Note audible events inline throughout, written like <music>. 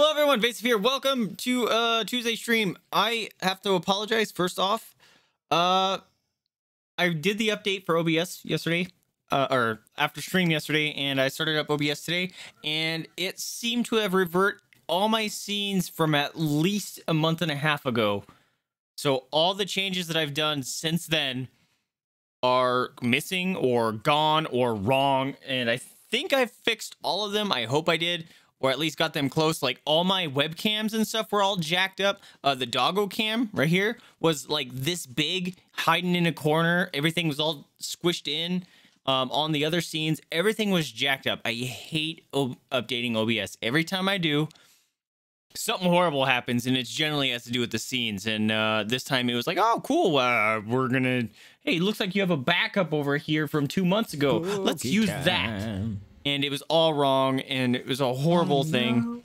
Hello, everyone. Vaesive here. Welcome to uh Tuesday stream. I have to apologize first off. Uh, I did the update for OBS yesterday, uh, or after stream yesterday, and I started up OBS today, and it seemed to have revert all my scenes from at least a month and a half ago. So all the changes that I've done since then are missing or gone or wrong, and I think I fixed all of them. I hope I did or at least got them close. Like all my webcams and stuff were all jacked up. Uh, the doggo cam right here was like this big, hiding in a corner. Everything was all squished in. Um, on the other scenes, everything was jacked up. I hate o- updating OBS. Every time I do, something horrible happens, and it generally has to do with the scenes. And uh, this time it was like, oh, cool. Uh, we're gonna. Hey, looks like you have a backup over here from two months ago. Let's use that and it was all wrong and it was a horrible thing.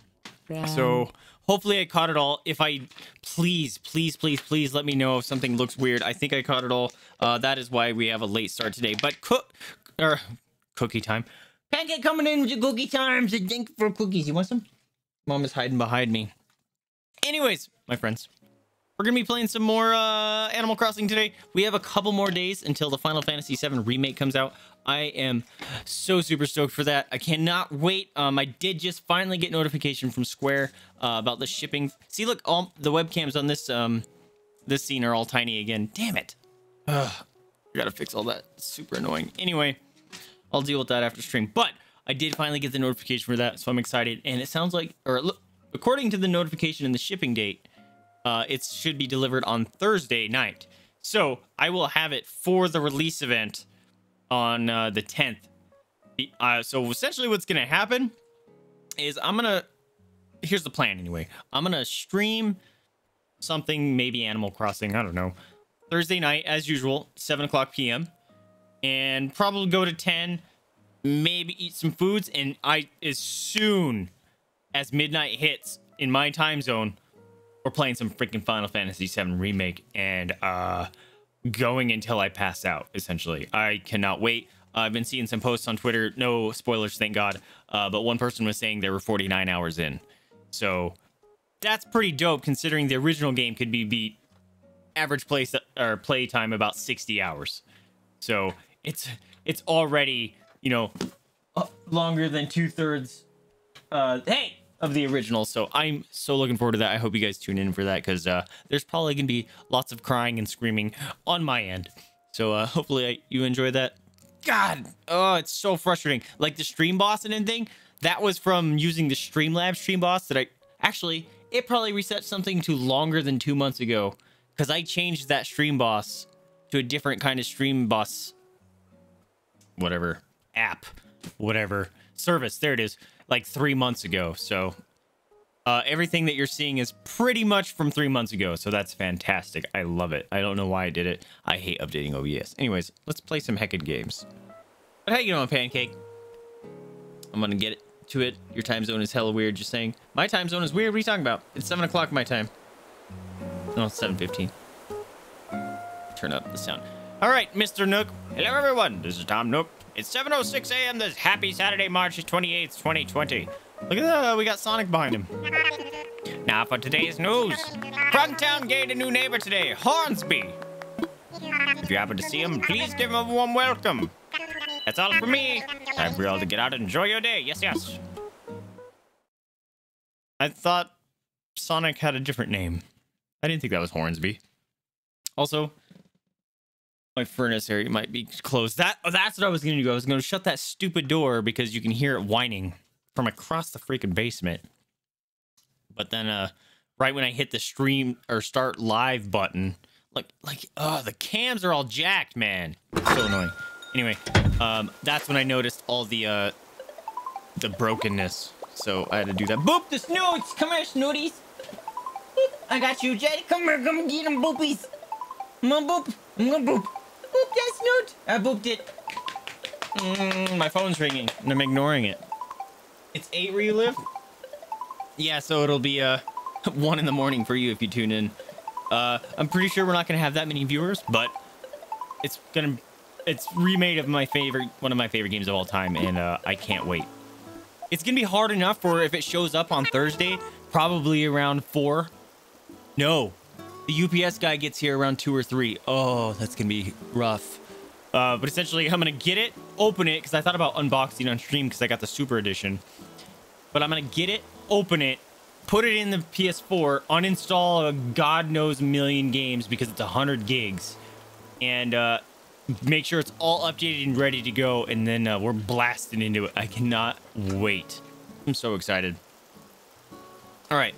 So hopefully I caught it all. If I please, please, please, please let me know if something looks weird. I think I caught it all. Uh, that is why we have a late start today. But cook or cookie time. Pancake coming in with your cookie times. And thank you for cookies. You want some? Mom is hiding behind me. Anyways, my friends. We're gonna be playing some more uh, Animal Crossing today. We have a couple more days until the Final Fantasy VII remake comes out. I am so super stoked for that. I cannot wait. Um, I did just finally get notification from Square uh, about the shipping. See, look, all the webcams on this um this scene are all tiny again. Damn it! Ugh, I gotta fix all that. It's super annoying. Anyway, I'll deal with that after stream. But I did finally get the notification for that, so I'm excited. And it sounds like, or look, according to the notification and the shipping date, uh, it should be delivered on Thursday night. So I will have it for the release event on uh, the 10th. Uh, so essentially, what's gonna happen is I'm gonna. Here's the plan anyway. I'm gonna stream something, maybe Animal Crossing. I don't know. Thursday night, as usual, 7 o'clock p.m. And probably go to 10. Maybe eat some foods, and I as soon as midnight hits in my time zone, we're playing some freaking Final Fantasy VII remake and uh going until I pass out. Essentially, I cannot wait. I've been seeing some posts on Twitter. No spoilers, thank God. Uh, but one person was saying they were 49 hours in, so that's pretty dope considering the original game could be beat average play or play time about 60 hours. So it's it's already you know longer than two thirds. Uh, hey, of the original. So I'm so looking forward to that. I hope you guys tune in for that because uh, there's probably going to be lots of crying and screaming on my end. So uh, hopefully I, you enjoy that. God, oh, it's so frustrating. Like the stream boss and everything, that was from using the Streamlabs stream boss that I actually, it probably reset something to longer than two months ago because I changed that stream boss to a different kind of stream boss, whatever, app, whatever, service. There it is like three months ago. So uh, everything that you're seeing is pretty much from three months ago. So that's fantastic. I love it. I don't know why I did it. I hate updating OBS. Anyways, let's play some heckin' games. But how you doing, Pancake? I'm gonna get to it. Your time zone is hella weird. Just saying. My time zone is weird. What are you talking about? It's seven o'clock my time. No, it's seven fifteen. Turn up the sound. All right, Mr. Nook. Hello, everyone. This is Tom Nook. It's 7.06 a.m. this happy Saturday, March 28th, 2020. Look at that, we got Sonic behind him. Now for today's news. Frogtown gained a new neighbor today, Hornsby. If you happen to see him, please give him a warm welcome. That's all for me. Time for you all to get out and enjoy your day. Yes, yes. I thought Sonic had a different name. I didn't think that was Hornsby. Also, my furnace area might be closed. That oh, that's what I was going to do. I was going to shut that stupid door because you can hear it whining from across the freaking basement. But then, uh, right when I hit the stream or start live button, like like oh, the cams are all jacked, man. So annoying. Anyway, um, that's when I noticed all the uh, the brokenness. So I had to do that. Boop the snoots! Come here, snooties! I got you, Jed. Come here, come get them boopies. On, boop. I'm boop. Boop that snoot. I booped it. Mm, my phone's ringing, and I'm ignoring it. It's eight where you live. Yeah, so it'll be uh <laughs> one in the morning for you if you tune in. Uh, I'm pretty sure we're not gonna have that many viewers, but it's gonna it's remade of my favorite one of my favorite games of all time, and uh, I can't wait. It's gonna be hard enough for if it shows up on Thursday, probably around four. No, the UPS guy gets here around two or three. Oh, that's gonna be rough. Uh, but essentially, I'm gonna get it, open it, because I thought about unboxing on stream because I got the Super Edition. But I'm gonna get it, open it, put it in the PS4, uninstall a god knows million games because it's 100 gigs, and uh, make sure it's all updated and ready to go, and then uh, we're blasting into it. I cannot wait. I'm so excited. All right.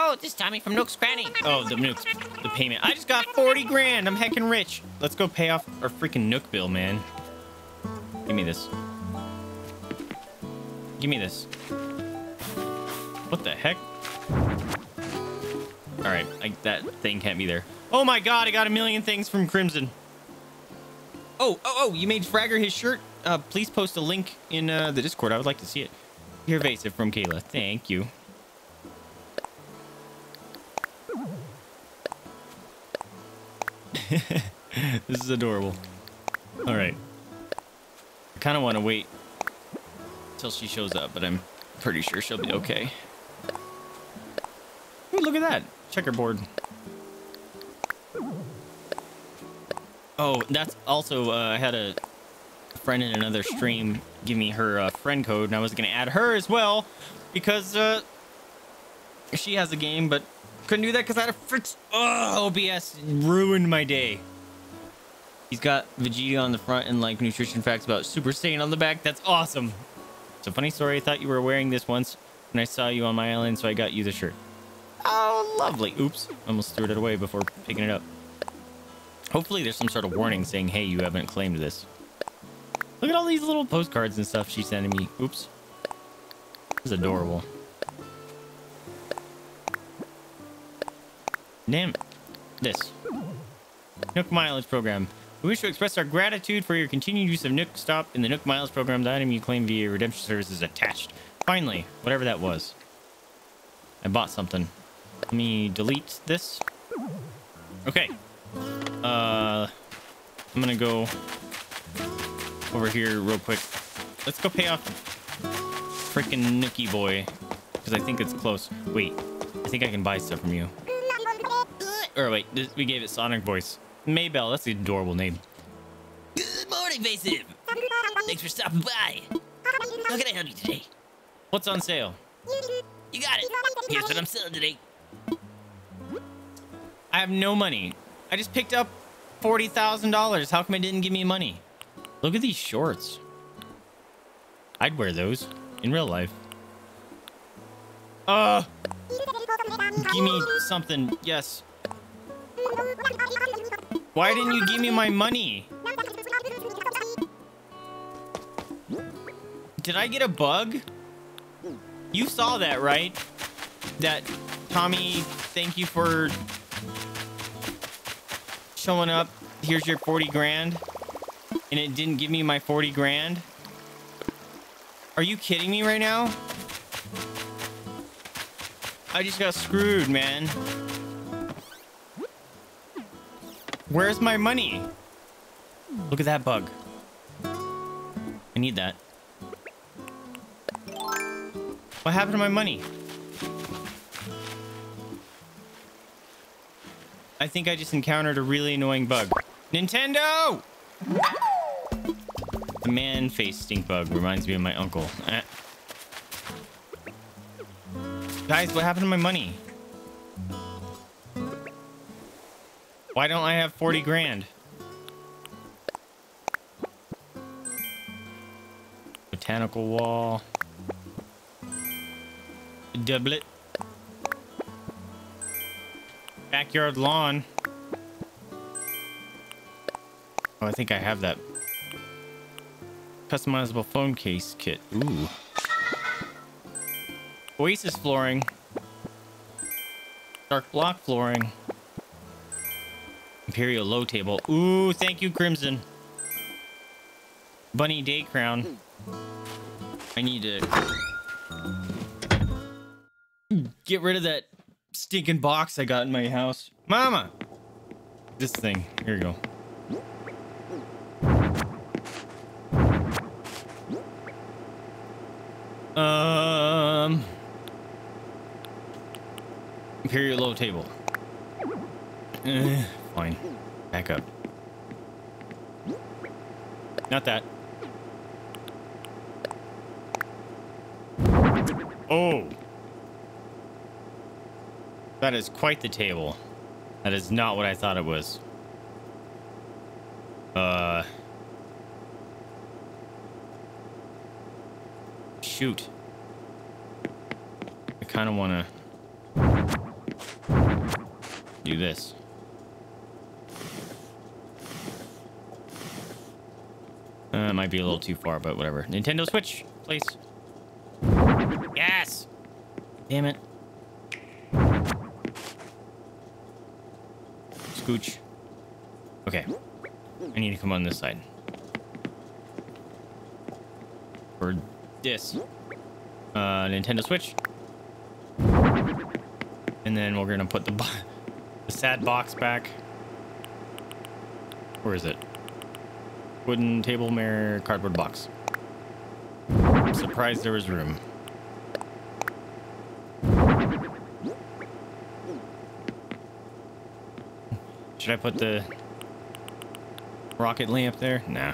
Hello, this is Tommy from Nook's Cranny. Oh, the Nook, the payment. I just got 40 grand. I'm heckin' rich. Let's go pay off our freaking Nook bill, man. Give me this. Give me this. What the heck? All right, I, that thing can't be there. Oh my god, I got a million things from Crimson. Oh, oh, oh, you made Fragger his shirt? Uh, please post a link in uh, the Discord. I would like to see it. You're evasive from Kayla. Thank you. This is adorable. All right. I kind of want to wait till she shows up, but I'm pretty sure she'll be okay. Ooh, look at that. Checkerboard. Oh, that's also, uh, I had a friend in another stream give me her uh, friend code, and I was going to add her as well because uh, she has a game, but couldn't do that because I had a fritz. Oh, OBS ruined my day. He's got Vegeta on the front and like nutrition facts about Super Saiyan on the back. That's awesome. A funny story. I thought you were wearing this once when I saw you on my island, so I got you the shirt. Oh, lovely. Oops. Almost threw it away before picking it up. Hopefully there's some sort of warning saying, hey, you haven't claimed this. Look at all these little postcards and stuff she's sending me. Oops. This is adorable. Damn. This. Nook Mileage Program. We wish to express our gratitude for your continued use of Nook Stop in the Nook Miles Program. The item you claim via redemption service is attached. Finally, whatever that was. I bought something. Let me delete this. Okay. Uh, I'm gonna go over here real quick. Let's go pay off freaking Nookie Boy because I think it's close. Wait, I think I can buy stuff from you. Or wait, this, we gave it Sonic voice. Mabel, that's an adorable name. Good morning, Evasive. Thanks for stopping by. How can I help you today? What's on sale? You got it. Here's what I'm selling today. I have no money. I just picked up $40,000. How come it didn't give me money? Look at these shorts. I'd wear those in real life. Uh, give me something. Yes. Why didn't you give me my money? Did I get a bug? You saw that, right? That Tommy, thank you for showing up. Here's your 40 grand. And it didn't give me my 40 grand. Are you kidding me right now? I just got screwed, man. Where's my money? Look at that bug. I need that. What happened to my money? I think I just encountered a really annoying bug. Nintendo! The man-faced stink bug reminds me of my uncle. Eh. Guys, what happened to my money? Why don't I have 40 grand? Botanical wall. Doublet. Backyard lawn. Oh, I think I have that. Customizable phone case kit. Ooh. Oasis flooring. Dark block flooring. Imperial low table. Ooh, thank you, Crimson. Bunny day crown. I need to get rid of that stinking box I got in my house. Mama! This thing. Here you go. Um. Imperial low table. Eh, fine. Back up. Not that. Oh. That is quite the table. That is not what I thought it was. Uh. Shoot. I kind of want to do this. Uh, might be a little too far, but whatever. Nintendo Switch, please. Yes! Damn it. Scooch. Okay. I need to come on this side. For this. Uh, Nintendo Switch. And then we're gonna put the, <laughs> the sad box back. Where is it? Wooden table mirror cardboard box. I'm surprised there was room. Should I put the rocket lamp there? Nah.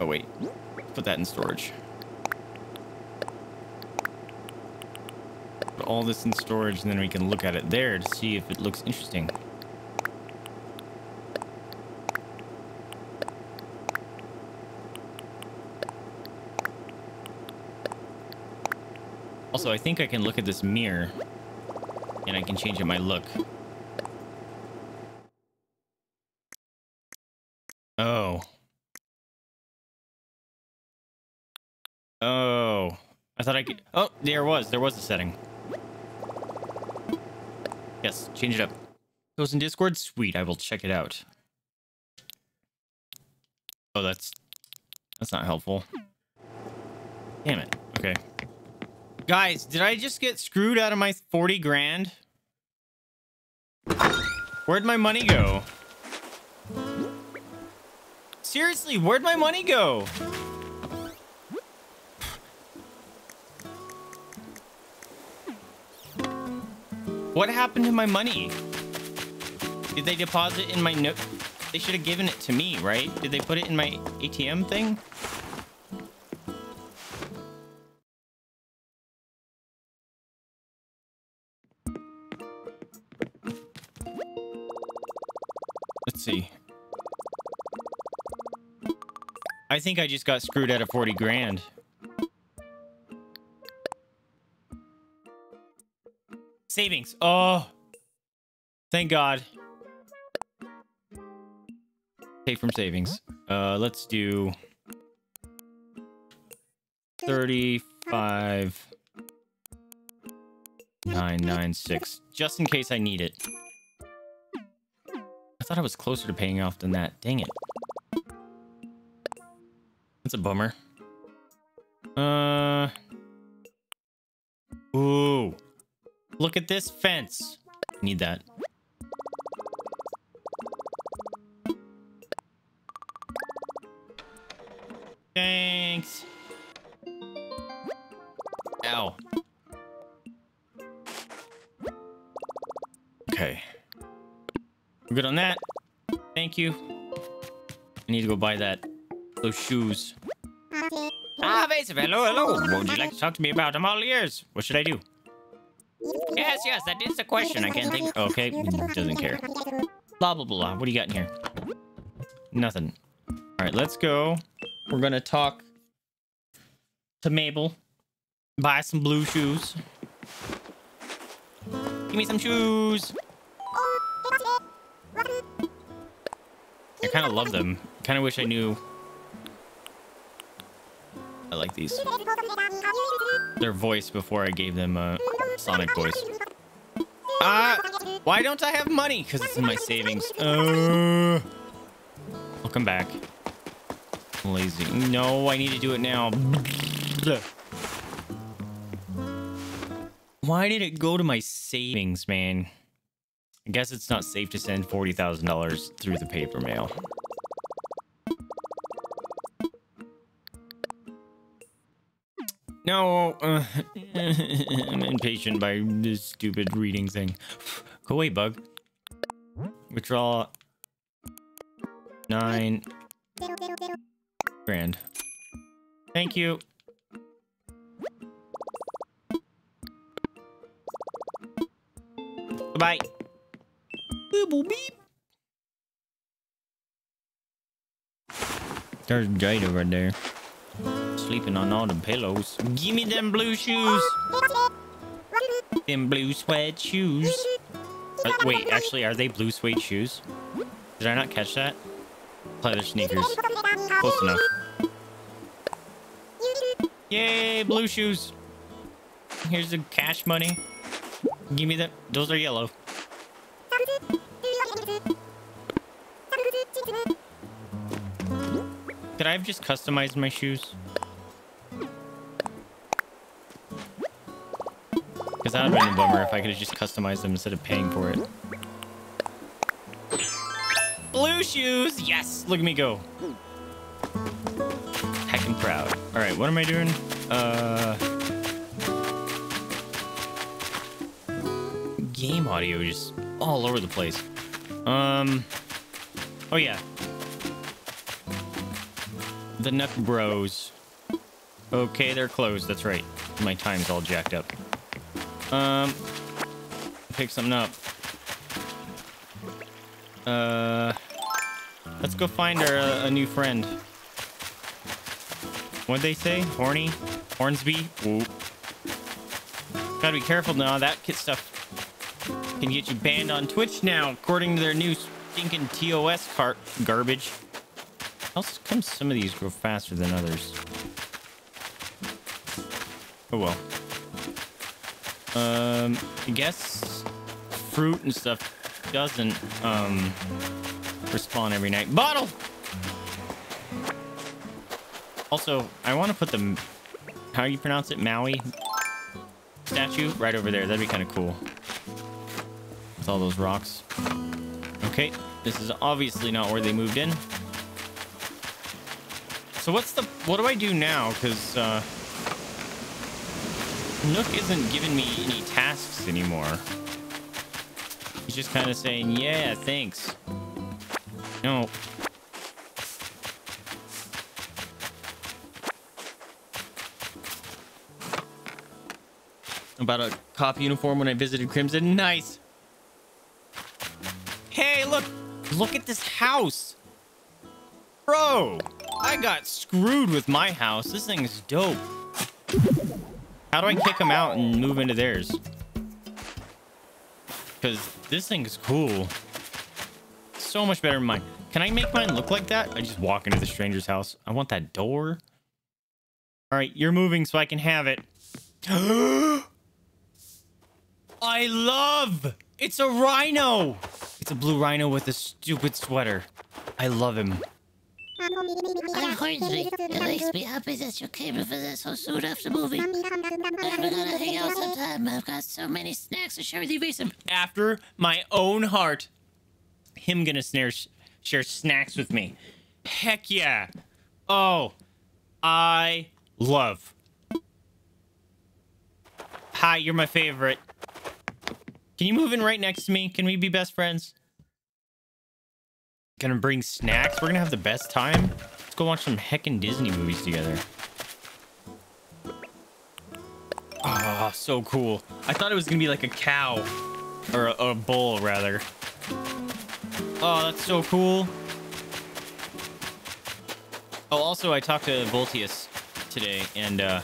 Oh wait, put that in storage. Put all this in storage and then we can look at it there to see if it looks interesting. Also, I think I can look at this mirror and I can change up my look. Oh. Oh. I thought I could... Oh, there was. There was a setting. Yes, change it up. Goes in Discord? Sweet, I will check it out. Oh, that's... That's not helpful. Damn it. Okay. Guys, did I just get screwed out of my 40 grand? Where'd my money go? Seriously, where'd my money go? What happened to my money? Did they deposit in my note? They should have given it to me, right? Did they put it in my ATM thing? Think I just got screwed out of 40 grand. Savings. Oh. Thank God. Pay from savings. Uh, let's do 35 996 just in case I need it. I thought I was closer to paying off than that. Dang it. That's a bummer. Uh. Ooh. Look at this fence. Need that. Thanks. Ow. Okay. We're good on that. Thank you. I need to go buy that. Those shoes. Ah, Evasive, hello, hello. What would you like to talk to me about? I'm all ears. What should I do? Yes, yes, that is the question. I can't think. Okay, doesn't care. Blah, blah, blah. What do you got in here? Nothing. All right, let's go. We're going to talk to Mabel. Buy some blue shoes. Give me some shoes. I kind of love them. Kind of wish I knew. Like these. Their voice before I gave them a Sonic voice. Uh, why don't I have money? Because it's in my savings. Uh, I'll come back. Lazy. No, I need to do it now. Why did it go to my savings, man? I guess it's not safe to send $40,000 through the paper mail. No, uh, I'm impatient by this stupid reading thing. Go away, bug. Withdraw nine grand. Thank you. Goodbye. Boop, beep. There's Jada right there. Sleeping on all the pillows. Give me them blue shoes. Them blue suede shoes. Uh, wait, actually, are they blue suede shoes? Did I not catch that? Leather sneakers. Close enough. Yay, blue shoes. Here's the cash money. Give me that. Those are yellow. Could I have just customized my shoes? Because that would have been a bummer if I could have just customized them instead of paying for it. Blue shoes! Yes! Look at me go. Heckin' proud. Alright, what am I doing? Uh... Game audio just all over the place. Um... Oh yeah. The Nook Bros. Okay, they're closed. That's right. My time's all jacked up. Um, pick something up. Uh, let's go find our uh, a new friend. What'd they say? Horny? Hornsby? Whoop. Gotta be careful now. That kid stuff can get you banned on Twitch now, according to their new stinking TOS cart garbage. How come some of these grow faster than others? Oh well. Um, I guess fruit and stuff doesn't um respawn every night. Bottle. Also, I want to put the how you pronounce it, Maui statue right over there. That'd be kind of cool. With all those rocks. Okay, this is obviously not where they moved in. So what's the what do I do now? Because uh, Nook isn't giving me any tasks anymore. He's just kind of saying, yeah, thanks. No. About a cop uniform when I visited Crimson. Nice. Hey, look. Look at this house. Bro, I got screwed with my house. This thing is dope. How do I kick them out and move into theirs? Because this thing is cool. So much better than mine. Can I make mine look like that? I just walk into the stranger's house. I want that door. All right, you're moving so I can have it. <gasps> I love! It's a rhino! It's a blue rhino with a stupid sweater. I love him. I'm Hornsby. It makes me happy that you came to visit so soon after moving. And we're gonna hang out sometime. I've got so many snacks to share with you, Mason. After my own heart. Him gonna snare, share snacks with me. Heck yeah. Oh, I love. Hi, you're my favorite. Can you move in right next to me? Can we be best friends? Gonna bring snacks. We're gonna have the best time. Let's go watch some heckin' Disney movies together. Ah, so cool. I thought it was gonna be like a cow. Or a, a bull, rather. Oh, that's so cool. Oh, also, I talked to Voltius today, and uh,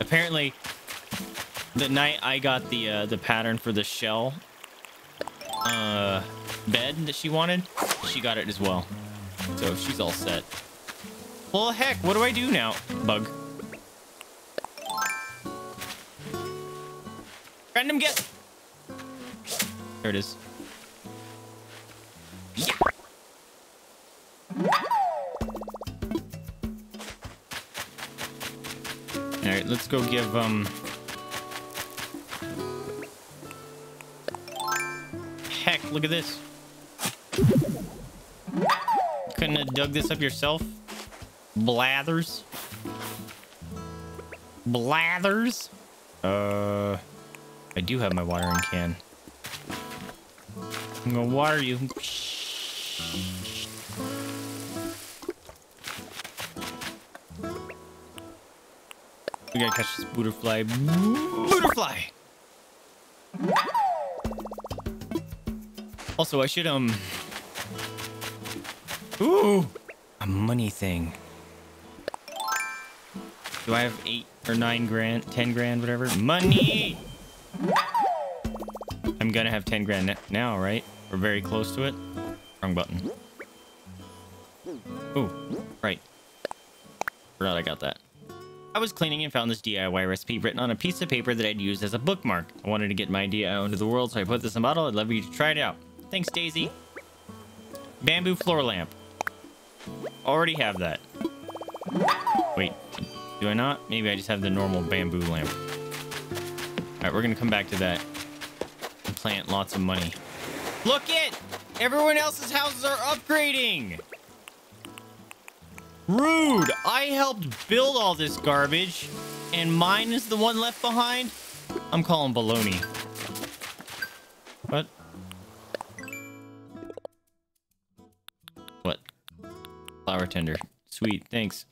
apparently, the night I got the uh, the pattern for the shell uh, bed that she wanted, she got it as well. So she's all set. Well, heck, what do I do now? Bug. Random get... There it is. Yeah. All right, let's go give um Heck, look at this. Couldn't have dug this up yourself? Blathers. Blathers. Uh, I do have my watering can. I'm gonna water you. We gotta catch this butterfly. Butterfly! Also, I should, um... Ooh! A money thing. Do I have eight or nine grand, ten grand, whatever? Money! I'm gonna have ten grand now, right? We're very close to it. Wrong button. Ooh, right. Forgot I got that. I was cleaning and found this DIY recipe written on a piece of paper that I'd used as a bookmark. I wanted to get my idea out into the world, so I put this in a bottle. I'd love you to try it out. Thanks, Daisy. Bamboo floor lamp. Already have that. Wait, do I not? Maybe I just have the normal bamboo lamp. Alright, we're gonna come back to that and plant lots of money. Look it! Everyone else's houses are upgrading! Rude! I helped build all this garbage, and mine is the one left behind? I'm calling baloney. Flower tender. Sweet, thanks.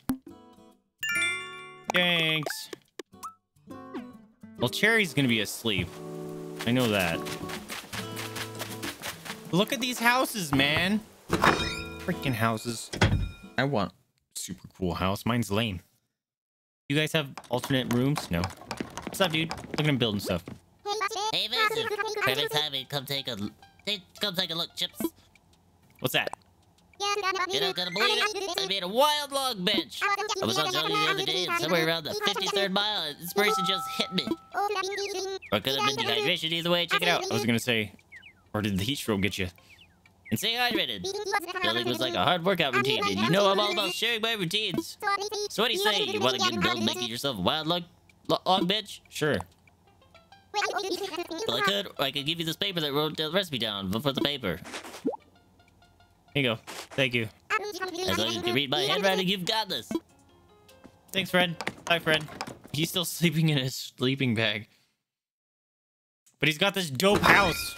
Thanks. Well, Cherry's gonna be asleep. I know that. Look at these houses, man. Freaking houses. I want super cool house. Mine's lame. You guys have alternate rooms? No. What's up, dude? Look at him building stuff. Hey, Vincent. Perfect timing. Come take a take, come take a look, Chips. What's that? You're not gonna believe it. I made a wild log bench. I was on Johnny the other day, and somewhere around the 53rd mile, this person just hit me. Or it could have been dehydration. Either way, check it out. I was gonna say, or did the heat stroke get you? And stay hydrated. Building was like a hard workout routine, and you know I'm all about sharing my routines. So what do you say? You want to get build making yourself a wild log, lo- log bench? Sure. Well, I could, I could give you this paper that wrote the recipe down but for the paper. Here you go. Thank you. As long as you can read my handwriting, you've got this. Thanks, Fred. Bye, Fred. He's still sleeping in his sleeping bag. But he's got this dope house.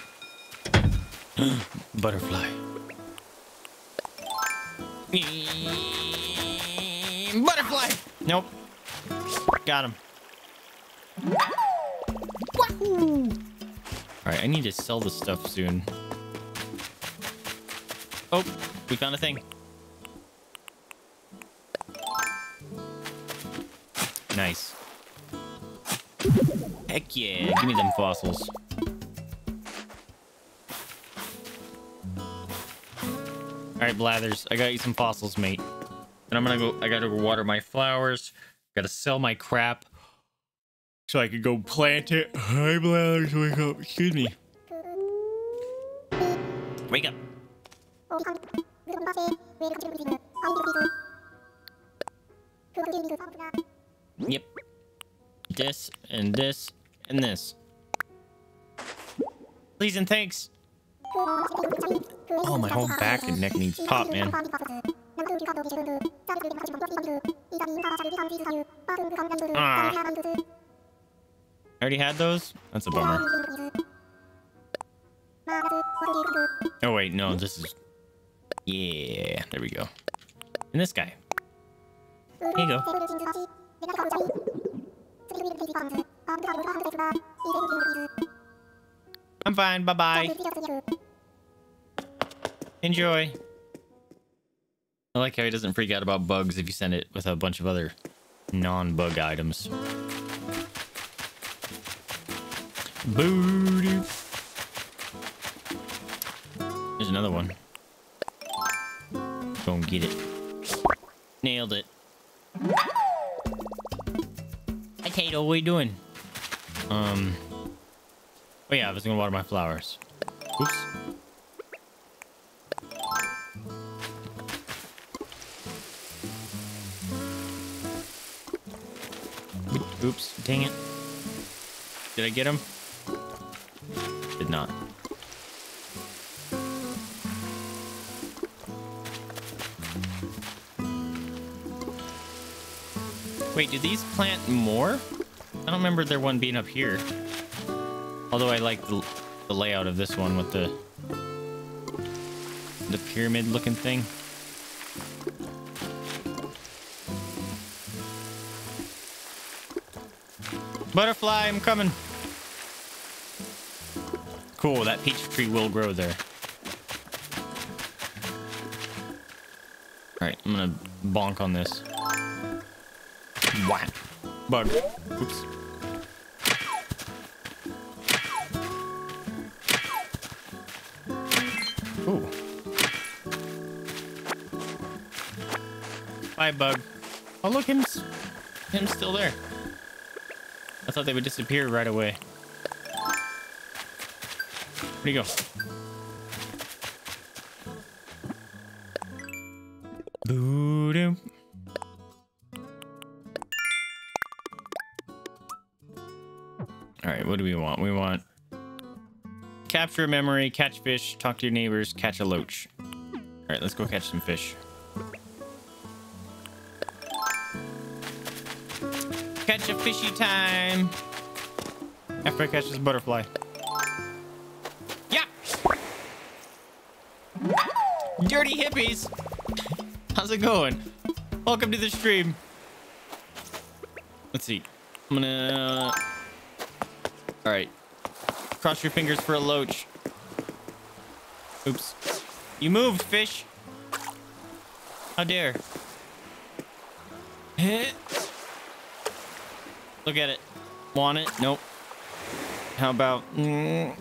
<gasps> Butterfly. Mm, butterfly! Nope. Got him. Alright, I need to sell this stuff soon. Oh, we found a thing. Nice. Heck yeah, give me them fossils. Alright, Blathers, I got you some fossils, mate. And I'm gonna go, I gotta go water my flowers. Gotta sell my crap. So I could go plant it. Hi, Blathers, wake up. Excuse me. Wake up. Yep. This and this and this. Please and thanks. Oh, my whole back and neck needs pop, man. Ah. I already had those? That's a bummer. Oh, wait, no, this is... Yeah, there we go. And this guy. Here you go. I'm fine, bye-bye. Enjoy. I like how he doesn't freak out about bugs if you send it with a bunch of other non-bug items. Booty. There's another one. Go and get it. Nailed it. Hi, Tato. What are you doing? Um. Oh yeah, I was gonna water my flowers. Oops. Oops, dang it. Did I get him? Did not. Wait, do these plant more? I don't remember there one being up here. Although I like the, the layout of this one with the the pyramid looking thing. Butterfly, I'm coming. Cool, that peach tree will grow there. Alright, I'm gonna bonk on this. Whack. Bug. Oops. Ooh. Bye, bug. Oh, look, him's, him's still there. I thought they would disappear right away. Where'd he go? What do we want? We want capture memory, catch fish, talk to your neighbors, catch a loach. All right, let's go catch some fish. Catch a fishy time. After I catch this butterfly. Yeah. Dirty hippies. How's it going? Welcome to the stream. Let's see. I'm gonna. All right. Cross your fingers for a loach. Oops. You moved, fish. How dare. Look at it. Want it? Nope. How about... No,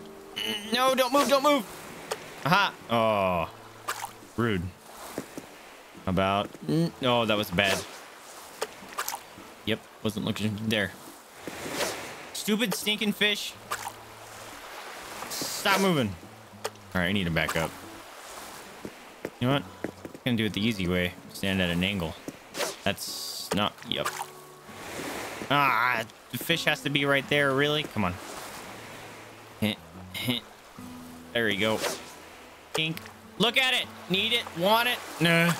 don't move, don't move. Aha. Oh. Rude. About... Mm, oh, that was bad. Yep, wasn't looking there. Stupid stinking fish. Stop moving. All right, I need to back up. You know what? I'm gonna do it the easy way. Stand at an angle. That's not... Yep. Ah, the fish has to be right there, really? Come on. There you go. Ink. Look at it. Need it. Want it. Nah.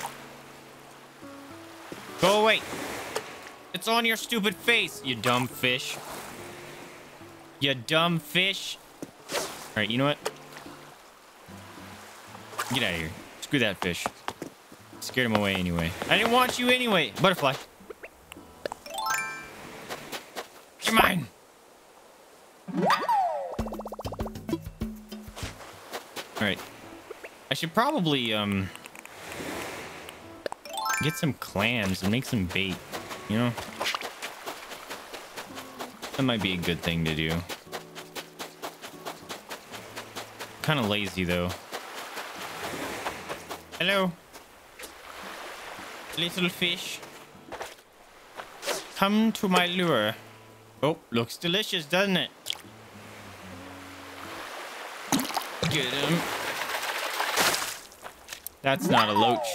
Go away. It's on your stupid face, you dumb fish. You dumb fish. All right, you know what? Get out of here. Screw that fish. Scared him away anyway. I didn't want you anyway. Butterfly. You're mine. All right. I should probably um get some clams and make some bait. You know, that might be a good thing to do. Kind of lazy though. Hello, little fish. Come to my lure. Oh, looks delicious, doesn't it? Get him. That's not a loach.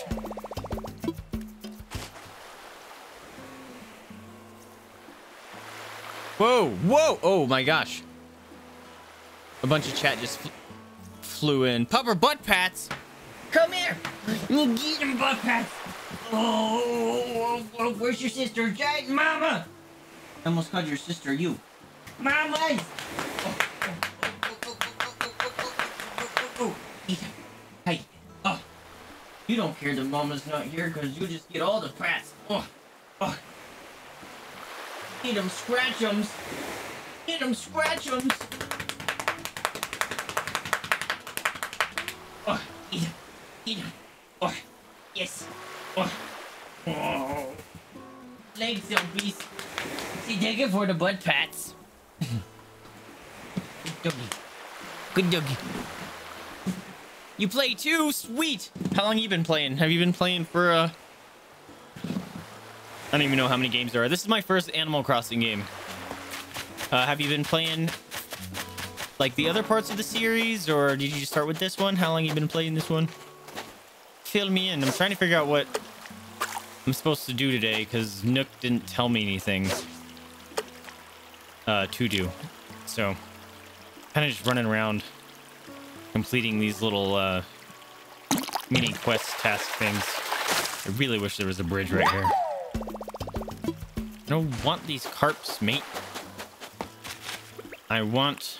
Whoa, whoa, oh my gosh. A bunch of chat just flew in. Pupper butt pats! Come here! We'll get them butt pats! Oh, where's your sister? Giant mama! I almost called your sister you. Mama! Hey, oh, you don't care that mama's not here because you just get all the pats. Oh, oh. Eat them, scratch them. Them, scratch them. Oh, eat them. Them. Oh, yes. Oh. oh. Legs, zombies. See, thank you for the butt pats. Good doggy. Good doggy. You play too? Sweet! How long you been playing? Have you been playing for, uh... I don't even know how many games there are. This is my first Animal Crossing game. Uh, have you been playing, like, the other parts of the series, or did you just start with this one? How long you been playing this one? Fill me in. I'm trying to figure out what I'm supposed to do today, because Nook didn't tell me anything uh, to do. So, kind of just running around completing these little uh, mini quest task things. I really wish there was a bridge right here. I don't want these carps, mate. I want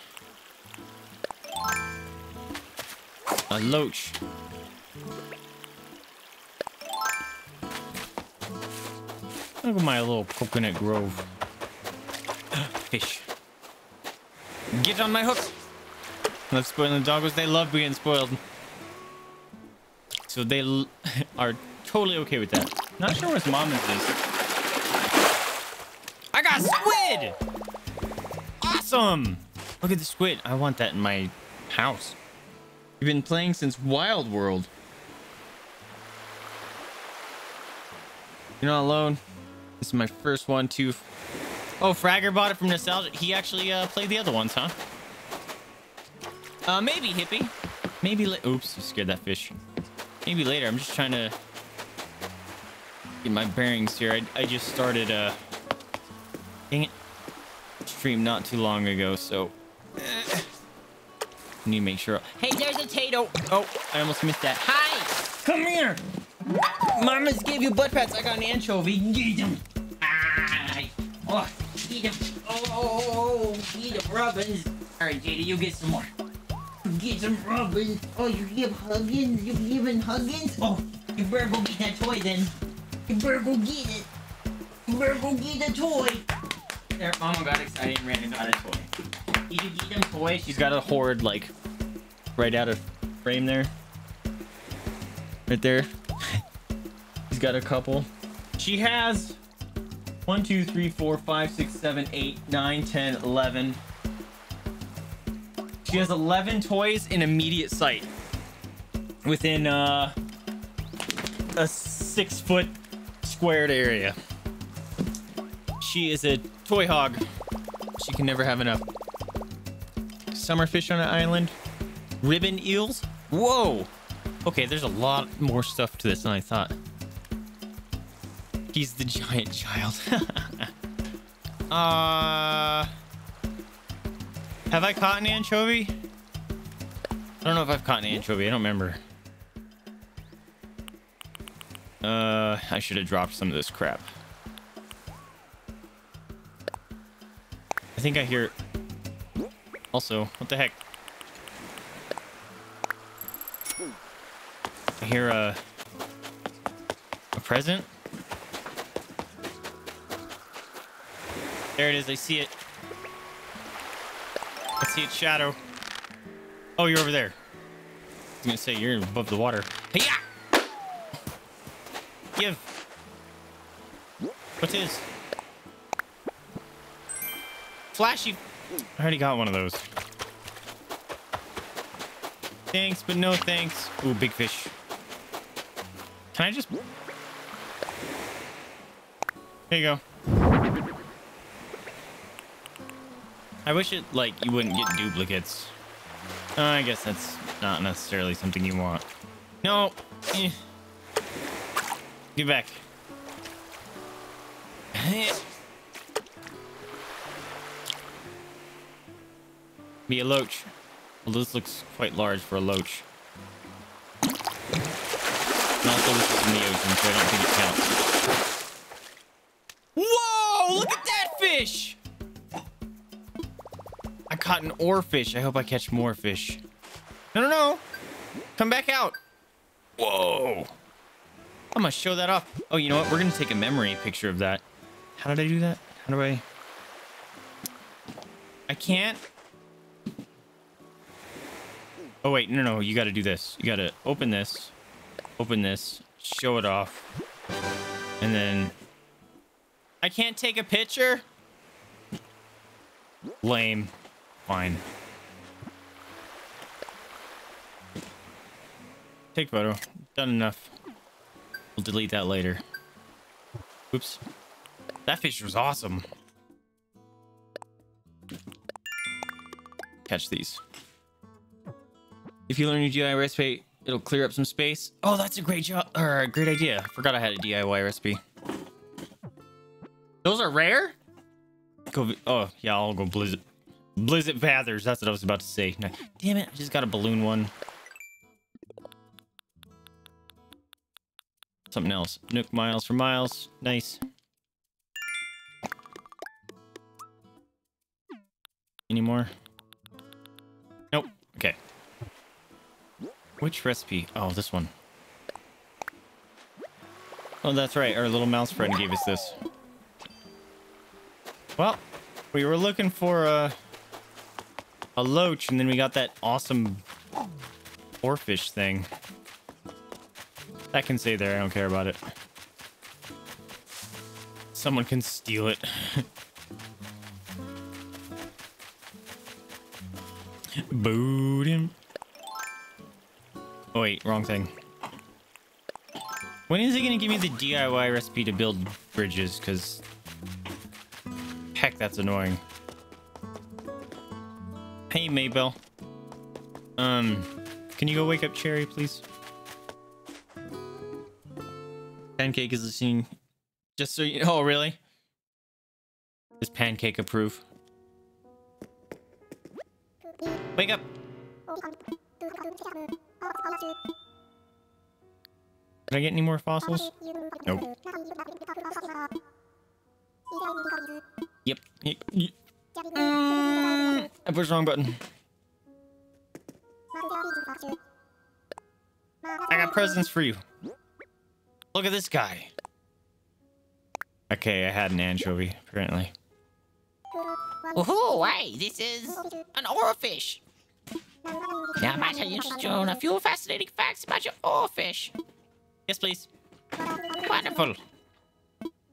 a loach. Look at my little coconut grove. <coughs> Fish. Get on my hook. Love spoiling the doggos. They love being spoiled. So they <laughs> are totally okay with that. Not sure what mom is. Got squid! Awesome! Look at the squid. I want that in my house. You've been playing since Wild World. You're not alone. This is my first one too. Oh, Fragger bought it from Nostalgia. He actually uh, played the other ones, huh? Uh, maybe, Hippie. Maybe Oops, scared that fish. Maybe later. I'm just trying to get my bearings here. I, I just started, uh... Dang it. Stream not too long ago, so... eh, need to make sure... Hey, there's a Tato! Oh, I almost missed that. Hi! Come here. Mama's gave you butt pats. I got an anchovy. Eat them. Ah. Oh, eat them. Oh, oh, eat them, Robbins. All right, Jada, you get some more. Get some Robbins. Oh, you give Huggins? You giving Huggins? Oh, you better go get that toy then. You better go get it. You better go get the toy. There, Mama got excited and ran and got a toy. Did you get them toy? She's got a horde, like, right out of frame there. Right there. <laughs> She's got a couple. She has 1, 2, 3, 4, 5, 6, 7, 8, 9, 10, 11. She has 11 toys in immediate sight. Within, uh, a six foot squared area. She is a toy hog. She can never have enough. Summerfish on an island. Ribbon eels. Whoa. Okay, there's a lot more stuff to this than I thought. He's the giant child. <laughs> uh, have I caught an anchovy? I don't know if I've caught an anchovy. I don't remember. Uh, I should have dropped some of this crap. Think I hear. Also, what the heck? I hear a a present. There it is. I see it. I see its shadow. Oh, you're over there. I was gonna say you're above the water. Hey. Give. What's his? Flashy. I already got one of those. Thanks, but no thanks. Ooh, big fish. Can I just... There you go. I wish it, like, you wouldn't get duplicates. Uh, I guess that's not necessarily something you want. No. Eh. Get back. <laughs> Be a loach. Well, this looks quite large for a loach. And also, this is in the ocean, so I don't think it counts. Whoa! Look at that fish! I caught an oarfish. I hope I catch more fish. No, no, no! Come back out! Whoa! I'm gonna show that off. Oh, you know what? We're gonna take a memory picture of that. How did I do that? How do I... I can't. Oh, wait. No, no. You gotta do this. You gotta open this. Open this. Show it off. And then... I can't take a picture? Lame. Fine. Take photo. Done enough. We'll delete that later. Oops. That fish was awesome. Catch these. If you learn your DIY recipe, it'll clear up some space. Oh, that's a great job or a great idea. Forgot I had a DIY recipe. Those are rare? Go, oh, yeah, I'll go Blizzard. Blizzard Vathers. that's what I was about to say. Damn it, I just got a balloon one. Something else. Nook Miles for Miles. Nice. Any more? Nope. Okay. Which recipe? Oh, this one. Oh, that's right. Our little mouse friend gave us this. Well, we were looking for a a loach, and then we got that awesome oarfish thing. That can stay there. I don't care about it. Someone can steal it. <laughs> Boot him. Oh wait, wrong thing. When is he gonna give me the DIY recipe to build bridges? Cause heck, that's annoying. Hey, Mabel. Um, can you go wake up Cherry, please? Pancake is listening. Just so you Oh, really? Does Pancake approve? Wake up! Did I get any more fossils? Nope. Yep. Y- y- Mm, I pushed the wrong button. I got presents for you. Look at this guy. Okay, I had an anchovy, apparently. Woohoo! Hey, this is an oarfish. Now, I might tell you on a few fascinating facts about your oarfish. Yes, please. Wonderful.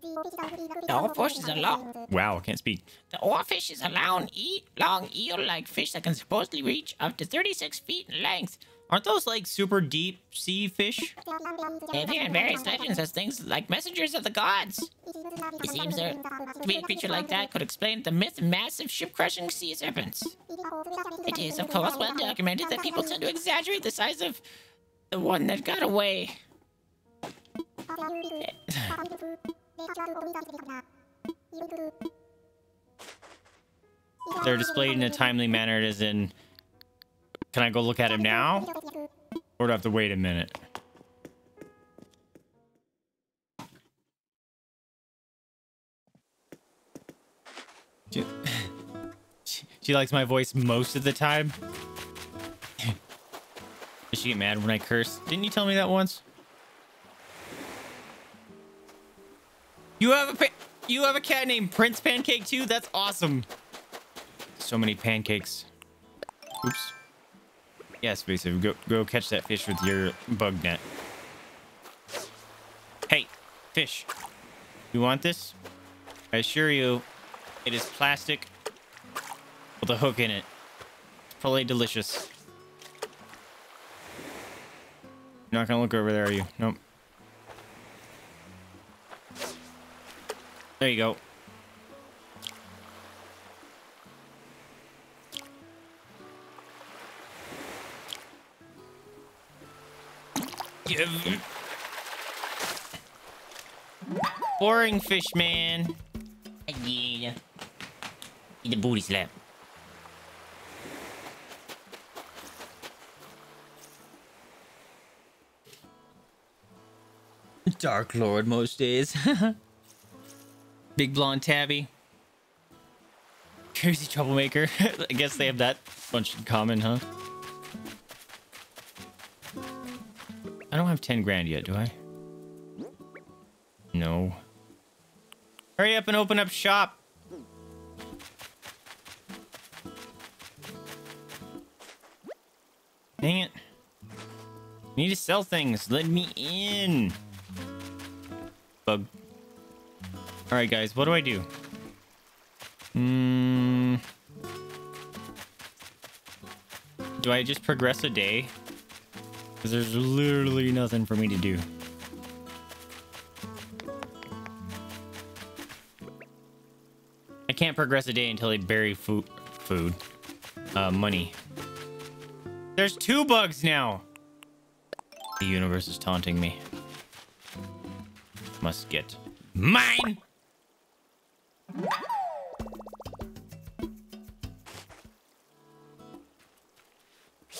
The oarfish is a long, Wow, I can't speak. the oarfish is a long, e- long eel-like fish that can supposedly reach up to 36 feet in length. Aren't those like super deep sea fish? They appear in various legends as things like messengers of the gods. It seems there to be a creature like that could explain the myth of massive ship-crushing sea serpents. It is, of course, well documented that people tend to exaggerate the size of the one that got away. They're displayed in a timely manner, as in, can I go look at him now? Or do I have to wait a minute? <laughs> She, she- likes my voice most of the time. Does she get mad when I curse? Didn't you tell me that once? You have a you have a cat named Prince Pancake too? That's awesome. So many pancakes. Oops. Yes, basically, go go catch that fish with your bug net. Hey, fish. You want this? I assure you, it is plastic with a hook in it. It's probably delicious. You're not gonna look over there, are you? Nope. There you go. Give. Boring fish, man. Yeah. Eat the booty slap. Dark Lord most days. <laughs> Big blonde tabby. Crazy troublemaker. <laughs> I guess they have that bunch in common, huh? I don't have 10 grand yet, do I? No. Hurry up and open up shop. Dang it. Need to sell things. Let me in. Bug. All right, guys. What do I do? Hmm. Do I just progress a day? Because there's literally nothing for me to do. I can't progress a day until I bury food. Food. Uh, money. There's two bugs now. The universe is taunting me. Must get mine.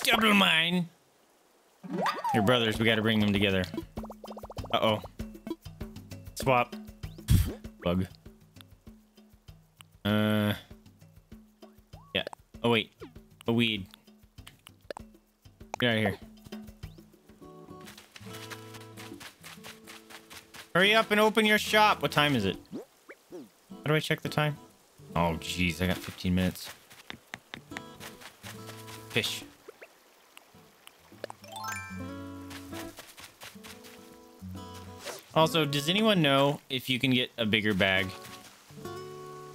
Double mine. Your brothers, we gotta bring them together. Uh-oh. Swap. Bug. Uh. Yeah, Oh, wait. A weed. Get out of here. Hurry up and open your shop. What time is it? How do I check the time? Oh, jeez. I got 15 minutes. Fish. Also, does anyone know if you can get a bigger bag?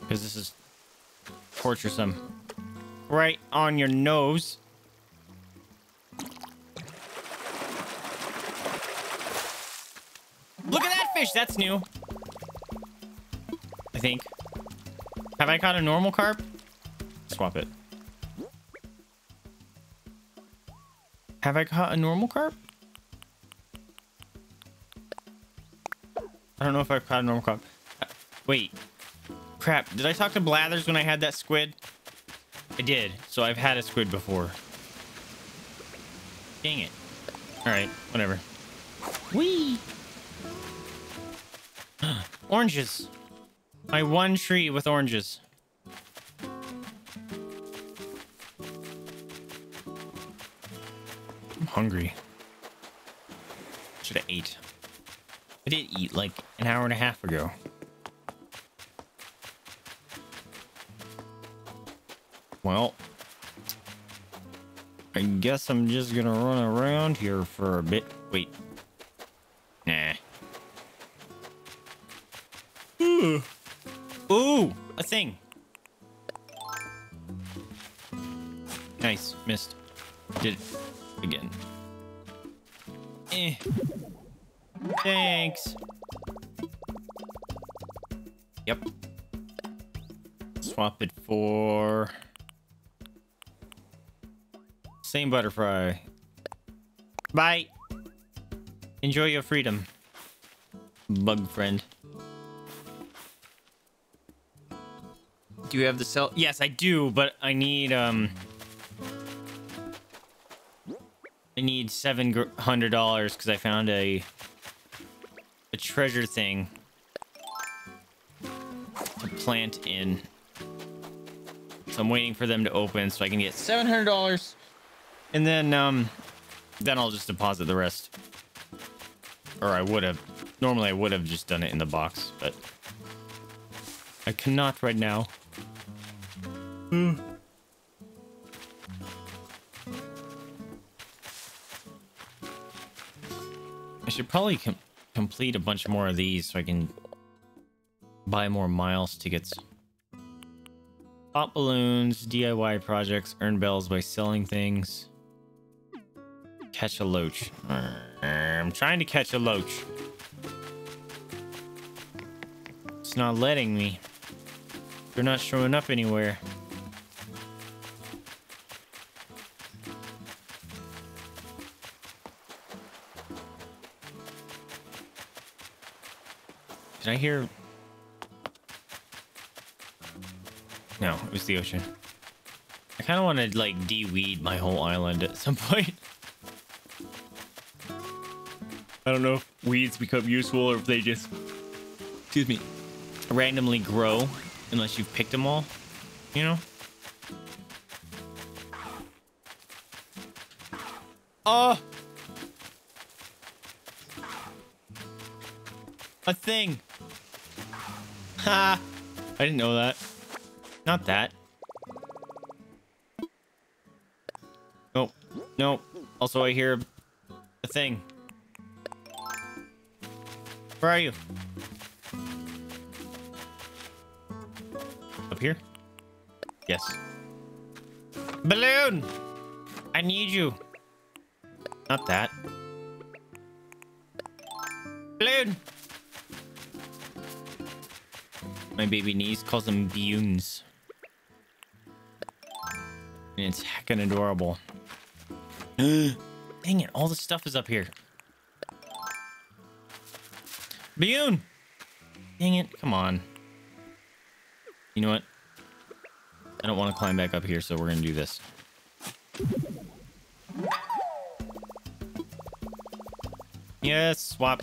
Because this is torturesome. Right on your nose. Look at that fish! That's new. I think. Have I caught a normal carp? Swap it. Have I caught a normal carp? I don't know if I've caught a normal carp. Uh, wait. Crap. Did I talk to Blathers when I had that squid? I did. So I've had a squid before. Dang it. Alright, whatever. Whee! <gasps> oranges. My one tree with oranges. I'm hungry. Should have ate. I did eat like an hour and a half ago. Well, I guess I'm just gonna run around here for a bit. Wait. Nah. Ooh. Ooh, a thing. Nice, missed. Did it again. Eh. Thanks. Yep. Swap it for... Same butterfly. Bye. Enjoy your freedom. Bug friend. Do you have the cell? Yes, I do, but I need, um... I need seven hundred dollars because I found a treasure thing to plant in. So I'm waiting for them to open so I can get seven hundred dollars, and then um, then I'll just deposit the rest. Or I would have. Normally I would have just done it in the box, but I cannot right now. Hmm. I should probably com complete a bunch more of these so I can buy more miles tickets. Pop balloons, DIY projects, earn bells by selling things. Catch a loach. I'm trying to catch a loach. It's not letting me. They're not showing up anywhere. I hear? No, it was the ocean. I kind of want to like de-weed my whole island at some <laughs> point. I don't know if weeds become useful or if they just, excuse me, randomly grow unless you've picked them all, you know? Oh! A thing! Ha! <laughs> I didn't know that. Not that. Nope. Nope. Also, I hear a thing. Where are you? Up here? Yes. Balloon! I need you. Not that. My baby niece calls them Bunes. And it's heckin' adorable. <gasps> Dang it, all the stuff is up here. Bune! Dang it, come on. You know what? I don't want to climb back up here, so we're going to do this. Yes, swap.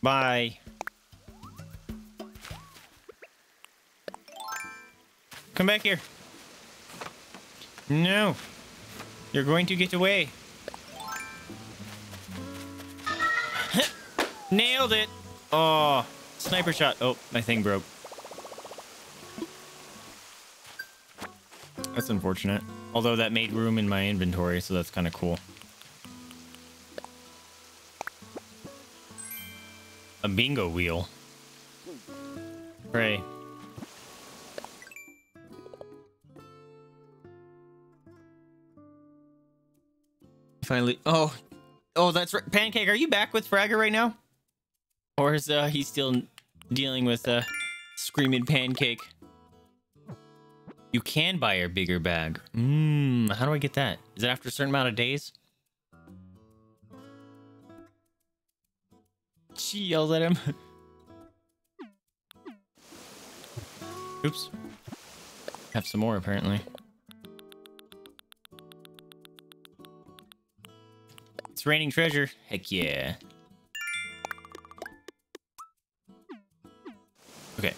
Bye. Come back here. No. You're going to get away. <laughs> Nailed it. Oh, sniper shot. Oh, my thing broke. That's unfortunate. Although that made room in my inventory, so that's kind of cool. A bingo wheel. Pray. Finally. Oh. Oh, that's right. Pancake, are you back with Fragger right now? Or is uh, he still dealing with uh, Screaming Pancake? You can buy a bigger bag. Mmm, how do I get that? Is it after a certain amount of days? She yells at him. <laughs> Oops. Have some more, apparently. Raining treasure. Heck yeah. Okay.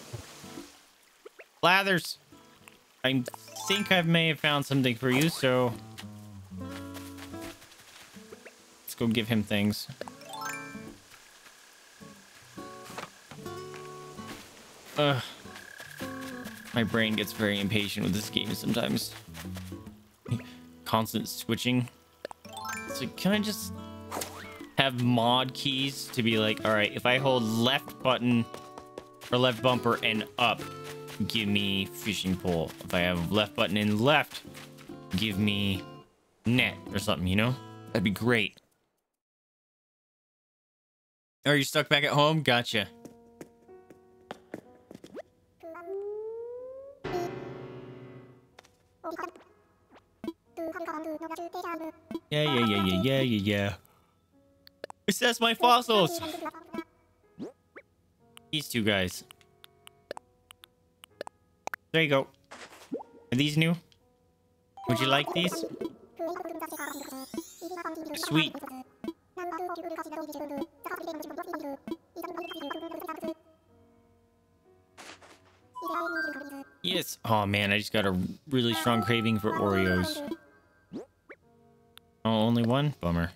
Blathers. I think I may have found something for you, so... Let's go give him things. Ugh. My brain gets very impatient with this game sometimes. Constant switching. So can I just have mod keys to be like, all right, if I hold left button or left bumper and up, give me fishing pole. If I have left button and left, give me net or something, you know? That'd be great. Are you stuck back at home? Gotcha. Yeah, yeah, yeah, yeah, yeah, yeah, yeah. Assess my fossils. These two guys. There you go. Are these new? Would you like these? Sweet. Yes. Oh man, I just got a really strong craving for Oreos. Oh, only one? Bummer.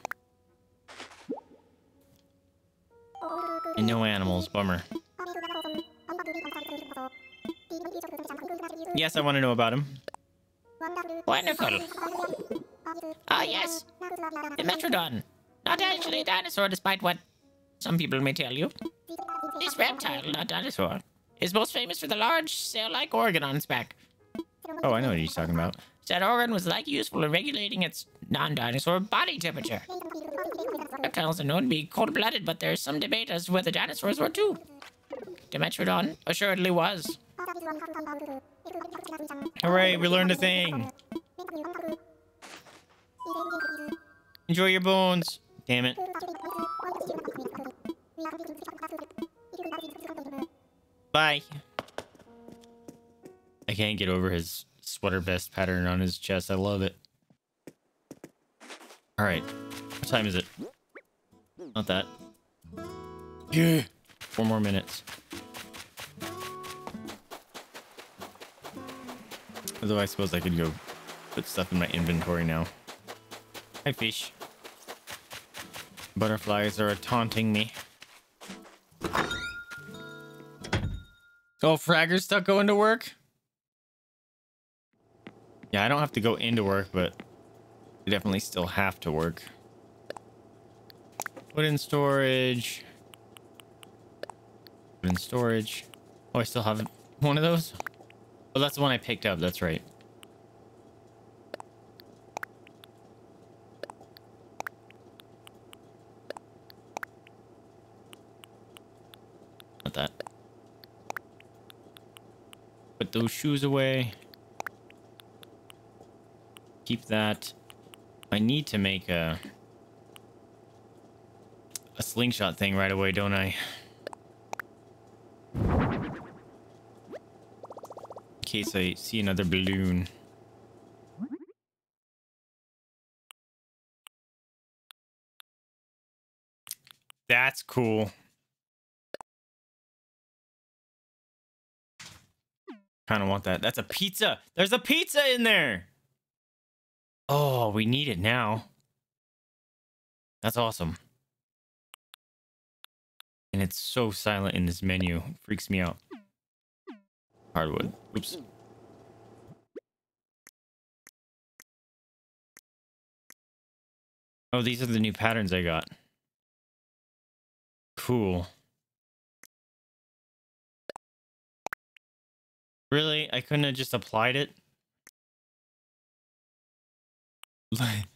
And no animals. Bummer. Yes, I want to know about him. Wonderful. Ah, yes. The Dimetrodon. Not actually a dinosaur, despite what some people may tell you. This reptile, not dinosaur, is most famous for the large, sail-like organ on its back. Oh, I know what he's talking about. Said organ was like useful in regulating its non-dinosaur body temperature. Reptiles are known to be cold-blooded, but there's some debate as to whether dinosaurs were too. Dimetrodon assuredly was. Hooray, we learned a thing. Enjoy your bones. Damn it. Bye. I can't get over his sweater vest pattern on his chest. I love it. All right. What time is it? Not that. Yeah. Four more minutes. Although I suppose I could go put stuff in my inventory now. Hi, fish. Butterflies are taunting me. Oh, Fragger's stuck going to work? Yeah, I don't have to go into work, but I definitely still have to work. Put in storage. Put in storage. Oh, I still have one of those? Oh, that's the one I picked up. That's right. Not that. Put those shoes away. Keep that. I need to make a a slingshot thing right away, don't I? In case I see another balloon. That's cool. Kind of want that. That's a pizza. There's a pizza in there. Oh, we need it now. That's awesome. And it's so silent in this menu. Freaks me out. Hardwood. Oops. Oh, these are the new patterns I got. Cool. Really? I couldn't have just applied it? <laughs>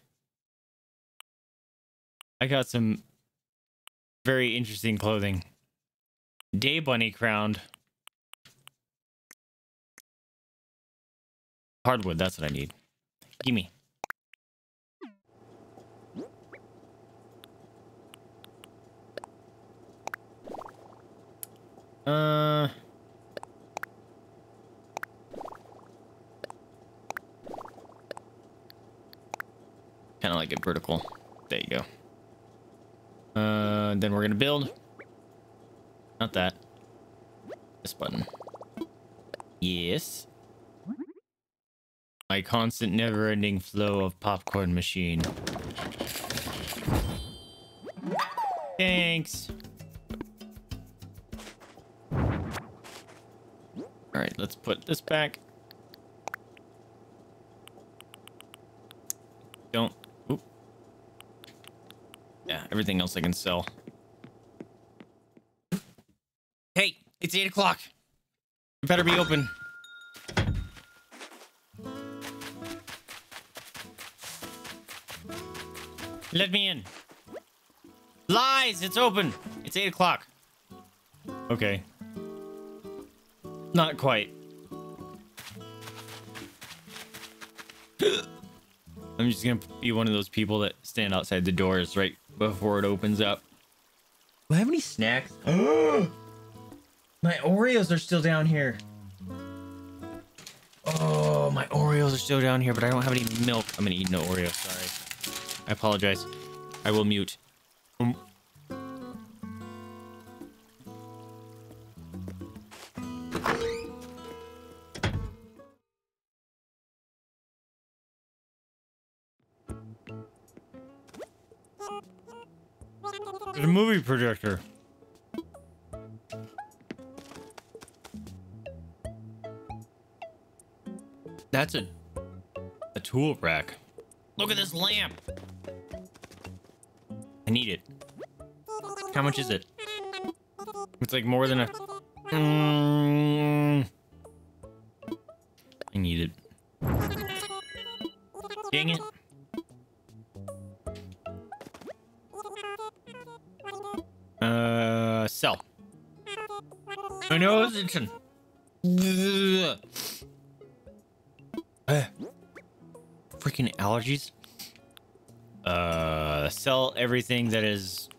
I got some very interesting clothing. Day bunny crowned. Hardwood, that's what I need. Gimme. Uh kind of like it vertical. There you go. Uh, then we're gonna build. Not that. This button. Yes. My constant, never-ending flow of popcorn machine. Thanks. All right, let's put this back. Don't. Everything else I can sell. Hey, it's 8 o'clock. You better be open. Let me in. Lies! It's open. It's 8 o'clock. Okay. Not quite. <gasps> I'm just gonna be one of those people that stand outside the doors right before it opens up. Do I have any snacks? <gasps> my Oreos are still down here. Oh, my Oreos are still down here, but I don't have any milk. I'm gonna eat no Oreo. Sorry. I apologize. I will mute. Um, There's a movie projector. That's a a tool rack. Look at this lamp. I need it. How much is it? It's like more than a. Mm, I need it. Dang it. Uh, freaking allergies. Uh, sell everything that is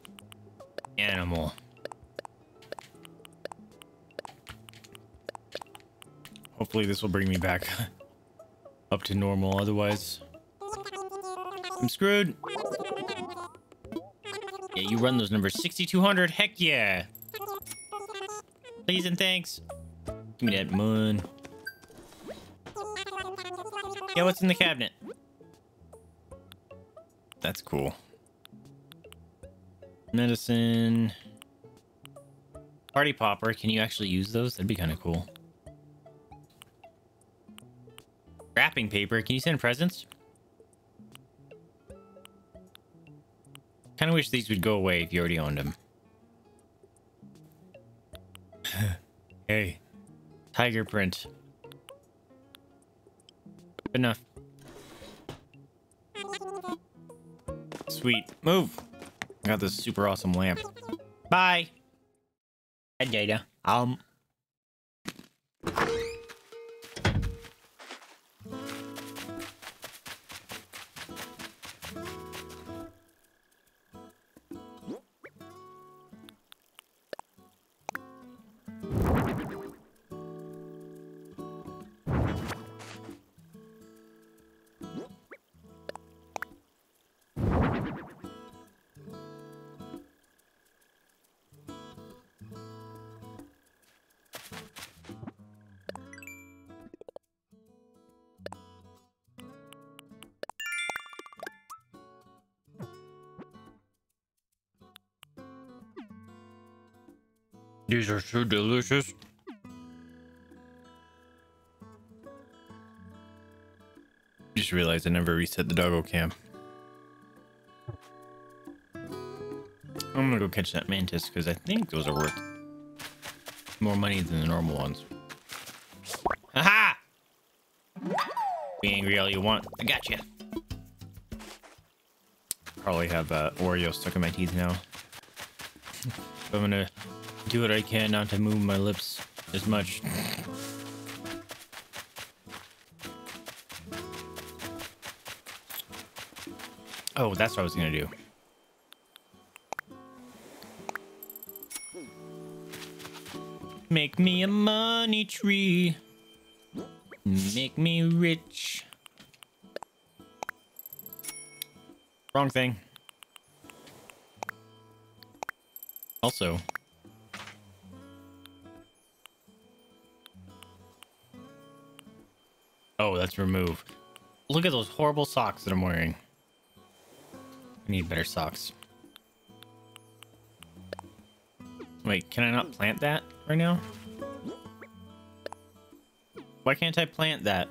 animal. Hopefully this will bring me back <laughs> up to normal. Otherwise, I'm screwed. Yeah, you run those numbers. 6200. Heck yeah. Please and thanks. Give me that moon. Yeah, what's in the cabinet? That's cool. Medicine. Party popper. Can you actually use those? That'd be kind of cool. Wrapping paper. Can you send presents? Kind of wish these would go away if you already owned them. Tiger print. Good enough. Sweet. Move. Got this super awesome lamp. Bye. Bye, Data. Um. Are so delicious. Just realized I never reset the doggo cam. I'm gonna go catch that mantis because I think those are worth more money than the normal ones. Aha! Be angry all you want. I got you. Probably have uh, Oreo stuck in my teeth now. <laughs> I'm gonna do what I can not to move my lips as much. Oh, that's what I was gonna do. Make me a money tree. Make me rich. Wrong thing. Also. That's remove. Look at those horrible socks that I'm wearing. I need better socks. Wait, can I not plant that right now? Why can't I plant that?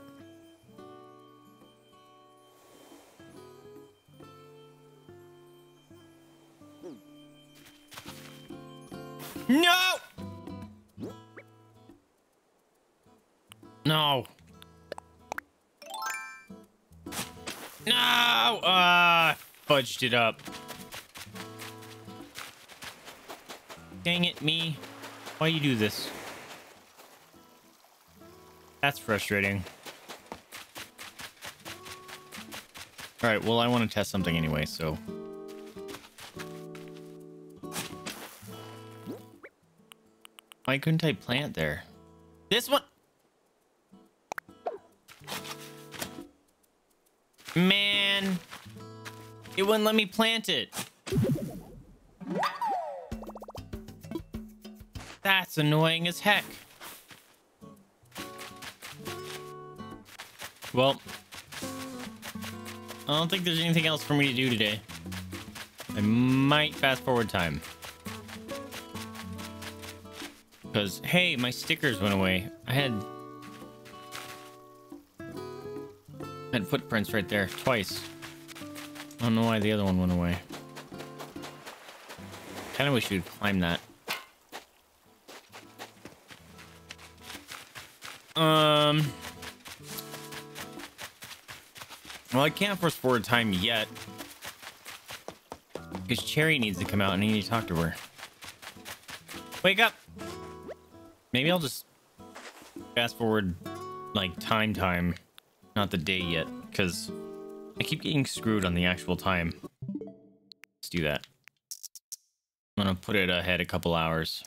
Fudged it up. Dang it, me. Why you do this? That's frustrating. Alright, well, I want to test something anyway, so... Why couldn't I plant there? This one... wouldn't let me plant it. That's annoying as heck. Well, I don't think there's anything else for me to do today. I might fast forward time. Because, hey, my stickers went away. I had... I had footprints right there, twice. I don't know why the other one went away. Kind of wish you'd climb that. Um... Well, I can't force forward time yet. Because Cherry needs to come out and I need to talk to her. Wake up! Maybe I'll just fast forward, like, time time. Not the day yet, because I keep getting screwed on the actual time. Let's do that. I'm gonna put it ahead a couple hours.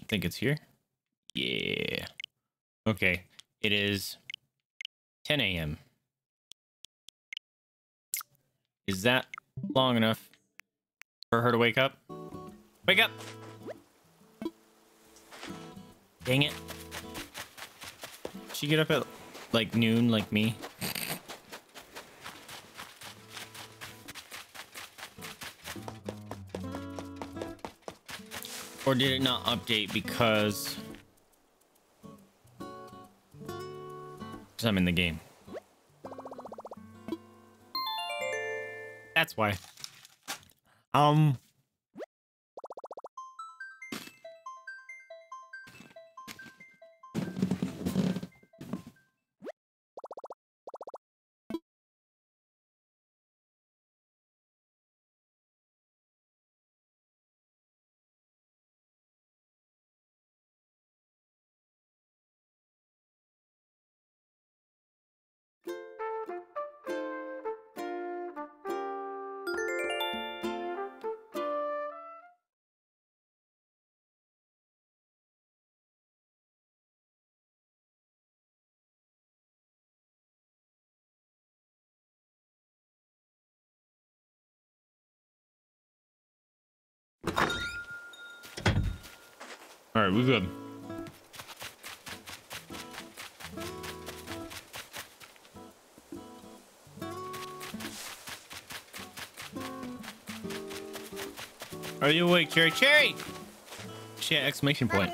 I think it's here. Yeah. Okay. It is 10 a.m. Is that long enough for her to wake up? Wake up! Dang it. She get up at like noon like me? Or did it not update because... Because I'm in the game. That's why. Um... We're good. Are you awake, Cherry? Cherry! Shit, exclamation point.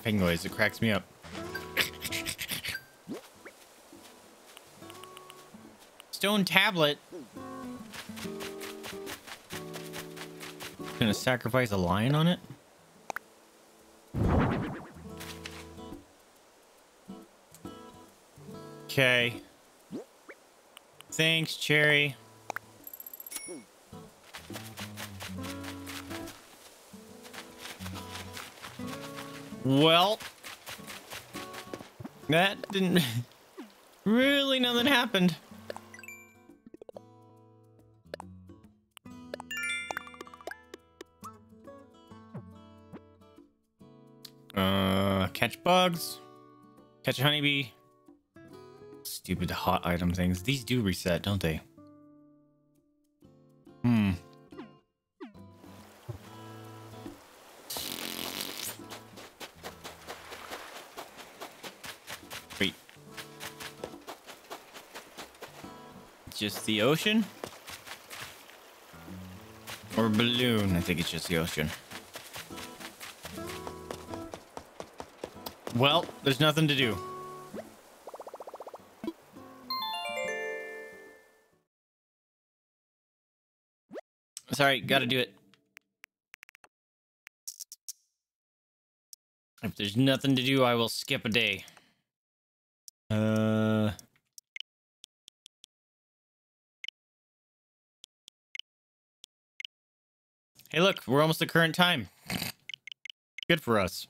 Laughing noise. It cracks me up. Stone tablet. Gonna sacrifice a lion on it? Okay. Thanks, Cherry. Well, that didn't <laughs> really nothing happened. Uh, catch bugs, catch a honeybee. Stupid hot item things. These do reset, don't they? The ocean? Or balloon? I think it's just the ocean. Well, there's nothing to do. Sorry, gotta do it. If there's nothing to do, I will skip a day. We're almost at current time. Good for us.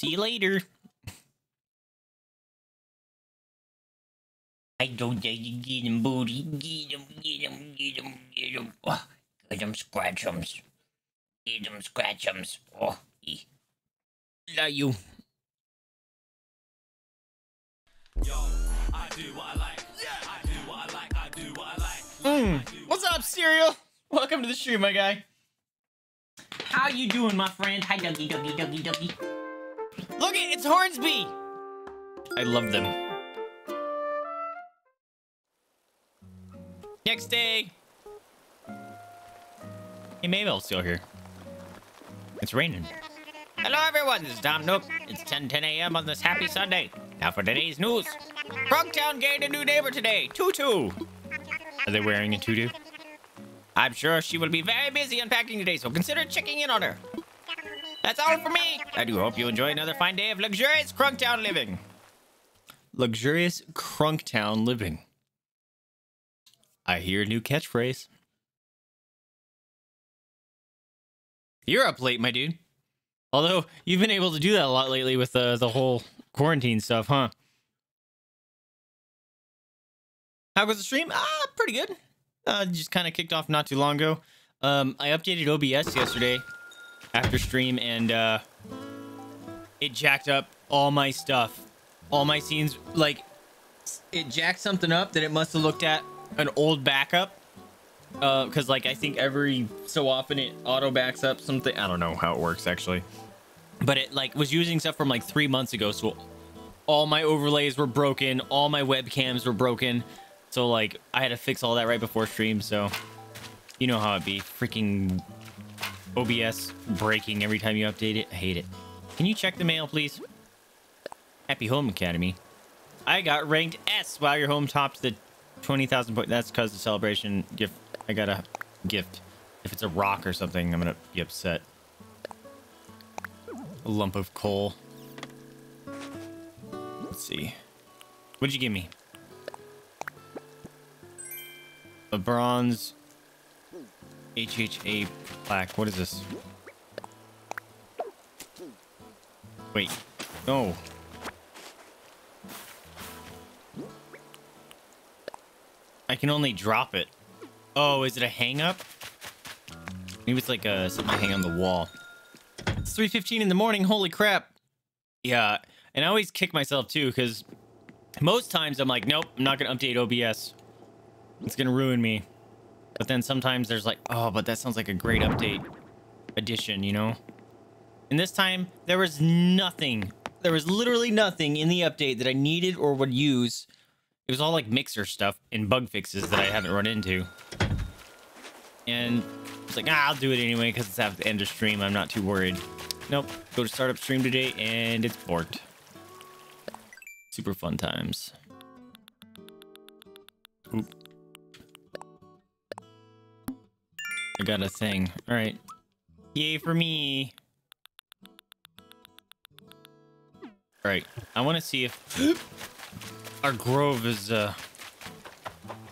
See you later. I don't let you get him, booty. Get him, get him, get him, get him. Oh, get him, scratch him. Get him, scratch. Oh, eh. Not you. Mm. What's up, cereal? Welcome to the stream, my guy. How you doing, my friend? Hi, Dougie, Dougie, Dougie, Dougie. Look it, it's Hornsby. I love them. Next day. Hey, Mabel's still here. It's raining. Hello, everyone. This is Tom Nook. It's 10 10 a.m. on this happy Sunday. Now for today's news. Crunktown gained a new neighbor today, Tutu. Are they wearing a tutu? I'm sure she will be very busy unpacking today, so consider checking in on her. That's all for me. I do hope you enjoy another fine day of luxurious Crunktown living. Luxurious Crunktown living. I hear a new catchphrase. You're up late, my dude. Although you've been able to do that a lot lately with uh, the whole quarantine stuff, huh? How was the stream? Ah, pretty good. Uh, just kind of kicked off not too long ago. Um, I updated OBS yesterday after stream, and uh, it jacked up all my stuff, all my scenes. Like, it jacked something up that it must have looked at an old backup. Uh, because like I think every so often it auto backs up something. I don't know how it works actually, but it like was using stuff from like three months ago. So all my overlays were broken, all my webcams were broken. So like I had to fix all that right before stream. So you know how it be. Freaking OBS breaking every time you update it. I hate it. Can you check the mail, please? Happy Home Academy. I got ranked S. Wow, you're home top to the 20,000 point. That's because the celebration gift. I got a gift. If it's a rock or something, I'm gonna be upset. A lump of coal. Let's see. What'd you give me? A bronze HHA plaque. What is this? Wait. No. I can only drop it. Oh, is it a hang up? Maybe it's like a something hang on the wall. It's 3.15 in the morning. Holy crap. Yeah. And I always kick myself too, because most times I'm like, nope, I'm not going to update OBS. It's going to ruin me. But then sometimes there's like, oh, but that sounds like a great update addition, you know? And this time, there was nothing. There was literally nothing in the update that I needed or would use. It was all like mixer stuff and bug fixes that I haven't run into. And it's like, ah, I'll do it anyway because it's at the end of stream. I'm not too worried. Nope. Go to startup stream today and it's borked. Super fun times. Oop. I got a thing. All right. Yay for me. All right. I want to see if <gasps> our grove is uh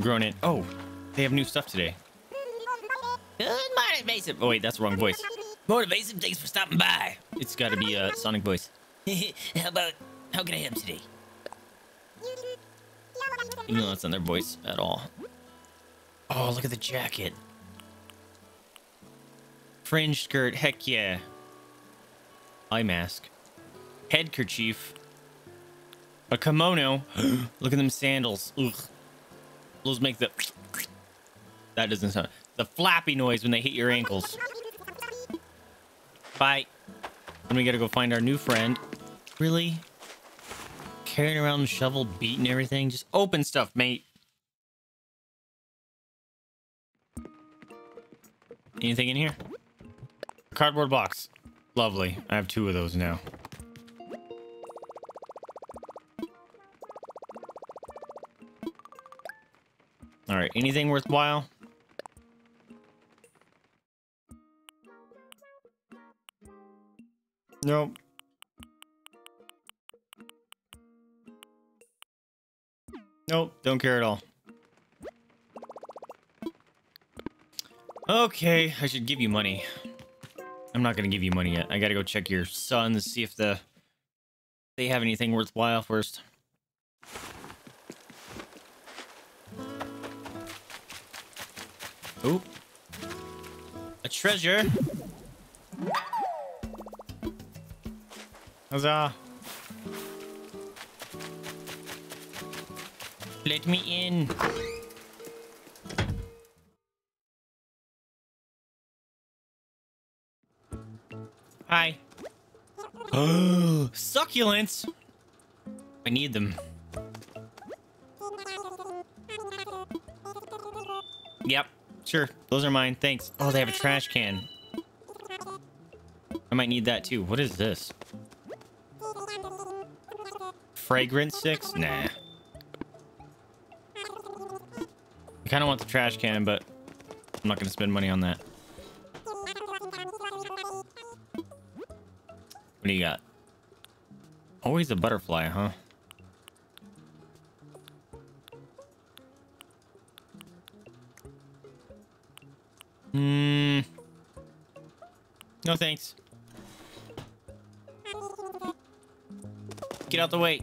grown in. Oh, they have new stuff today. Good morning, Mason. Oh wait, that's the wrong voice. Mason. Thanks for stopping by. It's got to be a Sonic voice. <laughs> how about, how can I help today? Even though that's not their voice at all. Oh, look at the jacket. Fringe skirt, heck yeah. Eye mask. Head kerchief. A kimono. <gasps> look at them sandals. Ugh. Those make the... <sniffs> That doesn't sound... The flappy noise when they hit your ankles. Bye. And we gotta go find our new friend. Really? Carrying around the shovel, beating everything? Just open stuff, mate. Anything in here? Cardboard box. Lovely. I have two of those now. All right. Anything worthwhile? Nope. Nope, don't care at all. Okay, I should give you money. I'm not gonna give you money yet. I gotta go check your sons, see if the they have anything worthwhile first. Oop. A treasure. Huzzah. Let me in. Hi. <gasps> Succulents. I need them. Yep, sure. Those are mine. Thanks. Oh, they have a trash can. I might need that too. What is this? Fragrance sticks? Nah. I kind of want the trash can, but I'm not going to spend money on that. What do you got? Always a butterfly, huh? Hmm. No thanks. Get out the way.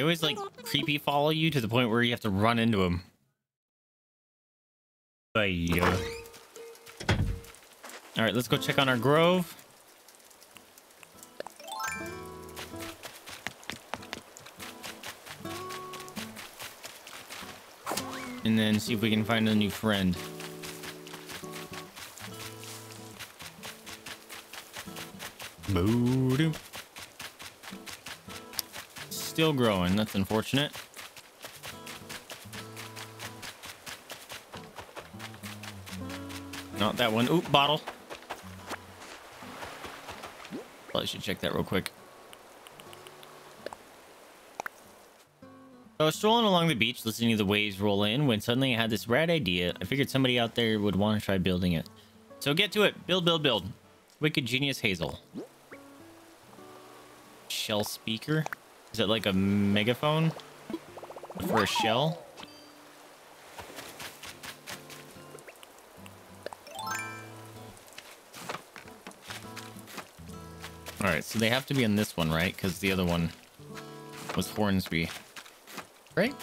They always like creepy follow you to the point where you have to run into them. Bye. All right, let's go check on our grove. And then see if we can find a new friend. Boo-doo. Still growing. That's unfortunate. Not that one. Oop, bottle. Probably should check that real quick. I was strolling along the beach listening to the waves roll in when suddenly I had this rad idea. I figured somebody out there would want to try building it. So get to it. Build, build, build. Wicked Genius Hazel. Shell speaker? Is it like a megaphone? For a shell? Alright, so they have to be in this one, right? Because the other one was Hornsby. Right?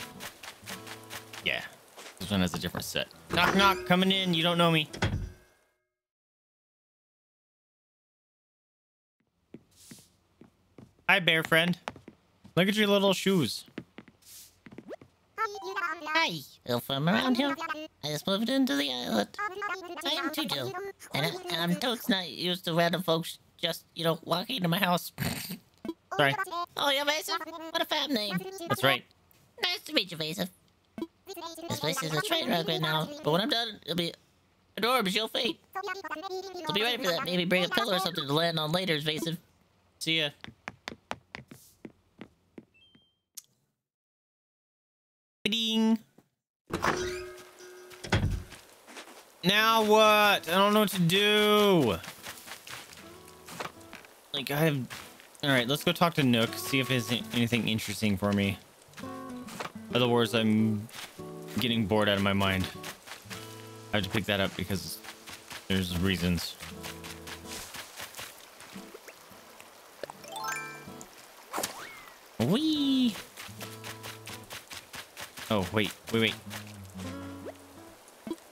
Yeah. This one has a different set. Knock, knock, coming in. You don't know me. Hi, bear friend. Look at your little shoes. Hi, if I'm around here, I just moved into the island. I am too, Joe. And, I, and I'm totes not used to random folks just, you know, walking into my house. <laughs> Sorry. Oh, you're Vaesive? What a fab name. That's right. Nice to meet you, Vaesive. This place is a train wreck right now, but when I'm done, it'll be adorable as your fate. So be ready for that. Maybe bring a pillow or something to land on later, Vaesive. See ya. Ding. Now what? I don't know what to do. Like I have. All right, let's go talk to Nook. See if there's anything interesting for me. Otherwise, I'm getting bored out of my mind. I have to pick that up because there's reasons. Wee. Oh, wait, wait, wait.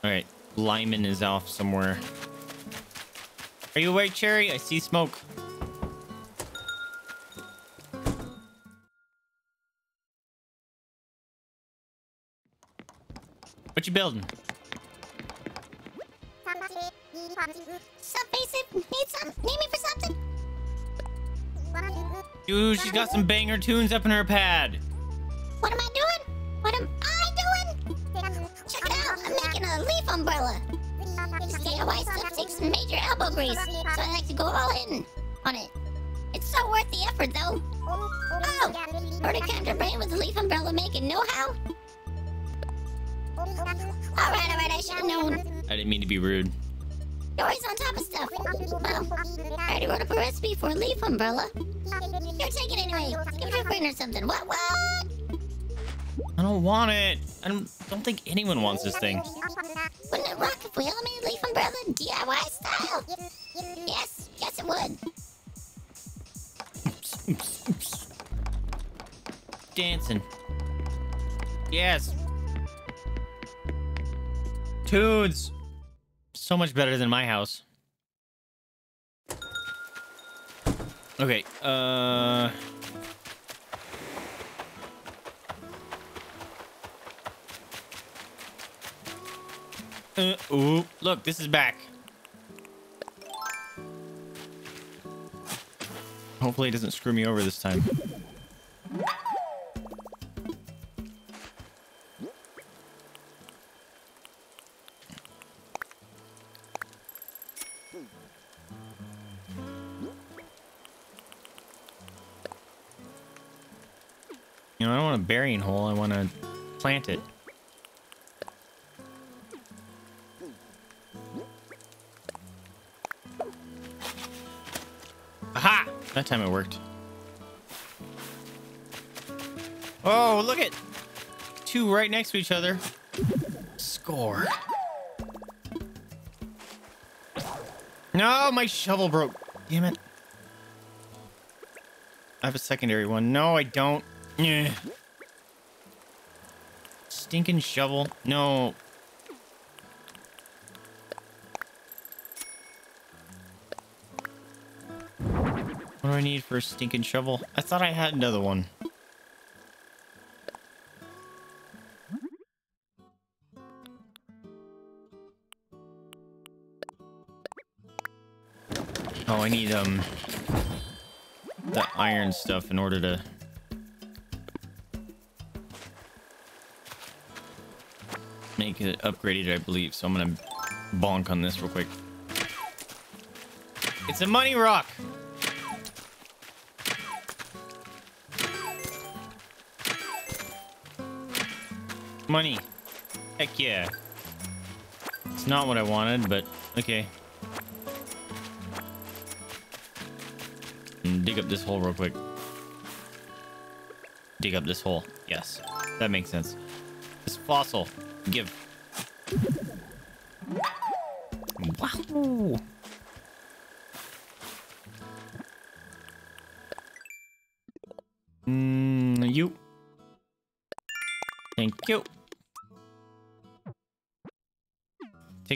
All right, Lyman is off somewhere. Are you awake, Cherry? I see smoke. What you building? Dude, she's got some banger tunes up in her pad. What am I doing? What am I doing? Check it out. I'm making a leaf umbrella. This DIY stuff takes major elbow grease, so I like to go all in on it. It's so worth the effort, though. Oh, heard a capture brain with a leaf umbrella making know-how? Alright, alright, I should have known. I didn't mean to be rude. You're always on top of stuff. Well, I already wrote up a recipe for a leaf umbrella. You're taking it anyway. Give it to a friend or something. What, what? I don't want it. I don't, don't think anyone wants this thing. Wouldn't it rock if we all made leaf umbrella DIY style? Yes, yes it would. Dancing. Yes. Tunes. So much better than my house. Okay, uh... Uh, ooh, look, this is back. Hopefully it doesn't screw me over this time. You know, I don't want a burying hole. I want to plant it. That time it worked. Oh, look at two right next to each other. Score. No, my shovel broke. Damn it. I have a secondary one. No, I don't. Yeah. Stinking shovel. No. Need for a stinking shovel? I thought I had another one. Oh, I need, um, the iron stuff in order to... Make it upgraded, I believe. So I'm gonna bonk on this real quick. It's a money rock! Money. Heck yeah. It's not what I wanted, but okay. And dig up this hole real quick. Dig up this hole. Yes. That makes sense. This fossil. Give.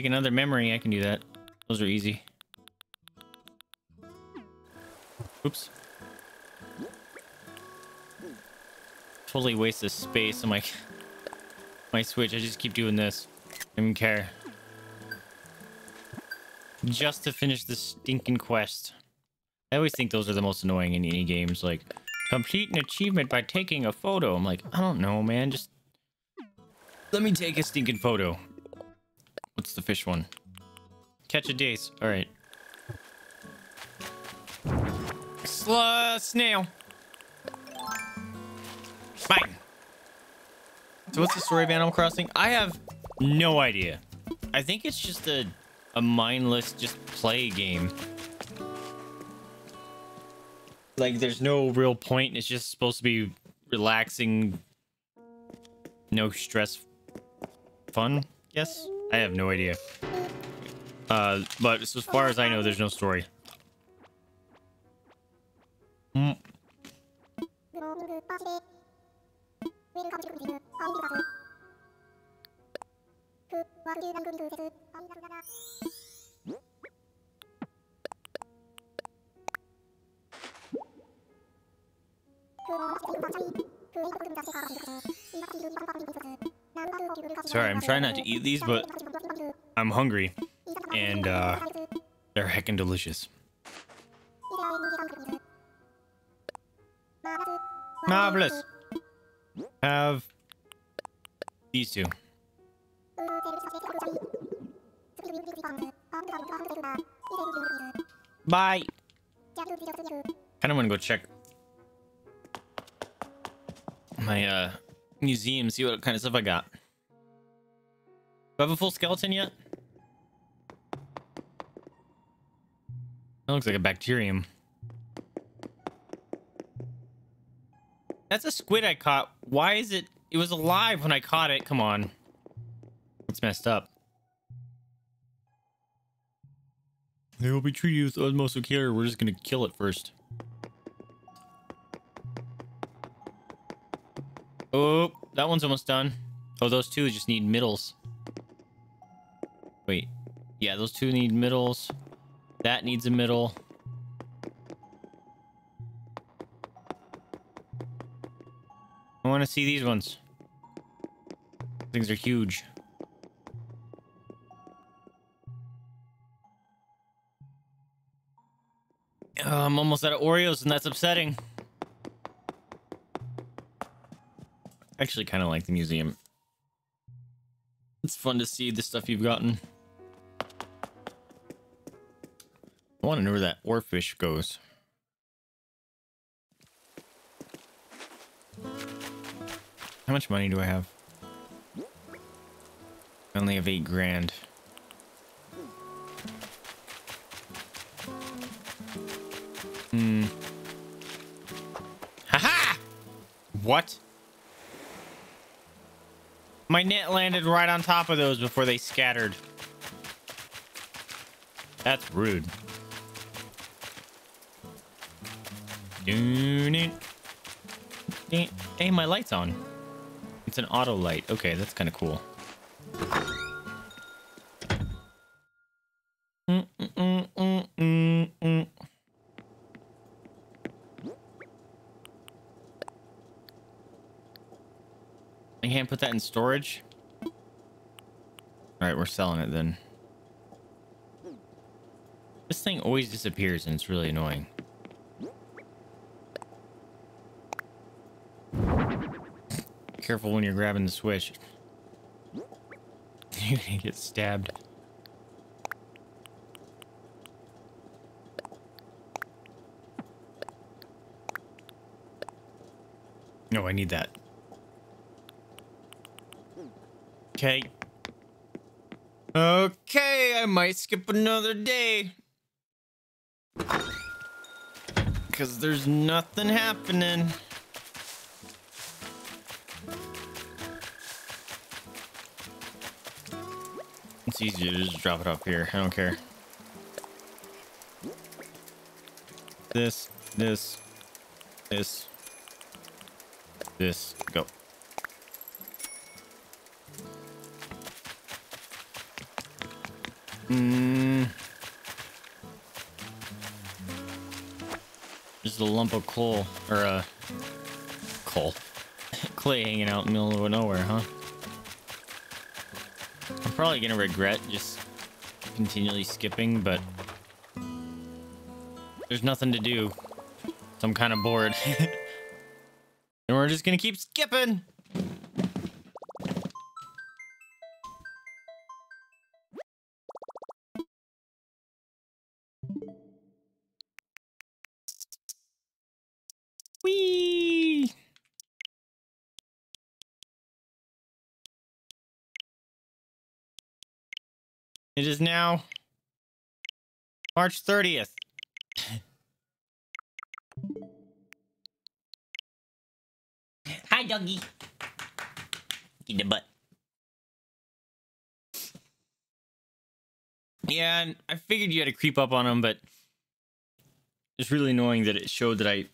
Take another memory. I can do that. Those are easy. Oops. Totally waste of space on my <laughs> my switch. I just keep doing this. I don't even care. Just to finish this stinking quest. I always think those are the most annoying in any games. Like, complete an achievement by taking a photo. I'm like, I don't know, man. Just let me take a stinking photo. What's the fish one? Catch a dace. All right. Sl snail. Bang. So what's the story of Animal Crossing? I have no idea. I think it's just a a mindless just play game. Like there's no real point. It's just supposed to be relaxing, no stress, fun. Yes, I have no idea. Uh, but as far as I know, there's no story. Mm. Sorry, I'm trying not to eat these, but I'm hungry. And, uh, they're heckin' delicious. Marvelous. Have these two. Bye. Kind of want to go check my uh museum, see what kind of stuff I got. Do I have a full skeleton yet? That looks like a bacterium. That's a squid I caught. Why is it? It was alive when I caught it. Come on. It's messed up. They will be treated with utmost care. We're just gonna kill it first. Oh, that one's almost done. Oh, those two just need middles. Wait. Yeah, those two need middles. That needs a middle. I want to see these ones. Things are huge. Oh, I'm almost out of Oreos, and that's upsetting. Actually kind of like the museum. It's fun to see the stuff you've gotten. I want to know where that oarfish goes. How much money do I have? I only have eight grand. Hmm. Haha! What? My net landed right on top of those before they scattered. That's rude. Hey, my light's on. It's an auto light. Okay, that's kind of cool. Storage. All right, we're selling it then. This thing always disappears and it's really annoying. Careful when you're grabbing the switch. <laughs> You're gonna get stabbed. No, I need that. Okay. Okay, I might skip another day. Because there's nothing happening. It's easier to just drop it off here. I don't care. This, this, this, this, go. Mm. Just a lump of coal, or uh, coal, <laughs> clay hanging out in the middle of nowhere, huh? I'm probably gonna regret just continually skipping, but there's nothing to do. So I'm kind of bored. <laughs> and we're just gonna keep skipping. Now March 30th. Hi, doggy. Get the butt. Yeah, and I figured you had to creep up on them, but it's really annoying that it showed that I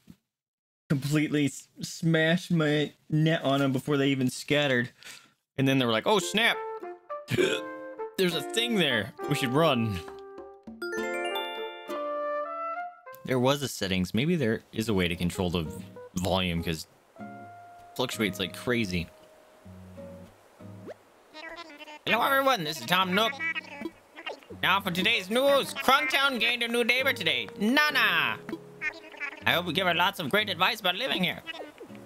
completely s- smashed my net on them before they even scattered. And then they were like, oh, snap. There's a thing there. We should run. There was a settings. Maybe there is a way to control the volume because fluctuates like crazy. Hello, everyone. This is Tom Nook. Now for today's news. Crunktown gained a new neighbor today, Nana. I hope we give her lots of great advice about living here.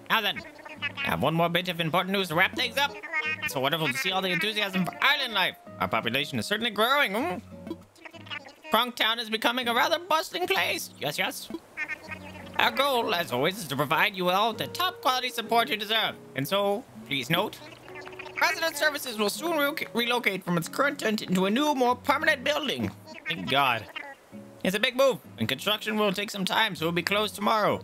Now then, I have one more bit of important news to wrap things up. So wonderful to see all the enthusiasm for island life. Our population is certainly growing. Hmm? Crunktown is becoming a rather bustling place. Yes, yes. Our goal, as always, is to provide you all the top quality support you deserve. And so, please note, Resident Services will soon re- relocate from its current tent into a new, more permanent building. Thank God. It's a big move, and construction will take some time, so it'll be closed tomorrow.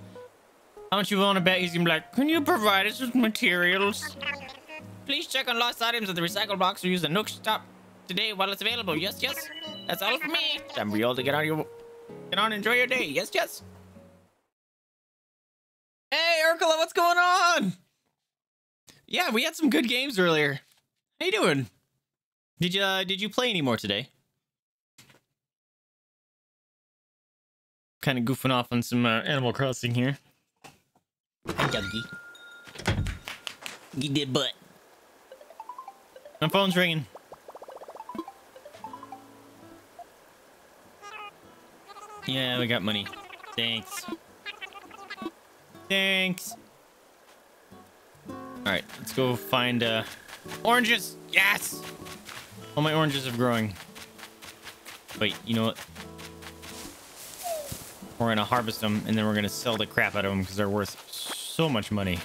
How much you want to bet he's gonna be like, can you provide us with materials? Please check on lost items at the recycle box or use the Nook shop today while it's available. Yes, yes. That's all for me. Time for you all to get on your get on, enjoy your day. Yes, yes. Hey, Urkula, what's going on? Yeah, we had some good games earlier. How you doing? Did you uh, did you play any more today? Kind of goofing off on some uh, Animal Crossing here. Doggy. Get the butt. My phone's ringing. Yeah, we got money. Thanks. Thanks. All right, let's go find uh, oranges. Yes. All my oranges are growing. Wait, you know what? We're gonna harvest them and then we're gonna sell the crap out of them because they're worth so much money.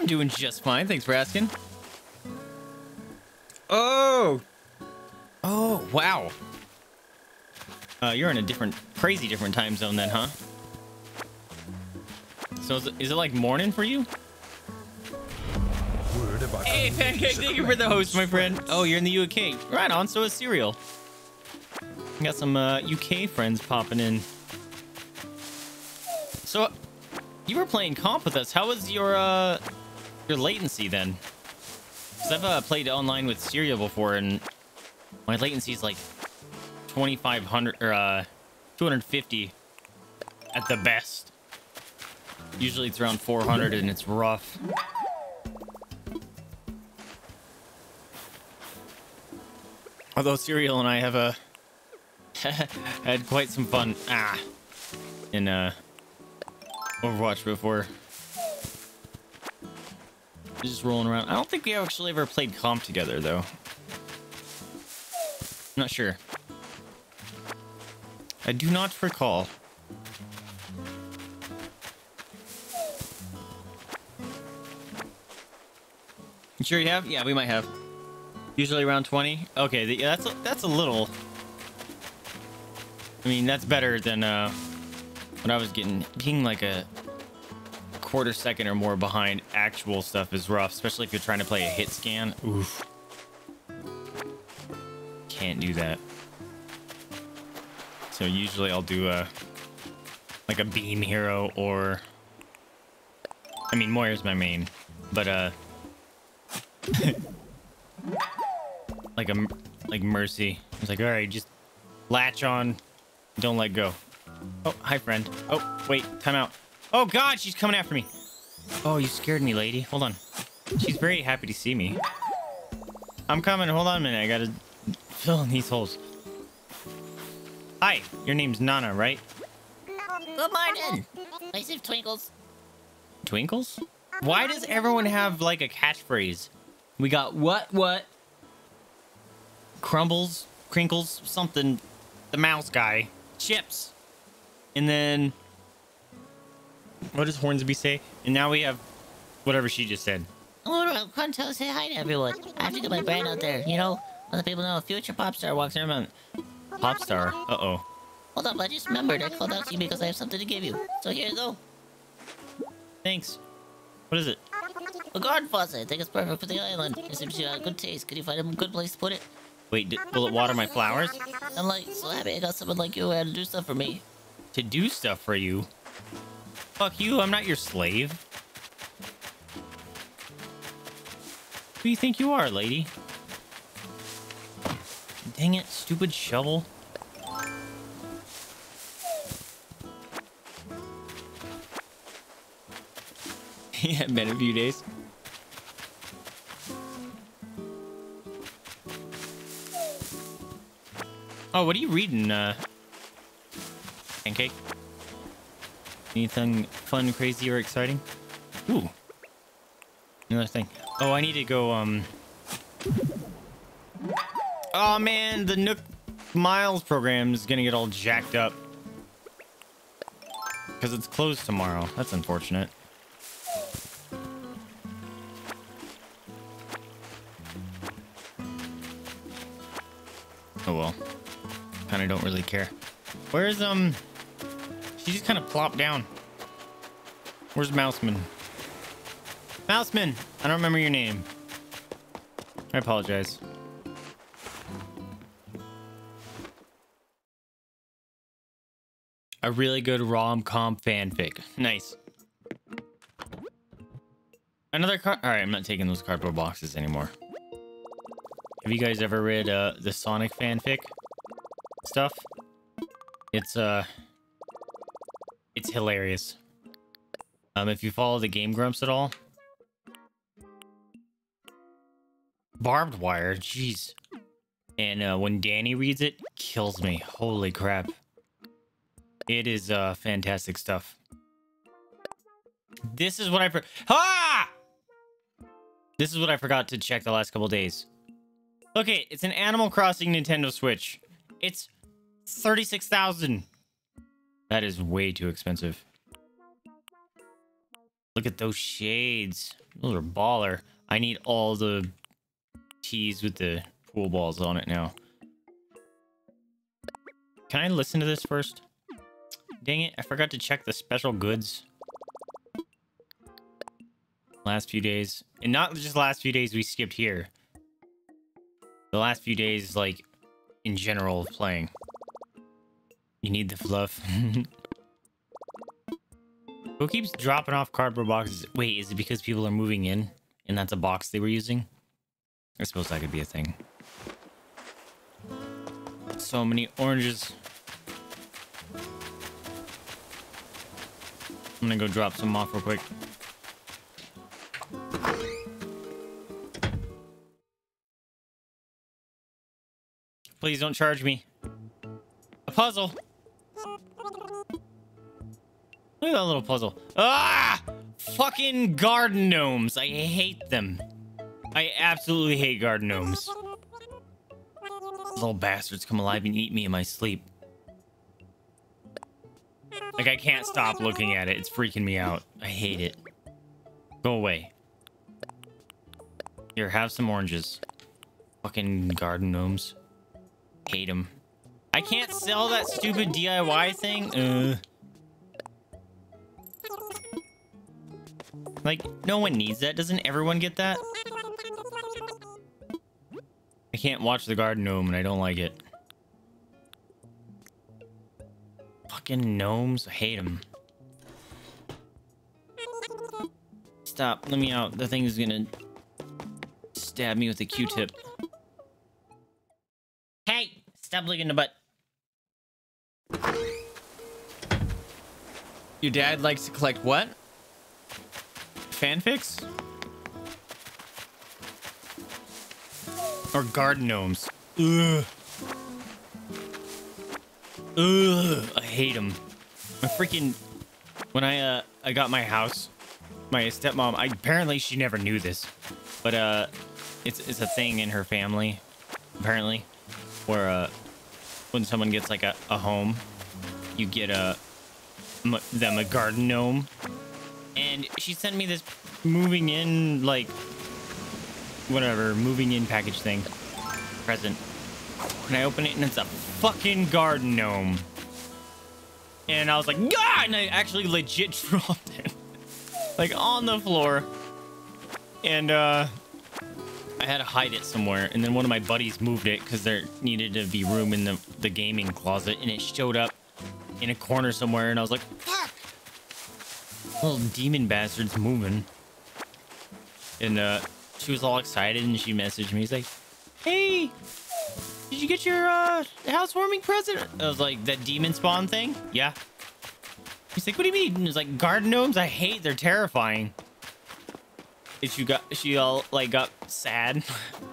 I'm doing just fine. Thanks for asking. Oh. Oh, wow. Uh, you're in a different, crazy different time zone then, huh? So is it, is it like morning for you? Word about Hey, Pancake, thank you for the host, my friend. Oh, you're in the UK. Right on, so is cereal. Got some uh, UK friends popping in. So, you were playing comp with us. How was your uh, your latency then? Because I've uh, played online with Serial before, and my latency is like 2500 or uh, 250 at the best. Usually it's around 400 and it's rough. Although Serial and I have uh, <laughs> had quite some fun ah in uh Overwatch before. Just rolling around. I don't think we actually ever played comp together though. I'm Not sure. I do not recall. You sure you have? Yeah, we might have. Usually around 20. Okay, th- yeah, that's a, that's a little. I mean, that's better than uh, what I was getting. Being like a quarter second or more behind actual stuff is rough, especially if you're trying to play a hit scan. Oof. Can't do that. So usually I'll do a like a beam hero or I mean Moira's my main, but uh <laughs> like a like Mercy. It's like all right, just latch on, don't let go. Oh, hi friend. Oh, wait, time out. Oh god, she's coming after me. Oh, you scared me, lady. Hold on. She's very happy to see me. I'm coming. Hold on a minute. I gotta fill in these holes. Hi, your name's Nana, right? Good morning. Nice of twinkles. Twinkles? Why does everyone have like a catchphrase? We got what, what? Crumbles, crinkles, something. The mouse guy. Chips. And then. What does Hornsby say? And now we have whatever she just said. Oh, come tell say hi to everyone. I have to get my brand out there, you know? Let the people know a future pop star walks around. Popstar. Uh oh. Hold up, I just remembered I called out to you because I have something to give you. So here you go. Thanks. What is it? A garden faucet. I think it's perfect for the island. It seems you got good taste. Could you find a good place to put it? Wait, d- will it water my flowers? I'm like so happy I got someone like you around to do stuff for me. To do stuff for you? Fuck you, I'm not your slave. Who do you think you are, lady? Dang it, stupid shovel. <laughs> yeah, been a few days. Oh, what are you reading, uh, Pancake? Anything fun, crazy, or exciting? Ooh. Another thing. Oh, I need to go, um... Oh, man, the Nook Miles program is gonna get all jacked up. Because it's closed tomorrow. That's unfortunate. Oh well. Kinda don't really care. Where's, um... She just kind of plopped down. Where's Mouseman? Mouseman! I don't remember your name. I apologize. A really good rom-com fanfic. Nice. Another card. All right, I'm not taking those cardboard boxes anymore. Have you guys ever read uh, the Sonic fanfic stuff? It's uh, it's hilarious. Um, if you follow the Game Grumps at all, barbed wire, jeez. And uh, when Danny reads it, kills me. Holy crap! It is uh fantastic stuff. This is what I ah! This is what I forgot to check the last couple days. Okay, it's an Animal Crossing Nintendo Switch. It's 36,000. That is way too expensive. Look at those shades. Those are baller. I need all the tees with the pool balls on it now. Can I listen to this first? Dang it, I forgot to check the special goods. Last few days. And not just last few days we skipped here. The last few days, like, in general of playing. You need the fluff. <laughs> Who keeps dropping off cardboard boxes? Wait, is it because people are moving in? And that's a box they were using? I suppose that could be a thing. So many oranges. I'm gonna go drop some off real quick. Please don't charge me. A puzzle. Look at that little puzzle. Ah! Fucking garden gnomes. I hate them. I absolutely hate garden gnomes. Little bastards come alive and eat me in my sleep. Like, I can't stop looking at it. It's freaking me out. I hate it. Go away. Here, have some oranges. Fucking garden gnomes. Hate them. I can't sell that stupid DIY thing. Uh. Like, no one needs that. Doesn't everyone get that? I can't watch the garden gnome and I don't like it. Fucking gnomes. I hate them. Stop. Let me out. The thing is gonna stab me with a Q-tip. Hey, stop licking the butt. Your dad likes to collect what? Fanfics? Or garden gnomes? Ugh. Ugh. I hate them. I freaking... When I, uh, I got my house, my stepmom, I, apparently she never knew this, but, uh, it's, it's a thing in her family, apparently, where, uh, when someone gets, like, a, a home, you get a, them a garden gnome. And she sent me this moving in like whatever moving in package thing. Present. And i open it and it's a fucking garden gnome. And i was like god and i actually legit <laughs> dropped it like on the floor. And uh i had to hide it somewhere. And then one of my buddies moved it because there needed to be room in the, the gaming closet. And it showed up in a corner somewhere, and I was like, fuck! Little demon bastard's moving. And uh, she was all excited, and she messaged me. She's like, hey, did you get your uh, housewarming present? I was like, that demon spawn thing? Yeah. He's like, what do you mean? And it's like, garden gnomes, I hate, they're terrifying. And she got, she all, like, got sad.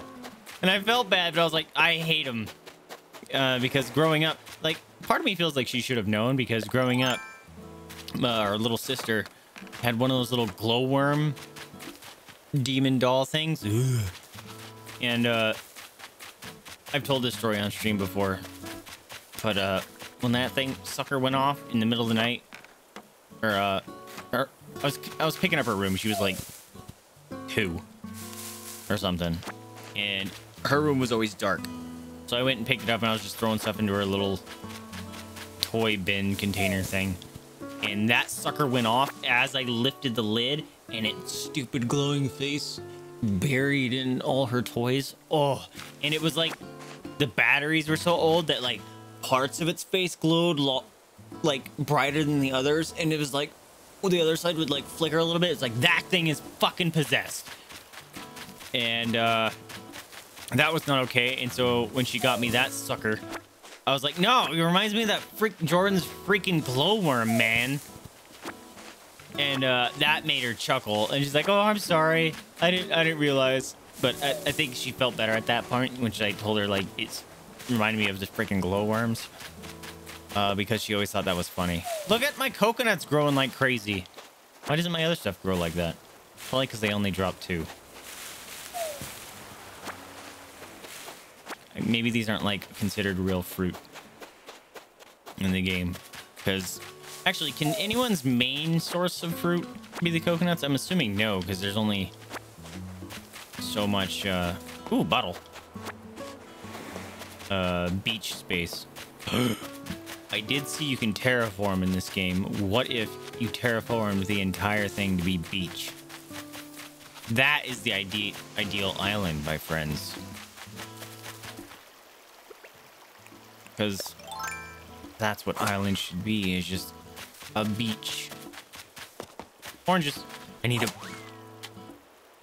<laughs> and I felt bad, but I was like, I hate them. Uh, because growing up, like, part of me feels like she should have known because growing up, uh, our little sister had one of those little glowworm demon doll things. Ugh. And uh, I've told this story on stream before, but uh, when that thing sucker went off in the middle of the night, or uh, or I was I was picking up her room. She was like two or something, and her room was always dark. So I went and picked it up, and I was just throwing stuff into her little toy bin container thing. And that sucker went off as I lifted the lid, and its stupid glowing face buried in all her toys. Oh, and it was like the batteries were so old that like parts of its face glowed lo- like brighter than the others, and it was like well, the other side would like flicker a little bit. It's like that thing is fucking possessed. And uh that was not okay. And so when she got me that sucker, I was like, no, it reminds me of that freak Jordan's freaking glowworm, man. And uh, that made her chuckle. And she's like, oh, I'm sorry. I didn't I didn't realize. But I, I think she felt better at that point when I told her like it's reminded me of the freaking glowworms. Uh, because she always thought that was funny. Look at my coconuts growing like crazy. Why doesn't my other stuff grow like that? Probably because they only drop two. Maybe these aren't like considered real fruit in the game. Because actually, can anyone's main source of fruit be the coconuts? I'm assuming no, because there's only so much. Uh... Ooh, bottle. Uh, beach space. <gasps> I did see you can terraform in this game. What if you terraformed the entire thing to be beach? That is the ide ideal island, my friends. Because that's what island should be, is just a beach. Oranges. I need a...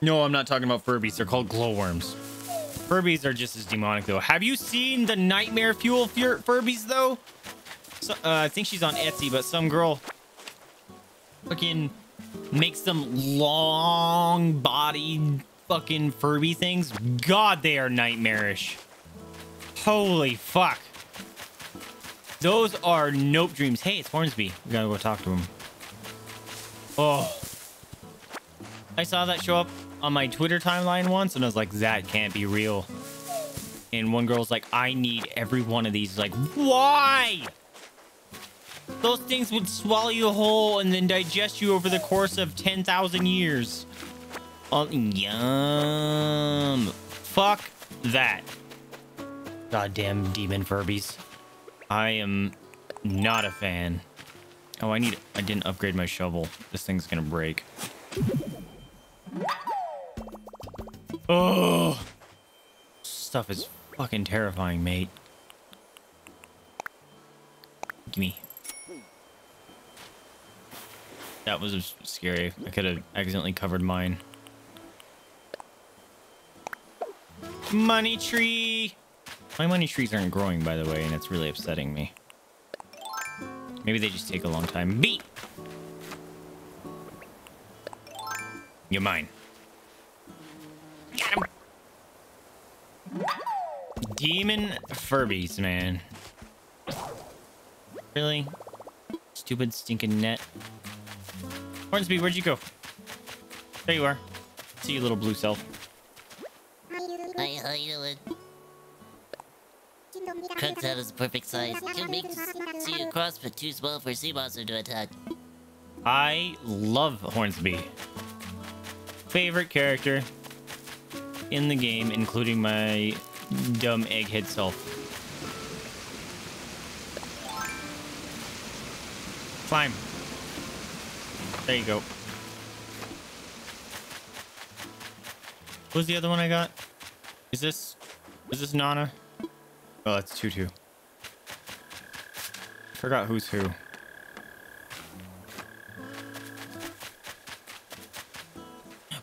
No, I'm not talking about Furbies. They're called glowworms. Furbies are just as demonic, though. Have you seen the Nightmare Fuel Fur Furbies, though? So, uh, I think she's on Etsy, but some girl fucking makes them long-bodied fucking Furby things. God, they are nightmarish. Holy fuck. Those are nope dreams. Hey, it's Hornsby. We gotta go talk to him. Oh. I saw that show up on my Twitter timeline once, and I was like, that can't be real. And one girl's like, I need every one of these. Like, why? Those things would swallow you whole and then digest you over the course of 10,000 years. Oh, yum. Fuck that. Goddamn demon Furbies. I am not a fan. Oh, I need. I didn't upgrade my shovel. This thing's gonna break. Oh, stuff is fucking terrifying, mate. Gimme. That was scary. I could have accidentally covered mine. Money tree! My money trees aren't growing, by the way, and it's really upsetting me. Maybe they just take a long time. Beat! You're mine. Got him! Demon Furbies, man. Really? Stupid stinking net. Hornsby, where'd you go? There you are. See you, little blue self. Hi, how you doing? Cooked out is the perfect size. Can make to see across, but too small for a sea monster to attack. I love Hornsby. Favorite character in the game, including my dumb egghead self. Climb. There you go. Who's the other one I got? Is this... Is this Nana? Oh, that's Tutu. Forgot who's who.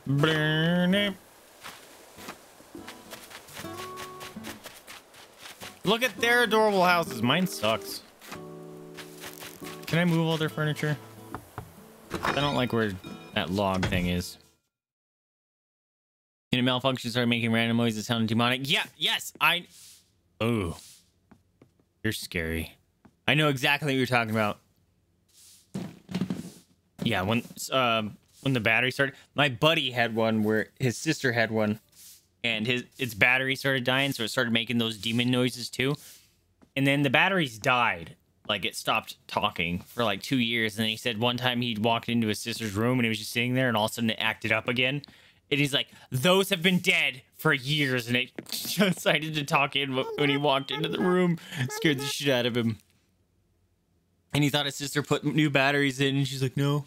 Burn it. Look at their adorable houses. Mine sucks. Can I move all their furniture? I don't like where that log thing is. Can it malfunction start making random noises sounding demonic? Yeah, yes, I... Oh. You're scary. I know exactly what you're talking about. Yeah, when um when the battery started, my buddy had one where his sister had one, and his its battery started dying, so it started making those demon noises too. And then the batteries died, like it stopped talking for like two years. And then he said one time he walked into his sister's room and he was just sitting there, and all of a sudden it acted up again. And he's like, "Those have been dead for years," and it <laughs> decided to talk in when he walked into the room, scared the shit out of him. And he thought his sister put new batteries in, and she's like, "No."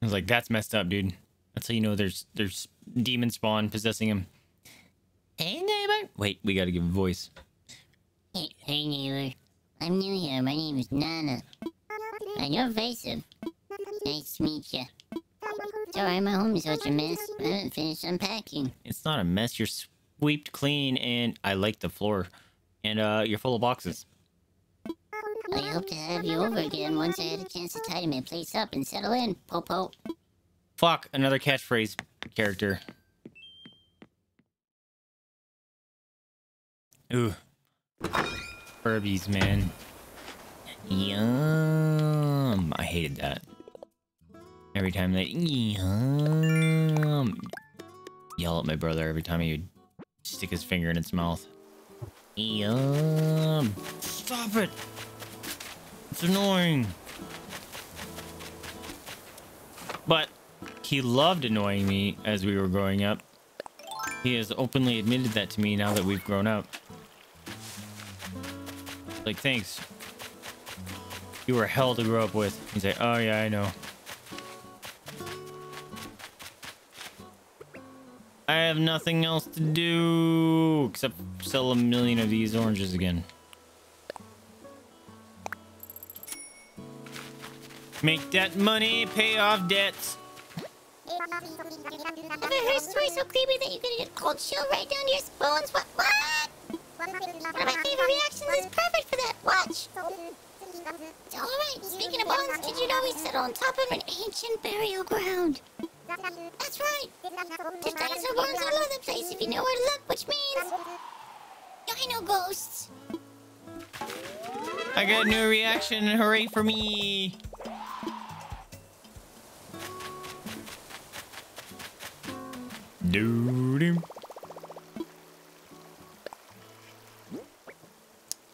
I was like, "That's messed up, dude. That's how you know there's there's demon spawn possessing him." Hey, neighbor. Wait, we gotta give a voice. Hey, hey, neighbor. I'm new here. My name is Nana. And you're evasive. Nice to meet you. Sorry, my home is such a mess. I haven't finished unpacking. It's not a mess. You're swept clean, and I like the floor, and uh, you're full of boxes. I hope to have you over again once I had a chance to tidy my place up and settle in, Popo. Fuck, another catchphrase character. Ooh. Furbies, man. Yum. I hated that. Every time they yum. Yell at my brother every time he would stick his finger in its mouth. Yum. Stop it. It's annoying. But he loved annoying me as we were growing up. He has openly admitted that to me now that we've grown up. Like, thanks. You were hell to grow up with. He's like, oh yeah, I know. I have nothing else to do except sell a million of these oranges again. Make that money, pay off debts. Ever heard story so creepy that you're gonna get a cold chill right down your bones? What? What? One of my favorite reactions is perfect for that. Watch. Alright, speaking of bones, did you know we sit on top of an ancient burial ground? That's right. There's dinosaur bones all over the place if you know where to look, which means... Dino ghosts. I got a new reaction. Hooray for me. Doo-doo.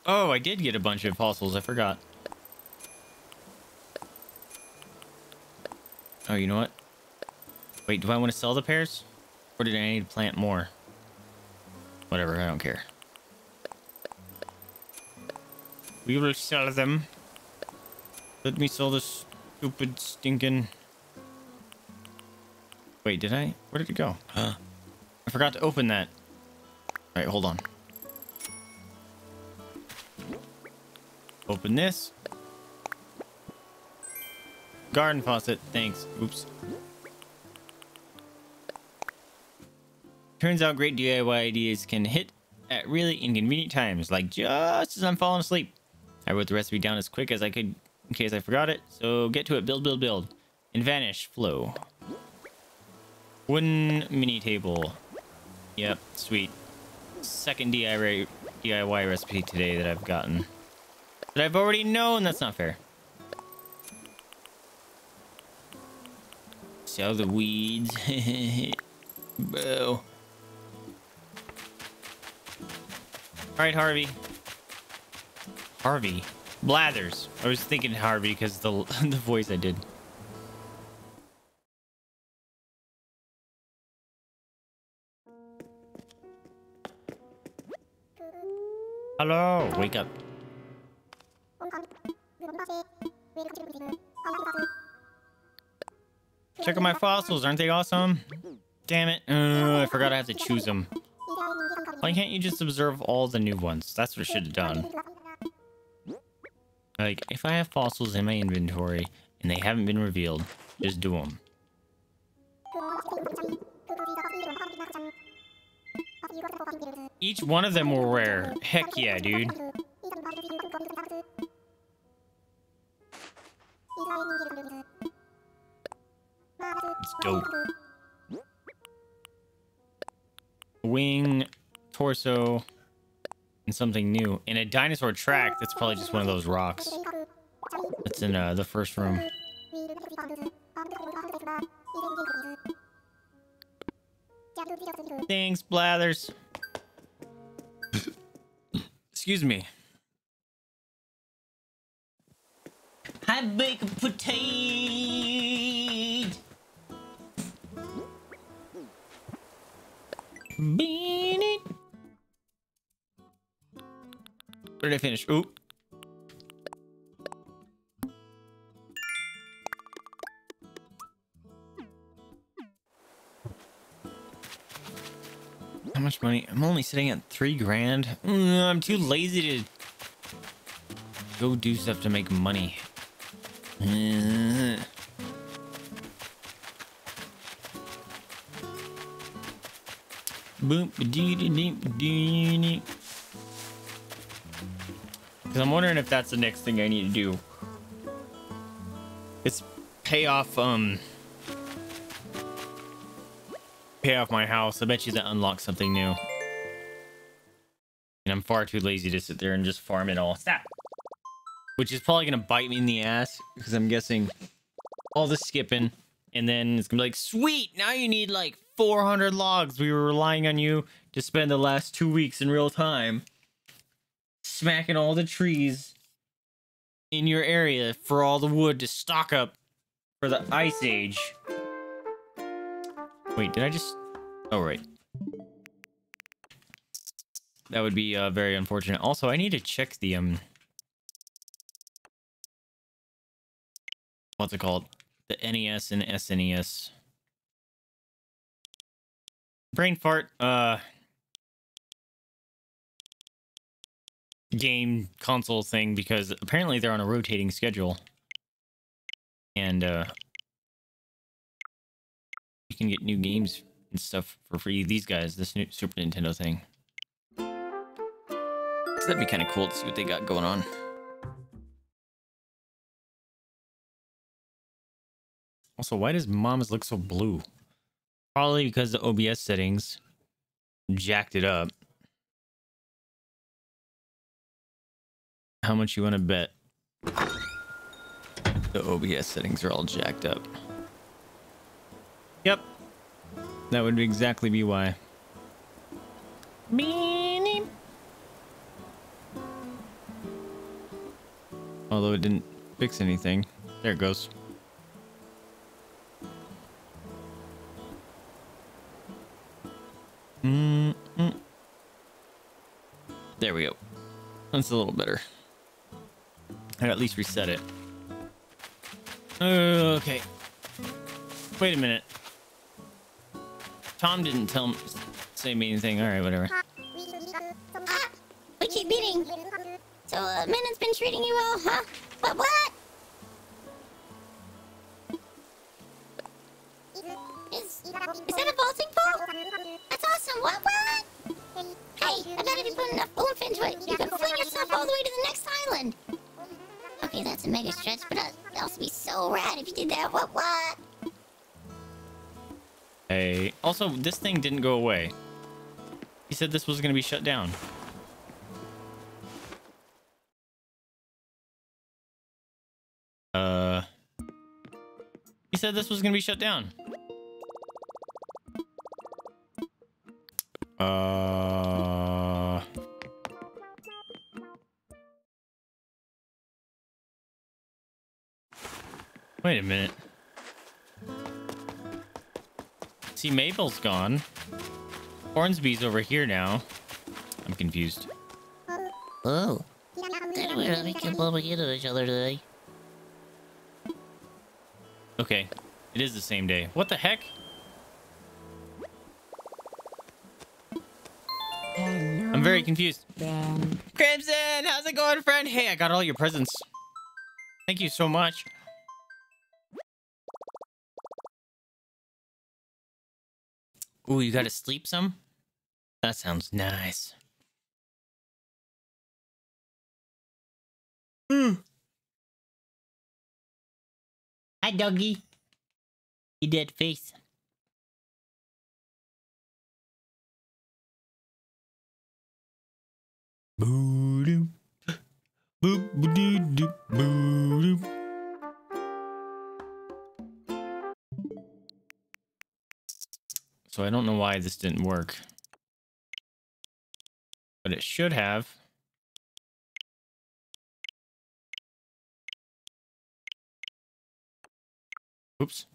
Oh, I did get a bunch of fossils. I forgot. Oh, you know what? Wait, do I want to sell the pears? Or did I need to plant more? Whatever, I don't care. We will sell them. Let me sell this stupid stinking... Wait, did I? Where did it go? Huh? I forgot to open that. All right, hold on. Open this. Garden faucet, thanks. Oops. Turns out great DIY ideas can hit at really inconvenient times, like just as I'm falling asleep. I wrote the recipe down as quick as I could in case I forgot it, so get to it, build, build, build. And vanish, flow. Wooden mini table. Yep, sweet. Second DIY, DIY recipe today that I've gotten. That I've already known, that's not fair. Sell the weeds. <laughs> Boo. Alright, Harvey. Harvey. Blathers. I was thinking Harvey because the <laughs> the voice I did. Hello, wake up. Check out my fossils, aren't they awesome? Damn it, uh, I forgot I have to choose them. Why can't you just observe all the new ones? That's what I should have done. Like, if I have fossils in my inventory and they haven't been revealed, just do them. Each one of them were rare. Heck yeah, dude. It's dope. Wing, torso, and something new. And a dinosaur track, that's probably just one of those rocks. That's in uh, the first room. Thanks, Blathers. <coughs> Excuse me. I bake a potato. Beanie. Where did I finish? Ooh. How much money? I'm only sitting at three grand. Mm, I'm too lazy to go do stuff to make money. <laughs> Mm. Dee dee dee dee dee. Because I'm wondering if that's the next thing I need to do. It's pay off, um... Pay off my house. I bet you that unlocks something new. And I'm far too lazy to sit there and just farm it all. Stop! Which is probably going to bite me in the ass. Because I'm guessing all the skipping. And then it's going to be like, sweet! Now you need like 400 logs. We were relying on you to spend the last two weeks in real time smacking all the trees in your area for all the wood to stock up for the ice age. Wait, did I just... Oh, right. That would be uh, very unfortunate. Also, I need to check the, um... What's it called? The NES and SNES. Brain fart, uh... game console thing because apparently they're on a rotating schedule. And uh you can get new games and stuff for free. These guys, this new Super Nintendo thing. So that'd be kind of cool to see what they got going on. Also, why does Mama's look so blue? Probably because the OBS settings jacked it up. How much you want to bet? The OBS settings are all jacked up. Yep. That would exactly be why. Meanie. Although it didn't fix anything. There it goes. Mm -mm. There we go. That's a little better. I at least reset it. Okay. Wait a minute. Tom didn't tell me, say me anything. All right, whatever. Ah, we keep meeting. So, uh, Minna's been treating you well, huh? What, what? Also, this thing didn't go away. He said this was going to be shut down. Uh. He said this was going to be shut down. Uh. Wait a minute. See, Mabel's gone. Hornsby's over here now. I'm confused. Oh, did we really keep bumping into each other today? Okay, it is the same day. What the heck? I'm very confused. Crimson, how's it going, friend? Hey, I got all your presents. Thank you so much. Ooh, you gotta sleep some? That sounds nice. Hmm. Hi, doggy. You dead face. Boo-doo. Boo-ba-doo-doo. Boo-doo. So I don't know why this didn't work. But it should have. Oops.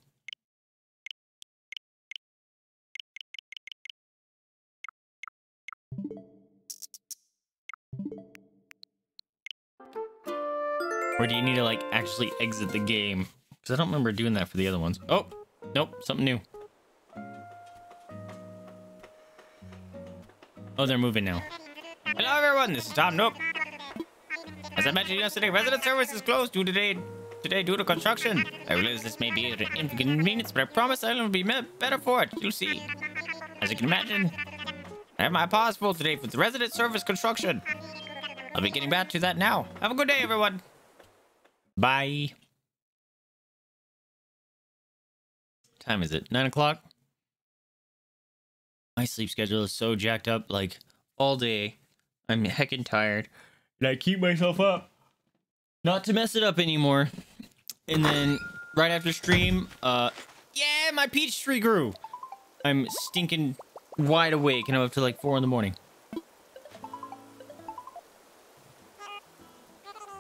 Or do you need to like actually exit the game? Because I don't remember doing that for the other ones. Oh, nope, something new. Oh, they're moving now. Hello, everyone. This is Tom Nook. As I mentioned yesterday, resident service is closed due today today due to construction. I realize this may be an inconvenience, but I promise I will be better for it. You'll see. As you can imagine, I have my paws full today with the resident service construction. I'll be getting back to that now. Have a good day, everyone. Bye. Time is it? Nine o'clock. My sleep schedule is so jacked up, like all day. I'm heckin' tired, and I keep myself up not to mess it up anymore. And then right after stream, uh, yeah, my peach tree grew. I'm stinking wide awake, and I'm up to like four in the morning.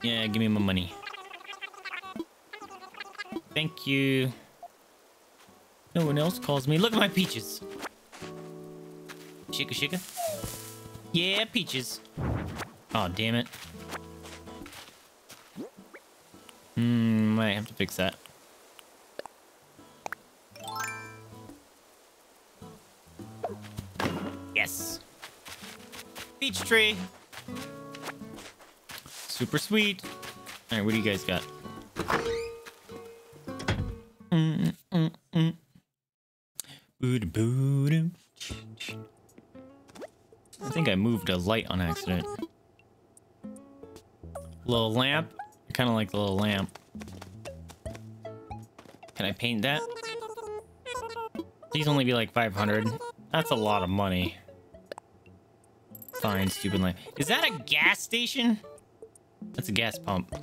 Yeah, give me my money. Thank you. No one else calls me. Look at my peaches. Shika shika. Yeah, peaches. Oh, damn it. Hmm, might have to fix that. Yes. Peach tree. Super sweet. All right, what do you guys got? Mm, mm, mm. Boot, I moved a light on accident. Little lamp. I kind of like the little lamp. Can I paint that? These only be like 500. That's a lot of money. Fine, stupid lamp. Is that a gas station? That's a gas pump.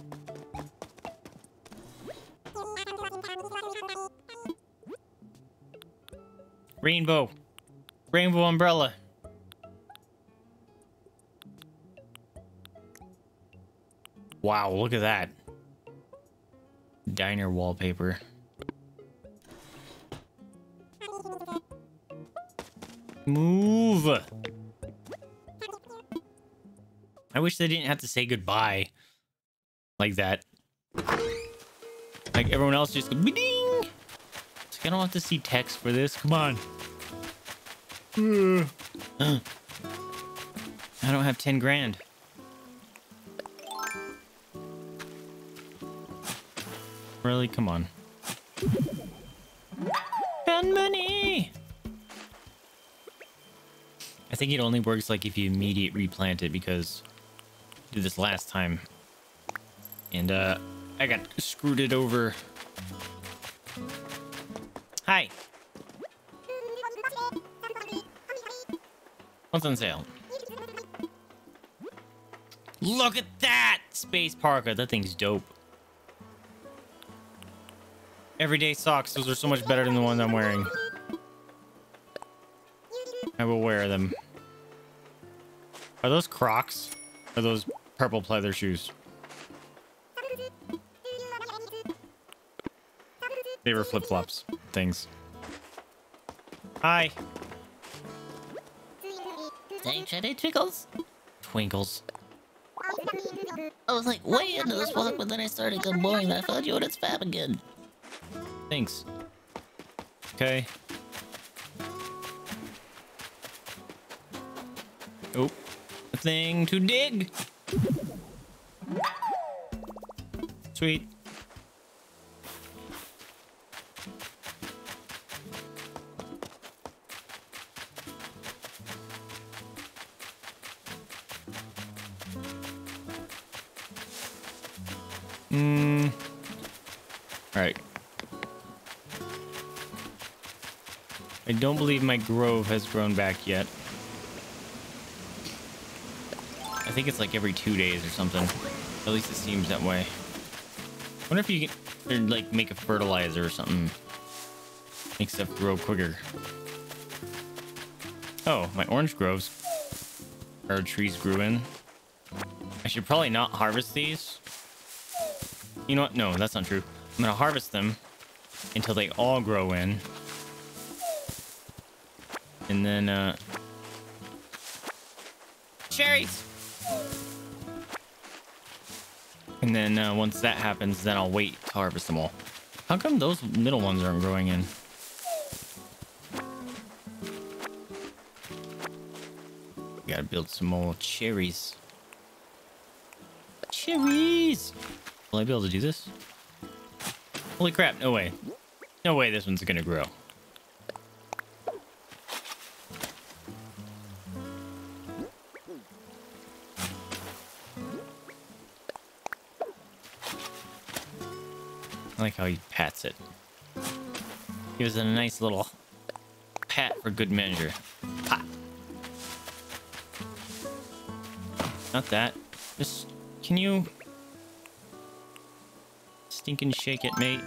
Rainbow. Rainbow umbrella. Wow, look at that. Diner wallpaper. Move. I wish they didn't have to say goodbye like that. Like everyone else just go ding. It's like I don't have to see text for this. Come on. <gasps> I don't have 10 grand. Really? Come on. Spend money! I think it only works like if you immediate replant it because I did this last time. And uh I got screwed it over. Hi. What's on sale? Look at that! Space Parker, That thing's dope. Everyday socks. Those are so much better than the ones I'm wearing. I will wear them. Are those Crocs? Or those purple pleather shoes? They were flip-flops. Things. Hi. Thanks, Jenny Twinkles. Twinkles. I was like way into this walk, but then I started boring and I found you and it's fab again. Thanks. Okay. Oh, a thing to dig. Sweet. Don't believe my grove has grown back yet. I think it's like every two days or something. At least it seems that way. wonder if you can like make a fertilizer or something. Make stuff grow quicker. Oh, my orange groves. Or trees grew in. I should probably not harvest these. You know what? No, that's not true. I'm gonna harvest them until they all grow in. And then, uh... Cherries! And then, uh, once that happens, then I'll wait to harvest them all. How come those middle ones aren't growing in? Gotta build some more cherries. Cherries! Will I be able to do this? Holy crap, no way. No way this one's gonna grow. Pats it. Gives it a nice little pat for good measure. Pat. Not that. Just, can you stinking shake it, mate?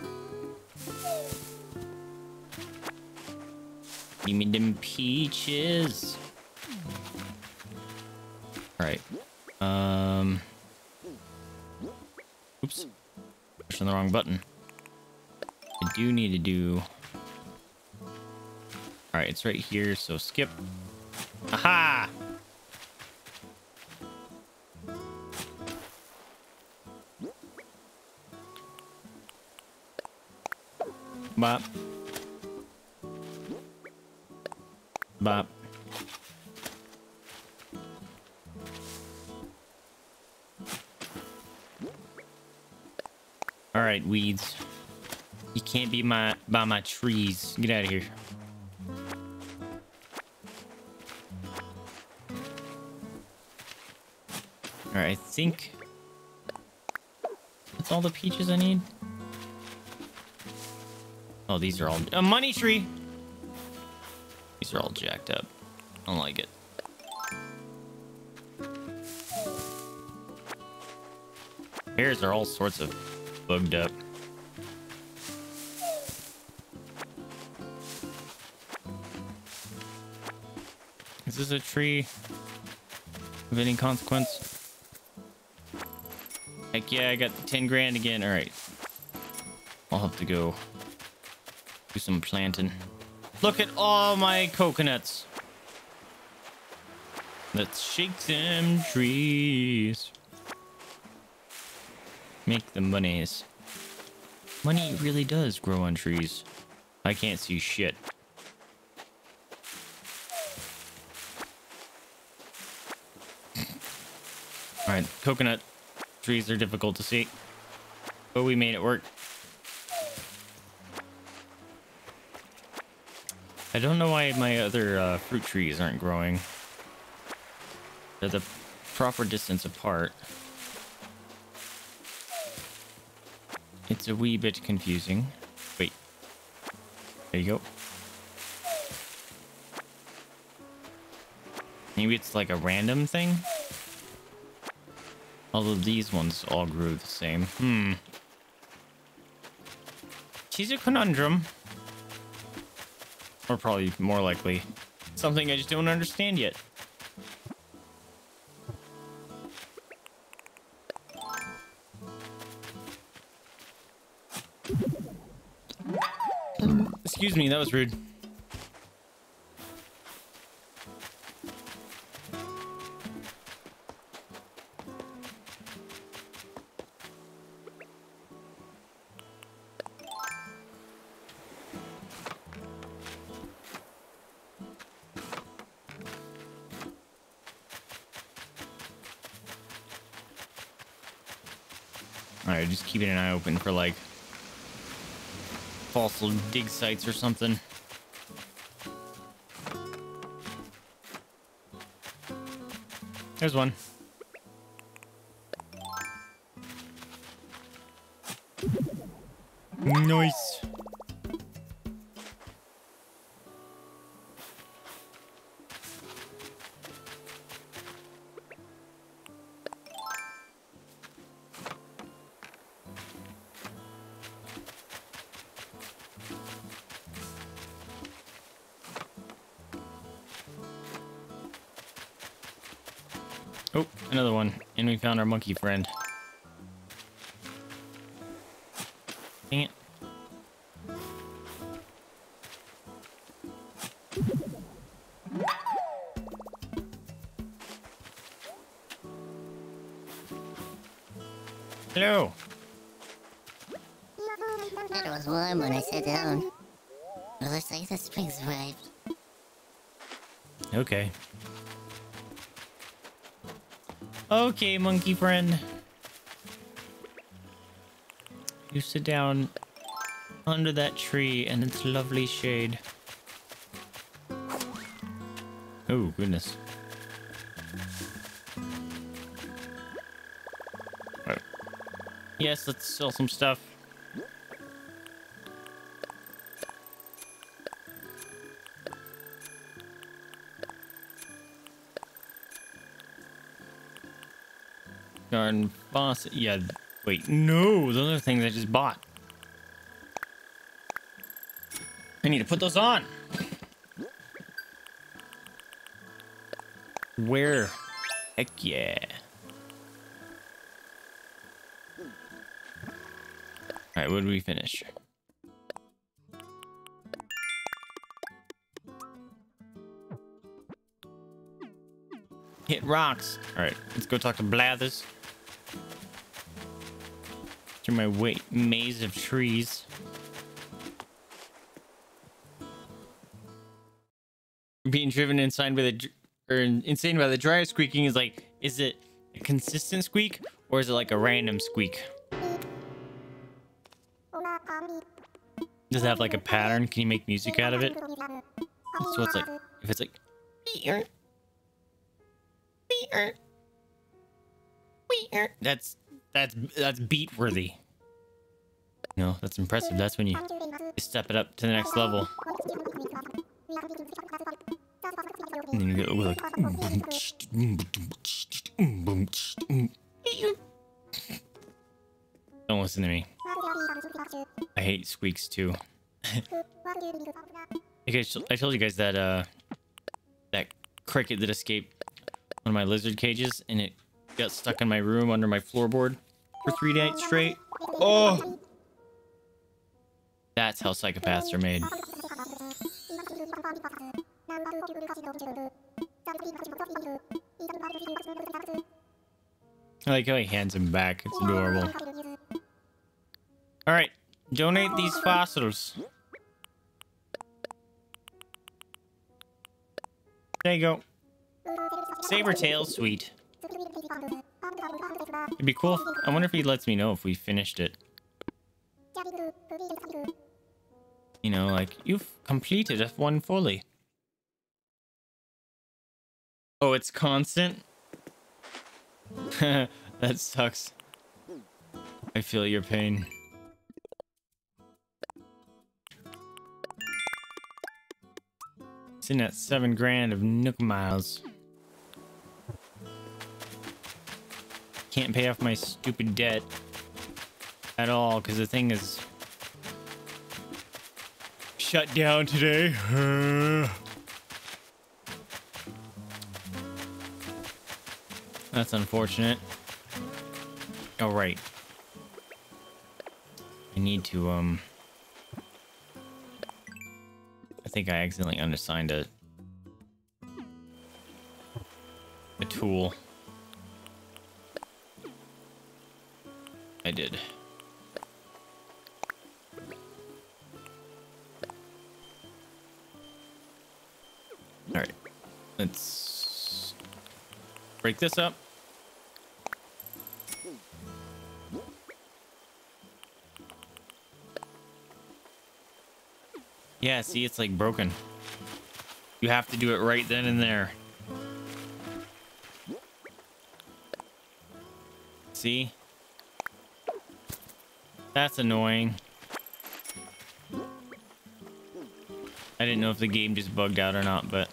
Give me them peaches. All right. Um. Oops. Pushing the wrong button. Do need to do... Alright, it's right here, so skip. Aha! Bop. My by my trees. Get out of here. All right, I think that's all the peaches I need. Oh, these are all a money tree. These are all jacked up. I don't like it. Hairs are all sorts of bugged up. Is a tree of any consequence? Heck yeah, I got 10 grand again. All right. I'll have to go do some planting. Look at all my coconuts. Let's shake them trees. Make the monies. Money really does grow on trees. I can't see shit. Alright, coconut trees are difficult to see. But we made it work. I don't know why my other uh, fruit trees aren't growing. They're the proper distance apart. It's a wee bit confusing. Wait. There you go. Maybe it's like a random thing? Although these ones all grew the same. Hmm. She's a conundrum. Or probably more likely. Something I just don't understand yet. Excuse me, that was rude. Keeping an eye open for like fossil dig sites or something. There's one. Nice. Oh, another one. And we found our monkey friend. Okay, monkey friend. You sit down under that tree and its lovely shade. Oh, goodness. Right. Yes, let's sell some stuff. Garden faucet. Yeah. Wait. No, those are things I just bought. I need to put those on. Where? Heck yeah. Alright, what did we finish? Hit rocks. Alright, let's go talk to Blathers. Through my wa maze of trees. Being driven inside by the or insane by the dryer squeaking is like, is it a consistent squeak or is it like a random squeak? Does it have like a pattern? Can you make music out of it? So it's like, if it's like, that's that's that's beat worthy. No, that's impressive. That's when you step it up to the next level. And then you go like. Don't listen to me. I hate squeaks too. <laughs> I I told you guys that uh that cricket that escaped one of my lizard cages and it got stuck in my room under my floorboard for three nights straight. Oh! That's how psychopaths are made. I like how he hands him back. It's adorable. All right, donate these fossils. There you go. Saber tail, sweet. It'd be cool. I wonder if he lets me know if we finished it. You know, like you've completed F1 fully. Oh, it's constant. <laughs> that sucks. I feel your pain. Sitting at seven grand of Nook miles. Can't pay off my stupid debt at all because the thing is shut down today. <sighs> That's unfortunate. Oh, right. I need to, um... I think I accidentally unassigned a... a tool. I did. Let's... break this up. Yeah, see, it's like broken. You have to do it right then and there. See? That's annoying. I didn't know if the game just bugged out or not, but...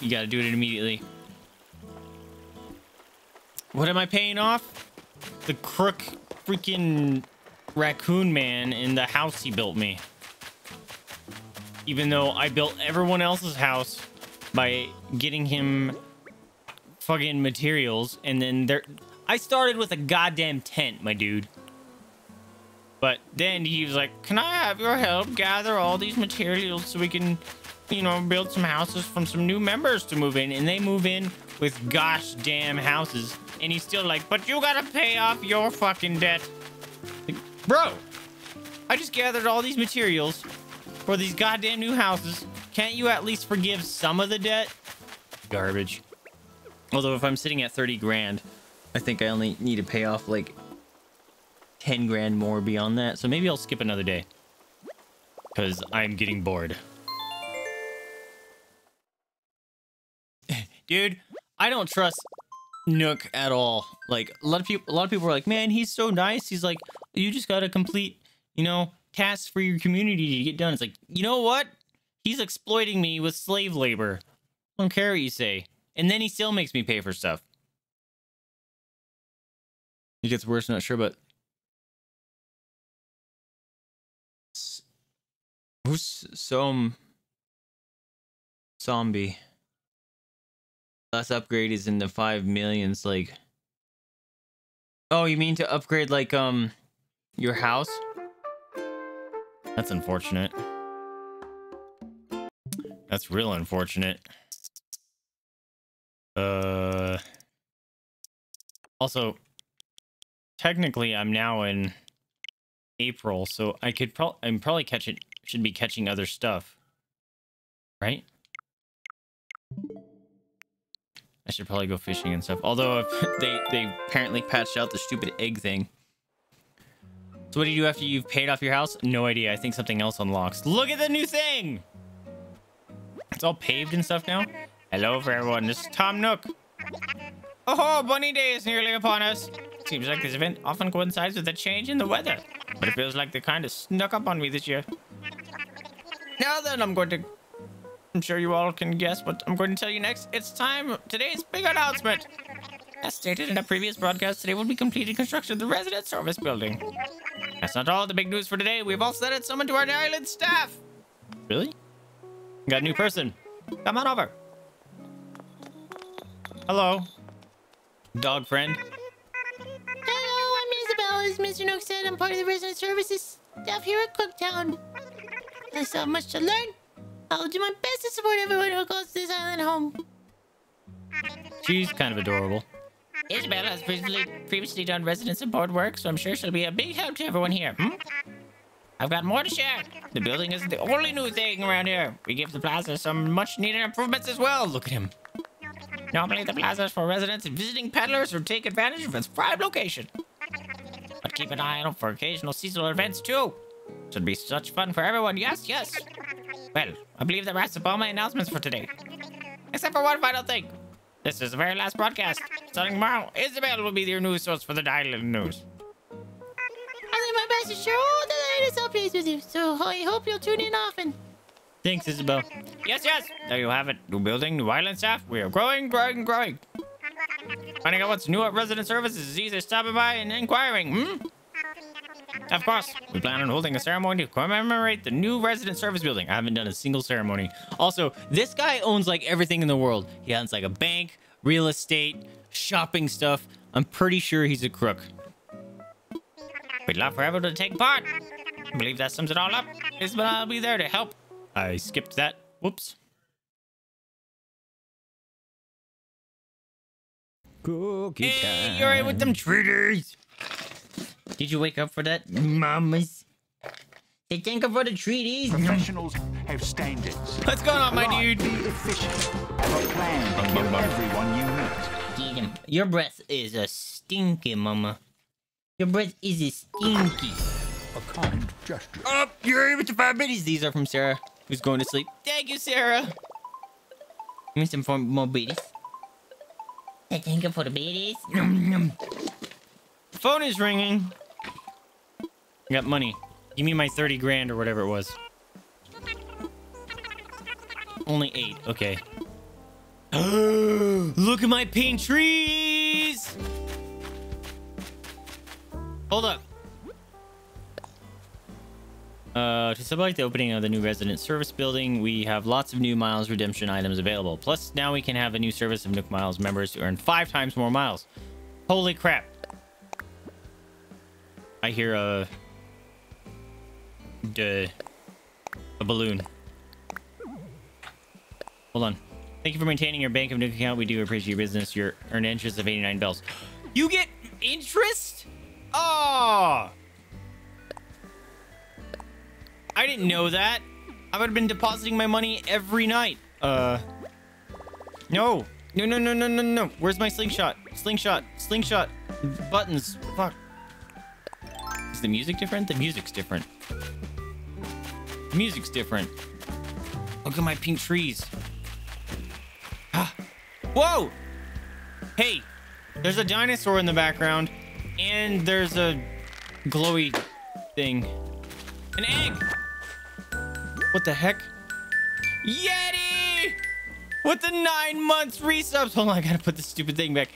You gotta do it immediately. What am I paying off? The crook freaking raccoon man in the house he built me. Even though I built everyone else's house by getting him fucking materials and then there I started with a goddamn tent, my dude. But then he was like, "Can I have your help gather all these materials so we can, you know, build some houses from some new members to move in?" And they move in with gosh damn houses, and he's still like, "But you gotta pay off your fucking debt." Like, Bro, I just gathered all these materials for these goddamn new houses. Can't you at least forgive some of the debt? Garbage. Although if I'm sitting at 30 grand, I think I only need to pay off like 10 grand more beyond that. So maybe I'll skip another day. Because I'm getting bored. Dude, I don't trust Nook at all. Like a lot of people a lot of people are like, man, he's so nice. He's like, you just gotta complete, you know, tasks for your community to get done. It's like, you know what? He's exploiting me with slave labor. I don't care what you say. And then he still makes me pay for stuff. It gets worse, not sure, but who's some zombie? Last upgrade is in the five millions. Like, oh, you mean to upgrade like um your house? That's unfortunate. That's real unfortunate. Uh. Also, technically, I'm now in April, so I could probably I'm probably catching should be catching other stuff, right? I should probably go fishing and stuff. Although <laughs> they they apparently patched out the stupid egg thing. So what do you do after you've paid off your house? No idea. I think something else unlocks. Look at the new thing. It's all paved and stuff now. Hello for everyone. This is Tom Nook. Oh, bunny day is nearly upon us. Seems like this event often coincides with a change in the weather. But it feels like they kind of snuck up on me this year. Now then, I'm going to... I'm sure you all can guess what I'm going to tell you next. It's time. Today's big announcement. As stated in a previous broadcast, today we'll be completing construction of the resident service building. That's not all the big news for today. We've also added someone to our island staff. Really? Got a new person. Come on over. Hello. Dog friend. Hello, I'm Isabelle. As Mr. Nook said, I'm part of the resident services staff here at Crunktown. I still have much to learn. I'll do my best to support everyone who calls this island home. She's kind of adorable. Isabelle has previously, previously done resident support work, so I'm sure she'll be a big help to everyone here. Hmm? I've got more to share. The building isn't the only new thing around here. We give the plaza some much needed improvements as well. Look at him. Normally the plaza is for residents and visiting peddlers who take advantage of its prime location. But keep an eye out for occasional seasonal events too. Should be such fun for everyone. Yes, yes. Well, I believe that wraps up all my announcements for today. Except for one final thing. This is the very last broadcast. Starting tomorrow, Isabelle will be your news source for the Island News. I'll do my best to share all the latest updates with you, so I hope you'll tune in often. Thanks, Isabelle. Yes, yes. There you have it. New building, new island staff. We are growing, growing, growing. Finding out what's new at resident services is easy stopping by and inquiring. Hmm? Of course, we plan on holding a ceremony to commemorate the new resident service building. I haven't done a single ceremony. Also, this guy owns like everything in the world. He owns like a bank, real estate, shopping stuff. I'm pretty sure he's a crook. We'd love for everyone to take part. I believe that sums it all up. Isabelle, I'll be there to help. I skipped that. Whoops. Cookie Hey, you're right with them treaters. Did you wake up for that, mamas? They thank her for the treaties. Professionals have standards. What's going on, my Right, dude? Be efficient. Have a plan to kill everyone you meet. Get. Your breath is a stinky, mama. Your breath is a stinky. A kind gesture. Up, Oh, you're with the five bitties. These are from Sarah, who's going to sleep. Thank you, Sarah. Give me some for more beaties. They thank you for the beaties. Phone is ringing. I got money. Give me my 30 grand or whatever it was. Only eight. Okay. <gasps> Look at my pink trees! Hold up. Uh, to celebrate the opening of the new resident service building, we have lots of new miles redemption items available. Plus, now we can have a new service of Nook Miles members to earn five times more miles. Holy crap. I hear a... Duh. A balloon. Hold on. Thank you for maintaining your Bank of Nook account. We do appreciate your business. Your earned interest of 89 bells. You get interest? Oh! I didn't know that. I would have been depositing my money every night. Uh... No. No, no, no, no, no, no. Where's my slingshot? Slingshot. Slingshot. Buttons. Fuck. The music different? The music's different. The music's different. Look at my pink trees. Ah. Whoa! Hey, there's a dinosaur in the background, and there's a glowy thing. An egg! What the heck? Yeti! With the nine months resubs. Hold on, I gotta put this stupid thing back.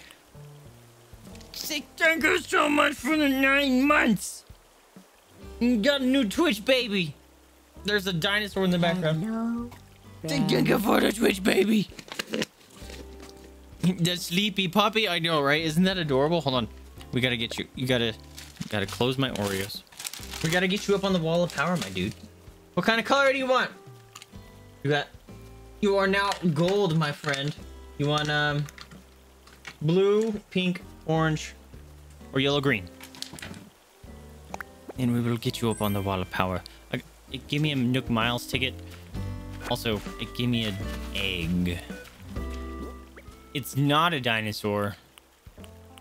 Thank you so much for the nine months. You Got a new Twitch baby. There's a dinosaur in the background. Say thank you for the Twitch baby. <laughs> the sleepy puppy. I know, right? Isn't that adorable? Hold on. We gotta get you. You gotta, gotta close my Oreos. We gotta get you up on the wall of power, my dude. What kind of color do you want? You got. You are now gold, my friend. You want um, blue, pink, orange, or yellow, green. And we will get you up on the wall of power. Uh, give me a Nook Miles ticket. Also, give me an egg. It's not a dinosaur.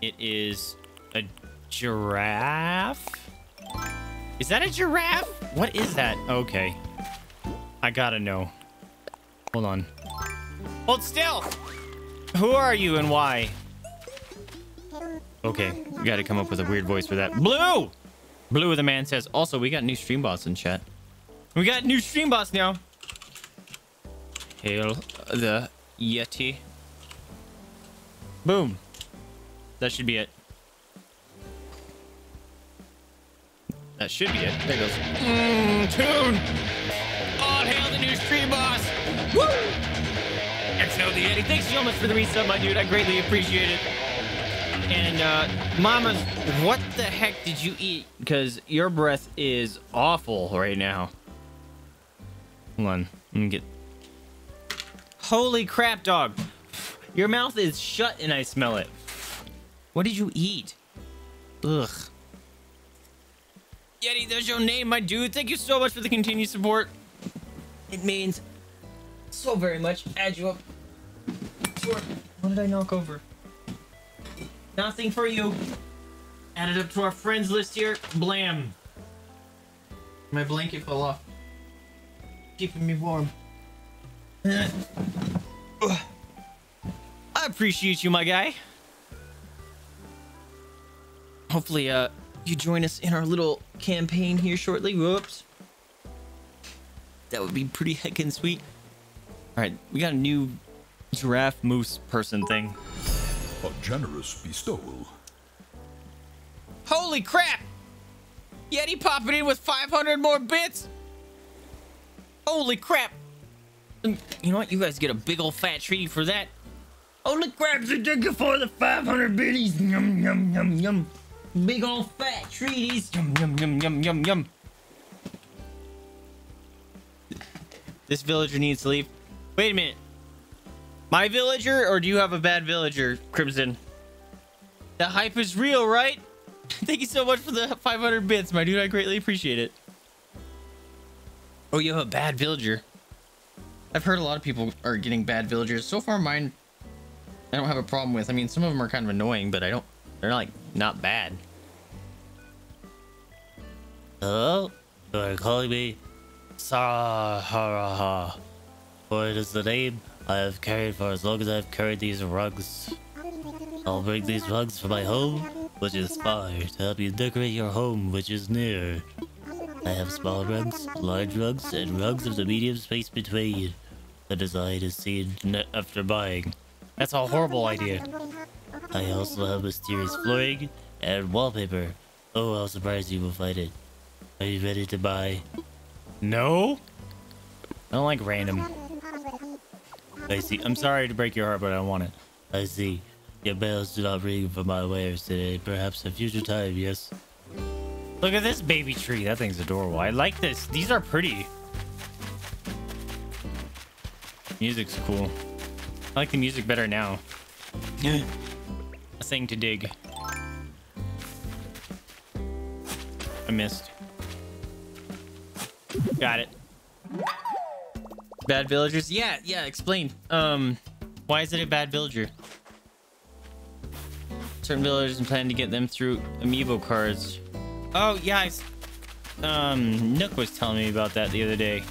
It is a giraffe. Is that a giraffe? What is that? Okay. I gotta know. Hold on. Hold still! Who are you and why? Okay, we gotta come up with a weird voice for that. Blue! Blue of the man says, also, we got new stream boss in chat. We got new stream boss now. Hail the Yeti. Boom. That should be it. That should be it. There it goes. Mmm, tune! All hail the new stream boss! Woo! XO the Yeti. Thanks so much for the resub, my dude. I greatly appreciate it. And, uh, mamas, what the heck did you eat? Because your breath is awful right now. Hold on. Let me get... Holy crap, dog. Your mouth is shut and I smell it. What did you eat? Ugh. Yeti, there's your name, my dude. Thank you so much for the continued support. It means so very much. Add you up. What did I knock over? Nothing for you. Added up to our friends list here. Blam. My blanket fell off. Keeping me warm. I appreciate you, my guy. Hopefully, uh, you join us in our little campaign here shortly. Whoops. That would be pretty heckin' sweet. All right, we got a new giraffe moose person thing. A generous bestowal. Holy crap! Yeti popping in with 500 more bits. Holy crap! Um, You know what? You guys get a big old fat treaty for that. Holy crap! So thank you for the 500 bitties. Yum yum yum yum. Big old fat treaties. Yum yum yum yum yum yum. This villager needs to leave. Wait a minute. My villager, or do you have a bad villager, Crimson? The hype is real, right? <laughs> Thank you so much for the 500 bits, my dude. I greatly appreciate it. Oh, you have a bad villager. I've heard a lot of people are getting bad villagers. So far, mine, I don't have a problem with. I mean, some of them are kind of annoying, but I don't, they're like not bad. Hello? You are calling me Saharah. It is the name I have carried for as long as I have carried these rugs. I'll bring these rugs for my home, which is far, to help you decorate your home, which is near. I have small rugs, large rugs, and rugs of the medium space between. The design is seen after buying. That's a horrible idea. I also have mysterious flooring and wallpaper. Oh, how surprised you will find it. Are you ready to buy? No? I don't like random. I see. I'm sorry to break your heart, but I want it. I see. Your bells do not ring for my wares today. Perhaps a future time, yes? Look at this baby tree. That thing's adorable. I like this. These are pretty. Music's cool. I like the music better now. <laughs> A thing to dig. I missed. Got it. Bad villagers? Yeah, yeah, explain. Um, why is it a bad villager? Certain villagers plan to get them through amiibo cards. Oh, yeah, I um, Nook was telling me about that the other day.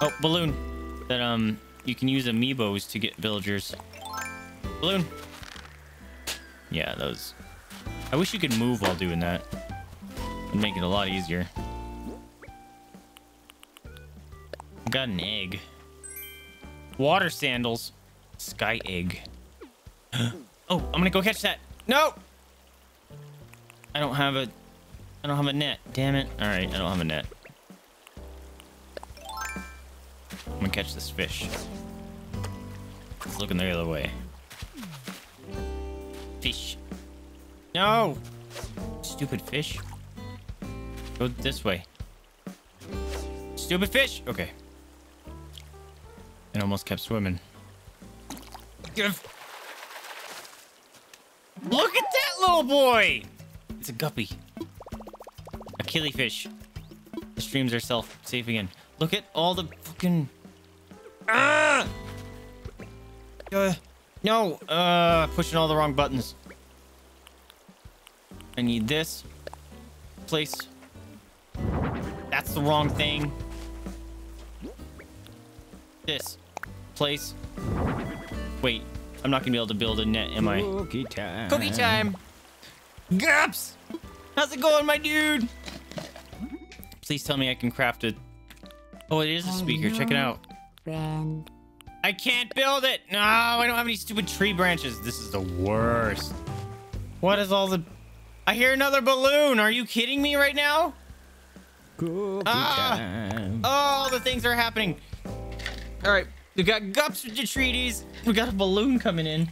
Oh, Balloon. That, um, you can use amiibos to get villagers. Balloon. Yeah, those. I wish you could move while doing that. It'd make it a lot easier. Got an egg. Water sandals. Sky egg. <gasps> oh, I'm gonna go catch that. No! I don't have a... I don't have a net. Damn it. Alright, I don't have a net. I'm gonna catch this fish. It's looking the other way. Fish. No! Stupid fish. Go this way. Stupid fish! Okay. It almost kept swimming. Look at that little boy! It's a guppy. A killifish. The streams are self safe again. Look at all the fucking. Ah! Uh, no, uh, pushing all the wrong buttons. I need this. Place. That's the wrong thing. This. Place. Wait, I'm not gonna be able to build a net, am I? Cookie time. Cookie time. Gaps! How's it going, my dude? Please tell me I can craft it. Oh, it is a speaker. Check it out. Friend. I can't build it. No, I don't have any stupid tree branches. This is the worst. What is all the... I hear another balloon. Are you kidding me right now? Cookie Ah! time. Oh, the things are happening. All right, we got gups with the treaties. We got a balloon coming in.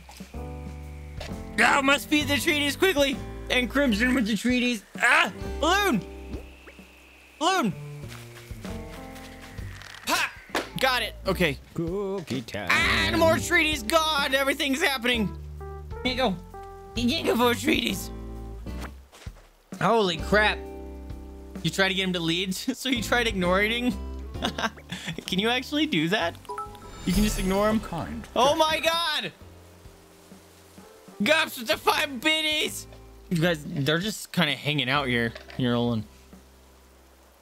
Ah, must feed the treaties quickly. And Crimson with the treaties. Ah, balloon. Balloon. Ha! got it. Okay. Cookie time. And more treaties. God, everything's happening. Here you go. You go for treaties. Holy crap. You try to get him to lead, <laughs> so you tried ignoring. <laughs> can you actually do that? You can just ignore him? Kind. Oh my god! Gups with the five biddies! You guys, they're just kind of hanging out here. You're rolling.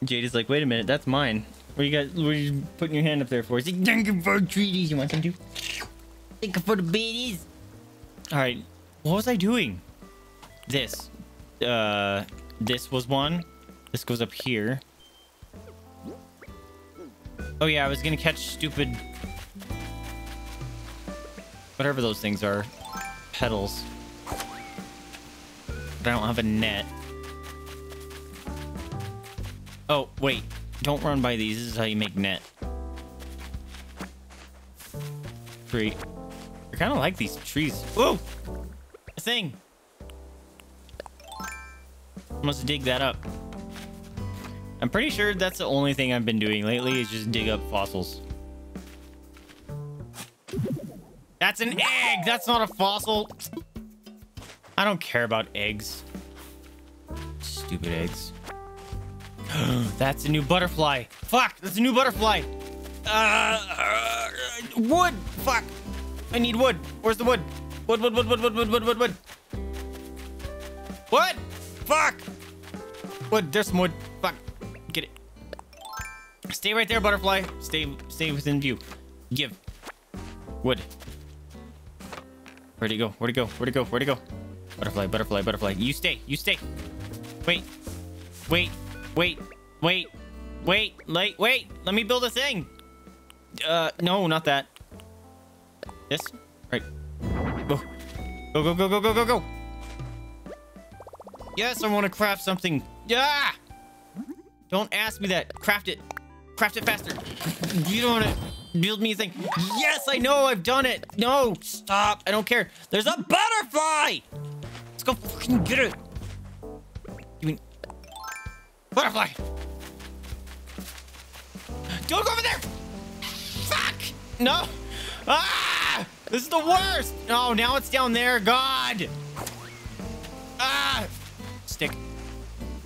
Jade is like, wait a minute, that's mine. What you got? What are you putting your hand up there for? He's like, thank you for treaties. You want some too? Thank you for the biddies. All right, what was I doing? This. Uh, this was one. This goes up here. Oh yeah, I was gonna catch stupid whatever those things are. Petals. But I don't have a net. Oh, wait. Don't run by these. This is how you make net. Tree. I kind of like these trees. Whoa! A thing. Must dig that up. I'm pretty sure that's the only thing I've been doing lately is just dig up fossils. That's an egg! That's not a fossil! I don't care about eggs. Stupid eggs. <gasps> that's a new butterfly. Fuck! That's a new butterfly! Uh, uh, wood! Fuck! I need wood. Where's the wood? Wood, wood, wood, wood, wood, wood, wood, wood, wood. What? Fuck! Wood, there's some wood. Fuck. Get it. Stay right there, butterfly. Stay stay within view. Give. Wood. Where'd he go? Where'd he go? Where'd he go? Where'd he go? Butterfly, butterfly, butterfly. You stay. You stay. Wait. Wait. Wait. Wait. Wait. Wait. Wait. Let me build a thing. Uh, no, not that. This? Right. Go. Go, go, go, go, go, go, go. Yes, I want to craft something. Yeah! Don't ask me that. Craft it. Craft it faster. You don't want to build me a thing. Yes, I know. I've done it. No, stop. I don't care. There's a butterfly. Let's go fucking get it. You mean butterfly? Don't go over there. Fuck. No. Ah! This is the worst. Oh, now it's down there. God. Ah! Stick.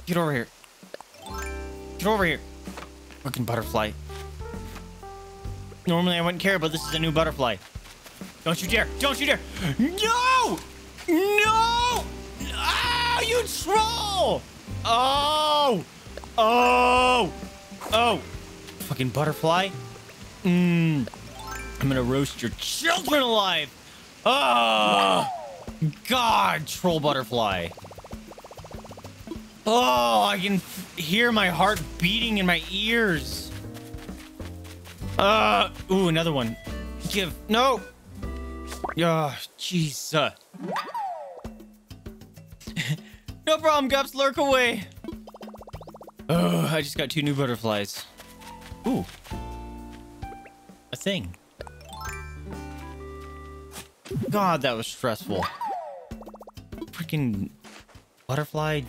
Get over here. Get over here. Fucking butterfly. Normally I wouldn't care, but this is a new butterfly. Don't you dare! Don't you dare! No! No! Ah, you troll! Oh! Oh! Oh! Fucking butterfly. Mmm. I'm gonna roast your children alive! Oh! God, troll butterfly. Oh, I can hear my heart beating in my ears. Uh, ooh, another one. Give, no. Oh, jeez. Uh. <laughs> no problem, Gups, lurk away. Oh, I just got two new butterflies. Ooh. A thing. God, that was stressful. Freaking butterfly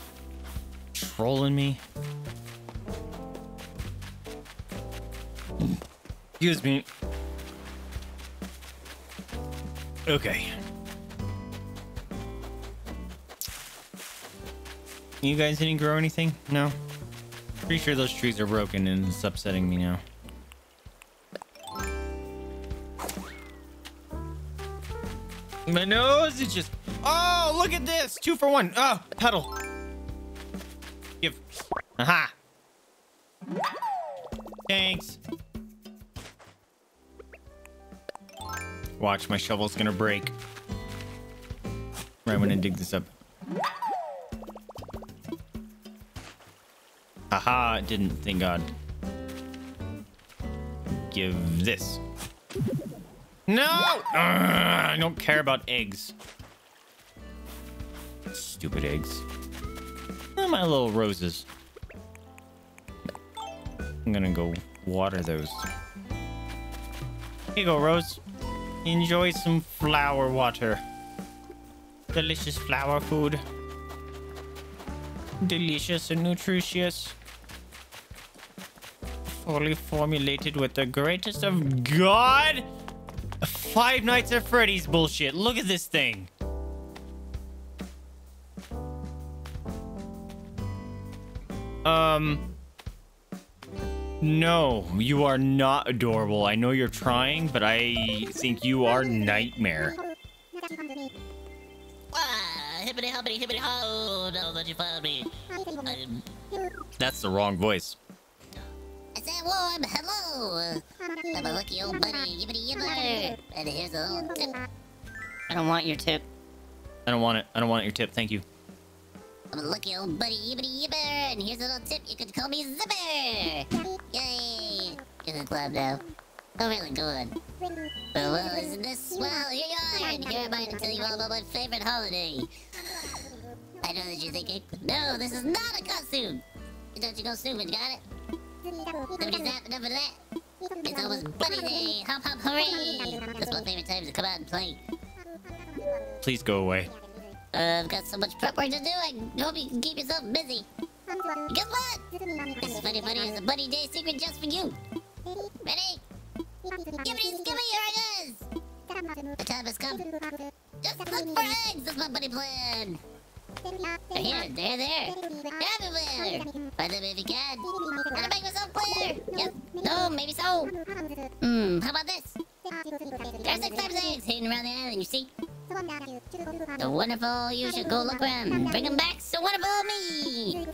trolling me. Excuse me. Okay. You guys didn't grow anything? No? Pretty sure those trees are broken and it's upsetting me now. My nose is just... Oh, look at this! Two for one. Oh, pedal. Give. Aha. Thanks. Watch, my shovel's gonna break. Right when I dig this up. Haha, it didn't, thank God. Give this. No! Ugh, I don't care about eggs. Stupid eggs. Oh, my little roses. I'm gonna go water those. Here you go, Rose. Enjoy some flower water. Delicious flower food. Delicious and nutritious. fully formulated with the greatest of God. Five Nights at Freddy's bullshit. Look at this thing. Um. No, you are not adorable. I know you're trying, but I think you are nightmare. Hippity hoppity hippity ho! Now that you found me, I'm, That's the wrong voice. I said warm hello. I'm a lucky old buddy, yippity yipper. And here's a little tip. I don't want your tip. I don't want it. I don't want your tip. Thank you. I'm a lucky old buddy, yippity yipper. And here's a little tip. You could call me Zipper. Yay! Get in the club now. Oh, really good. Well, well, isn't this? Well, here you are. And here am I to tell you all about my favorite holiday. I know that you're thinking, no, this is not a costume. Don't you go stupid, got it? Nobody's that, enough of that. It's almost Bunny Day. Hop, hop, hooray! That's my favorite time to come out and play. Please go away. Uh, I've got so much prep work to do, I hope you can keep yourself busy. Guess what? This is Funny Funny is a Bunny Day secret just for you. Ready? Skibbity skibby, here it is! The time has come. Just look for eggs, that's my bunny plan. They're here, they're there. They're everywhere. Find them if you can. Gotta make myself clear. Yep. No, maybe so. Hmm, how about this? There are six of eggs hidden around the island, you see? So wonderful, you should go look for them. Bring them back, so wonderful me!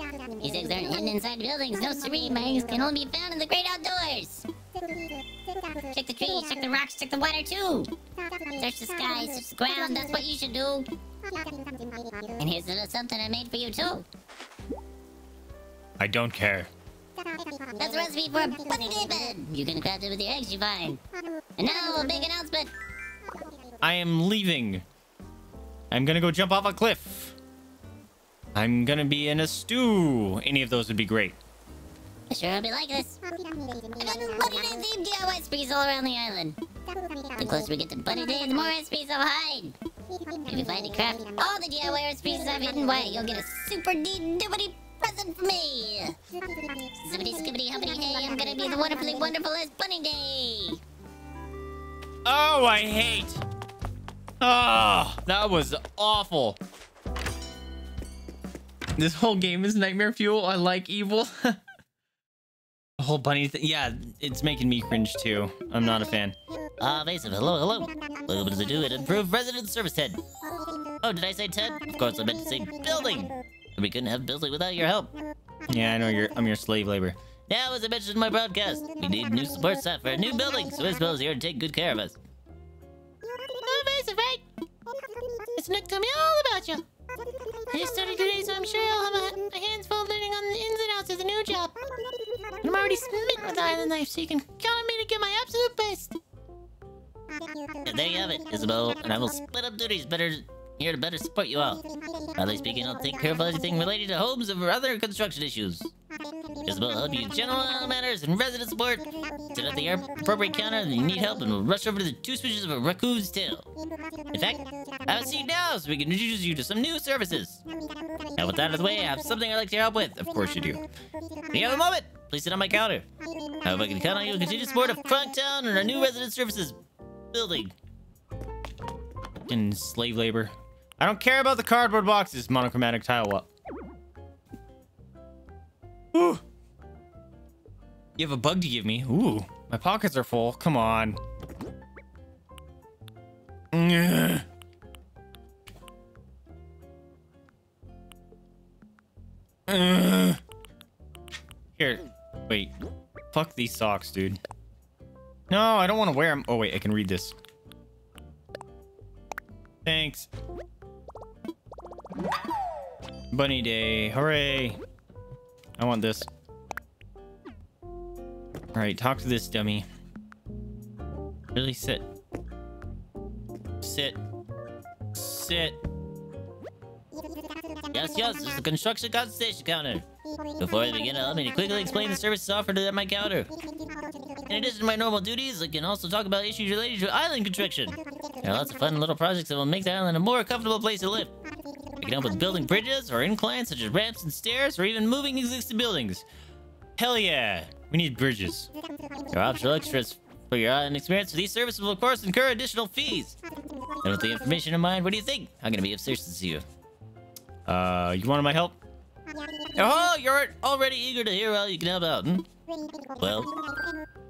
These eggs aren't hidden inside buildings. No, siree, my eggs can only be found in the great outdoors. Check the trees, check the rocks, check the water too. Search the sky, search the ground, that's what you should do. And here's a little something I made for you too. I don't care. That's a recipe for a bunny day bed. You can craft it with the eggs you find. And now a big announcement. I am leaving. I'm gonna go jump off a cliff. I'm gonna be in a stew. Any of those would be great. I sure hope you like this. I got this Bunny Day themed DIY recipes all around the island. The closer we get to Bunny Day, the more recipes I'll hide. If you find and craft all the DIY recipes I've hidden away, you'll get a super dee doobity present from me. Zippity skibbity humpity hey, I'm gonna be the wonderfully wonderfulest Bunny Day. Oh, I hate. Oh, that was awful. This whole game is nightmare fuel. I like evil. <laughs> the whole bunny thing. Yeah, it's making me cringe too. I'm not a fan. Ah, Vaesive. Hello, hello. What does it do? It improve resident service Ted. Oh, did I say Ted? Of course, I meant to say building. We couldn't have building without your help. Yeah, I know you're. I'm your slave labor. Now, as I mentioned in my broadcast, we need new support staff for a new building, so Isabelle's here to take good care of us. Vaesive, right? It's not me all about you. I just started today, so I'm sure I'll have a, a hands full learning on the ins and outs of the new job. And I'm already smitten with the island life, so you can count on me to give my absolute best. There you have it, Isabelle, and I will split up duties better here to better support you all. Broadly speaking, I'll take care of everything related to homes and other construction issues. Isabel will help you general matters and resident support. Set up the appropriate counter and you need help, and we'll rush over to the two switches of a raccoon's tail. In fact, I have a seat now so we can introduce you to some new services. Now, with that out of the way, I have something I'd like to help with. Of course you do. If you have a moment, please sit on my counter. I hope I can count on you to continue support of Crunktown and our new resident services building. In slave labor. I don't care about the cardboard boxes. Monochromatic tile. What? Ooh. You have a bug to give me. Ooh. My pockets are full. Come on. Here. Wait. Fuck these socks, dude. No, I don't want to wear them. Oh, wait. I can read this. Thanks. Bunny day. Hooray. I want this. Alright, talk to this dummy. Really sit. Sit. Sit. Yes, yes, this is the construction compensation counter. Before I begin, allow me quickly explain the services offered at my counter. In addition to my normal duties, I can also talk about issues related to island construction. There are lots of fun little projects that will make the island a more comfortable place to live. I can help with building bridges or inclines such as ramps and stairs or even moving existing buildings. Hell yeah. We need bridges. There are optional extras for your island experience. These services will, of course, incur additional fees. And with the information in mind, what do you think? I'm gonna be upstairs to you. Uh, you wanted my help? Oh, you're already eager to hear how you can help out, hmm? Well,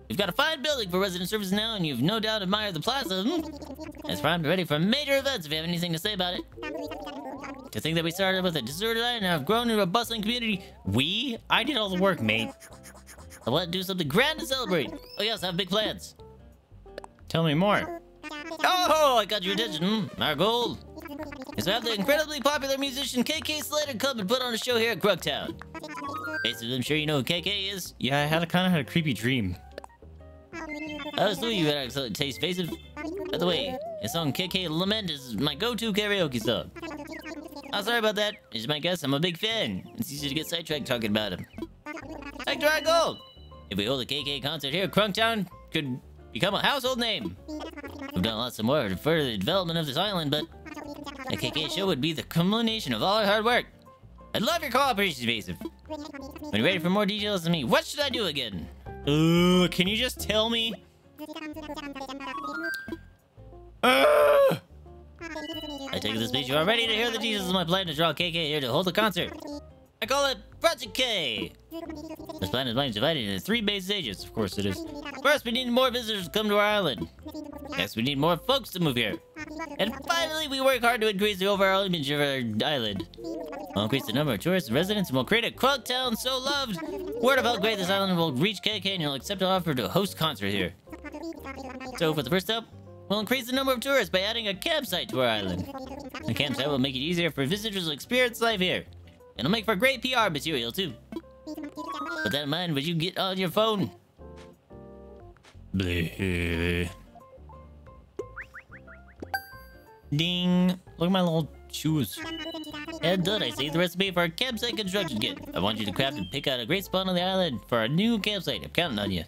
you've got a fine building for resident service now, and you've no doubt admired the plaza, hmm? It's primed ready for major events if you have anything to say about it. To think that we started with a deserted island and have grown into a bustling community. We? I did all the work, mate. I want to do something grand to celebrate. Oh yes, I have big plans. Tell me more. Oh, I got your attention. Hmm? Our goal is to have the incredibly popular musician KK Slider come and put on a show here at Crunktown. Basically, I'm sure you know who KK is. Yeah, I had a kind of had a creepy dream. Oh, I was you had excellent taste, Vaesive. By the way, his song KK Lament is my go-to karaoke song. Oh, sorry about that. As you might guess, I'm a big fan. It's easy to get sidetracked talking about him. Hector I Gold! If we hold a KK concert here, Crunktown could become a household name. We've done lots of more to further the development of this island, but KK show would be the culmination of all our hard work. I'd love your cooperation, Vaesive. When you're ready for more details than me, what should I do again? Uh, can you just tell me? Uh, I take this speech you are ready to hear the details of my plan to draw KK here to hold a concert. I call it Project K. This plan is divided into three base stages. Of course it is. First, we need more visitors to come to our island. Next, we need more folks to move here. And finally, we work hard to increase the overall image of our island. We'll increase the number of tourists and residents, and we'll create a Crunktown so loved. Word of great this island will reach KK, and you'll accept our offer to host concert here. So, for the first step, we'll increase the number of tourists by adding a campsite to our island. The campsite will make it easier for visitors to experience life here. And it'll make for great PR material, too. With that in mind, would you get on your phone? bleh. Ding. Look at my little shoes. And done, I see the recipe for a campsite construction kit. I want you to craft and pick out a great spot on the island for a new campsite. I'm counting on you.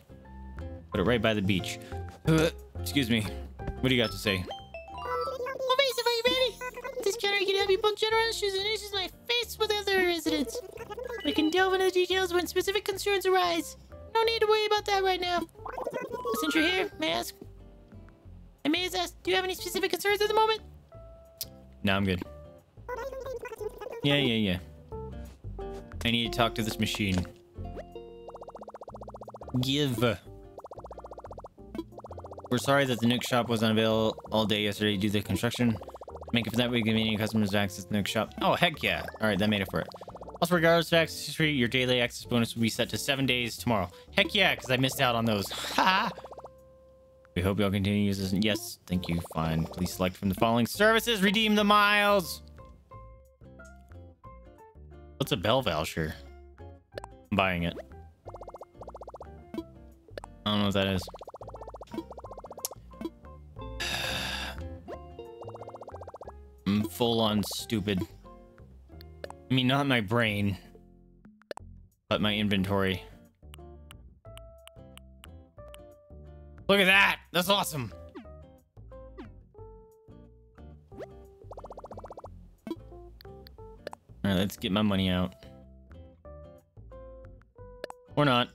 Put it right by the beach. Uh, excuse me. What do you got to say? Vaesive, are you ready? This generator can help you build general issues and issues my face with other residents. We can delve into the details when specific concerns arise. No need to worry about that right now. Since you're here, may I ask? I may ask, do you have any specific concerns at the moment? No, I'm good. Yeah, yeah, yeah. I need to talk to this machine. Give. We're sorry that the Nook shop was unavailable all day yesterday due to construction. Make it for that way convenient customers to access the Nook shop. Oh, heck yeah. All right, that made it for it. Also, regardless of access history, your daily access bonus will be set to seven days tomorrow. Heck yeah, because I missed out on those. <laughs> Ha! We hope y'all continue to use this. Yes, thank you. Fine. Please select from the following services. Redeem the miles. What's a bell voucher? I'm buying it. I don't know what that is. <sighs> I'm full on stupid. I mean, not my brain, but my inventory. Look at that! That's awesome! Alright, let's get my money out. Or not.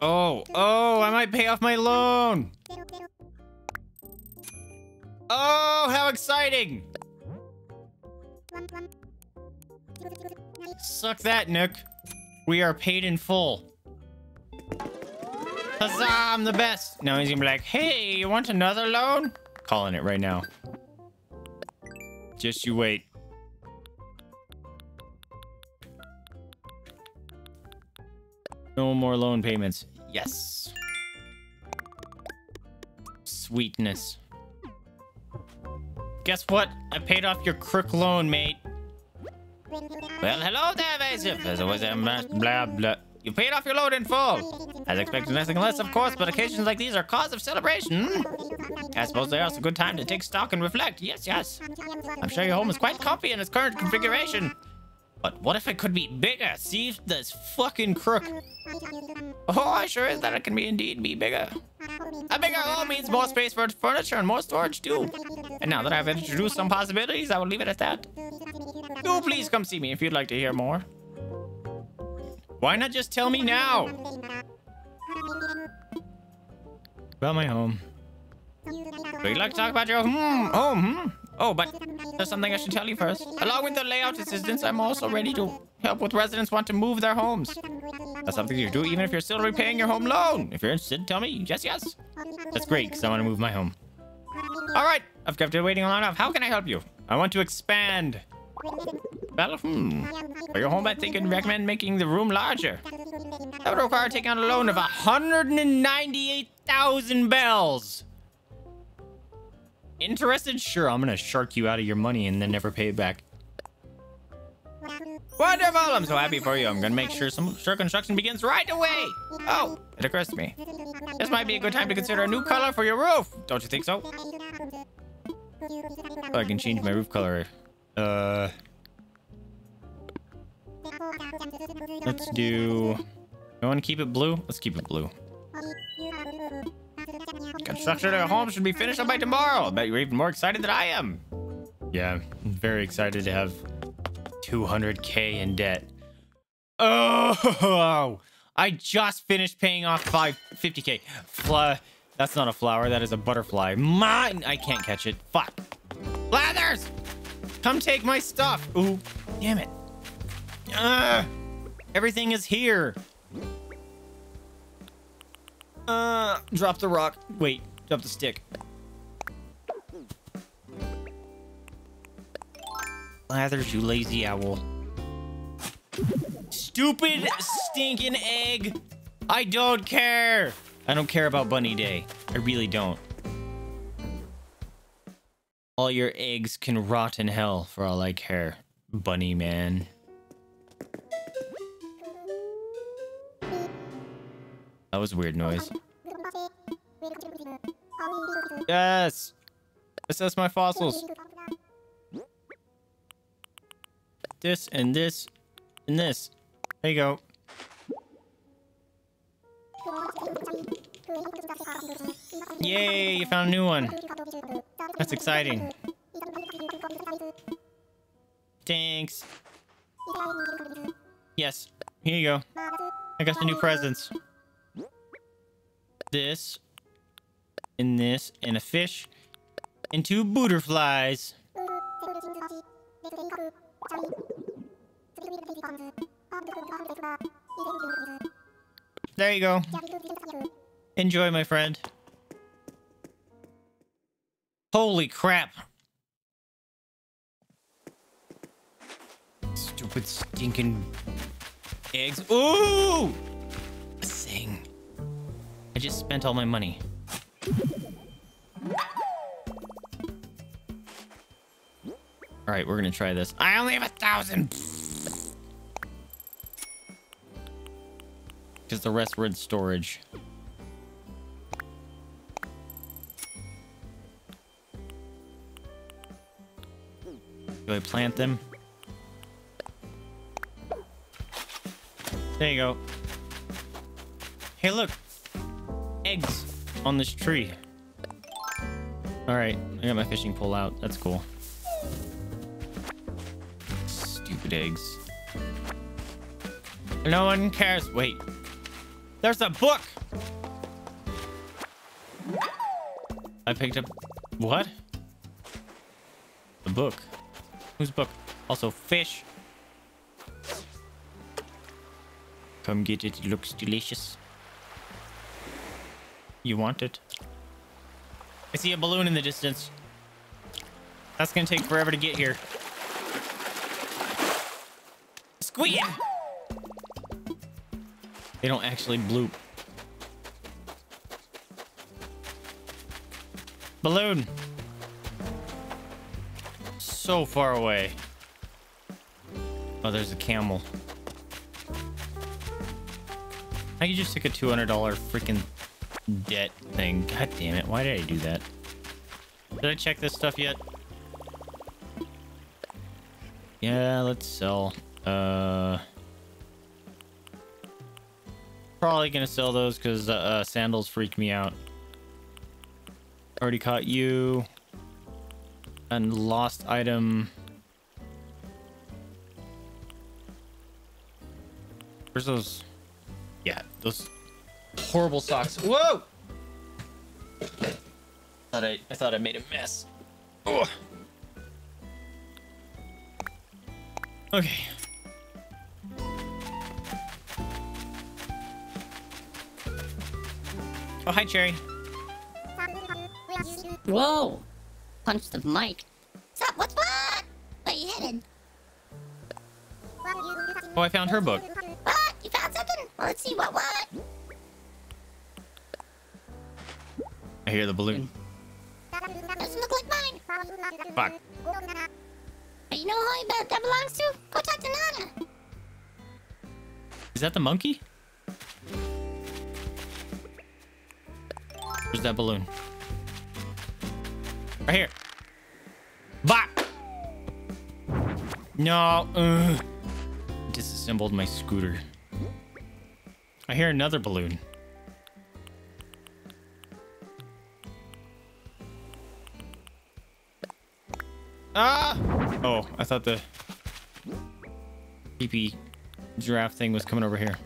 Oh, oh, I might pay off my loan! Oh, how exciting! Suck that, Nook. We are paid in full. Huzzah, I'm the best. Now he's gonna be like, hey, you want another loan? Calling it right now. Just you wait. No more loan payments. Yes. Sweetness. Guess what? I paid off your crook loan, mate. Well, hello there, Vaesive. As always, I'm blah, blah. You paid off your loan in full. As expected, nothing less, of course, but occasions like these are cause of celebration. hmm? I suppose they are a good time to take stock and reflect. Yes, yes. I'm sure your home is quite comfy in its current configuration. But what if it could be bigger? See this fucking crook. Oh, I sure is that it can be indeed be bigger. A bigger home means more space for furniture and more storage too. And now that I've introduced some possibilities, I will leave it at that. Do please come see me if you'd like to hear more. Why not just tell me now? About my home. Would you like to talk about your home? Hmm? Oh, but there's something I should tell you first. Along with the layout assistance, I'm also ready to help with residents want to move their homes. That's something you do even if you're still repaying your home loan. If you're interested, tell me. Yes, yes. That's great, because I want to move my home. All right, I've kept you waiting long enough. How can I help you? I want to expand. Well, hmm. For your home, I think I'd recommend making the room larger. That would require taking out a loan of 198,000 bells. Interested? Sure, I'm gonna shark you out of your money and then never pay it back. Wonderful! I'm so happy for you. I'm gonna make sure some sure construction begins right away. Oh, it occurs to me. This might be a good time to consider a new color for your roof. Don't you think so? I can change my roof color. Uh, let's do. I want to keep it blue. Let's keep it blue. Construction of your home should be finished by tomorrow. I bet you're even more excited than I am. Yeah, I'm very excited to have 200k in debt. Oh, I just finished paying off 550k. Fla that's not a flower, that is a butterfly. Mine! I can't catch it. Fuck. Blathers! Come take my stuff. Ooh, damn it. Uh, everything is here. Uh, drop the rock. Wait, drop the stick. Blathers, you lazy owl. Stupid stinking egg. I don't care. I don't care about Bunny Day. I really don't. All your eggs can rot in hell for all I care, Bunny Man. That was weird noise. Yes! Assess my fossils. This and this and this. There you go. Yay, you found a new one. That's exciting. Thanks. Yes, here you go. I got the new presents. This, and this, and a fish, and two butterflies. There you go. Enjoy, my friend. Holy crap. Stupid stinking eggs. Ooh! Sing. I just spent all my money. All right, we're gonna try this. I only have a thousand. Because the rest were in storage. I plant them? There you go. Hey, look. Eggs on this tree. All right, I got my fishing pole out. That's cool. Stupid eggs. No one cares. Wait. There's a book! I picked up... What? The book. Whose book? Also, fish. Come get it. It looks delicious. You want it? I see a balloon in the distance. That's gonna take forever to get here. Squeak! They don't actually bloop. Balloon! So far away. Oh, there's a camel. I could just took a $200 freaking debt thing. God damn it. Why did I do that? Did I check this stuff yet? Yeah, let's sell. Uh... Probably gonna sell those because uh, uh, sandals freak me out. Already caught you. And lost item. Where's those? Yeah, those horrible socks. Whoa! Thought I, I thought I made a mess. Ugh. Okay. Oh, hi, Cherry. Whoa! Punch the mic. What's up? What's what? Where are you headed? Oh, I found her book. What? You found something? Well, let's see what what. I hear the balloon. Doesn't look like mine. Fuck. You know who that belongs to? Go talk to Nana. Is that the monkey? Where's that balloon? Right here. Bop! No. Ugh. Disassembled my scooter. I hear another balloon. Ah! Oh, I thought the creepy giraffe thing was coming over here.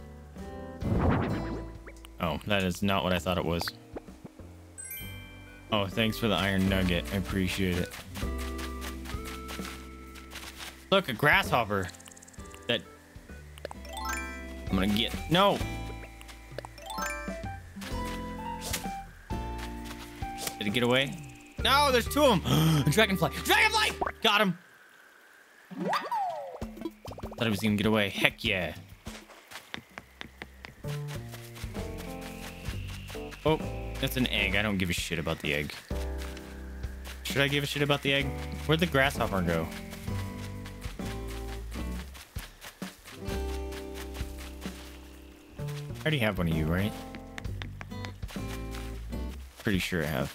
Oh, that is not what I thought it was. Oh, thanks for the iron nugget. I appreciate it. Look, a grasshopper. That I'm gonna get. No. Did it get away? No, there's two of them. <gasps> Dragonfly. Dragonfly! Got him. Thought he was gonna get away. Heck yeah. Oh, that's an egg. I don't give a shit about the egg. Should I give a shit about the egg? Where'd the grasshopper go? I already have one of you, right? Pretty sure I have.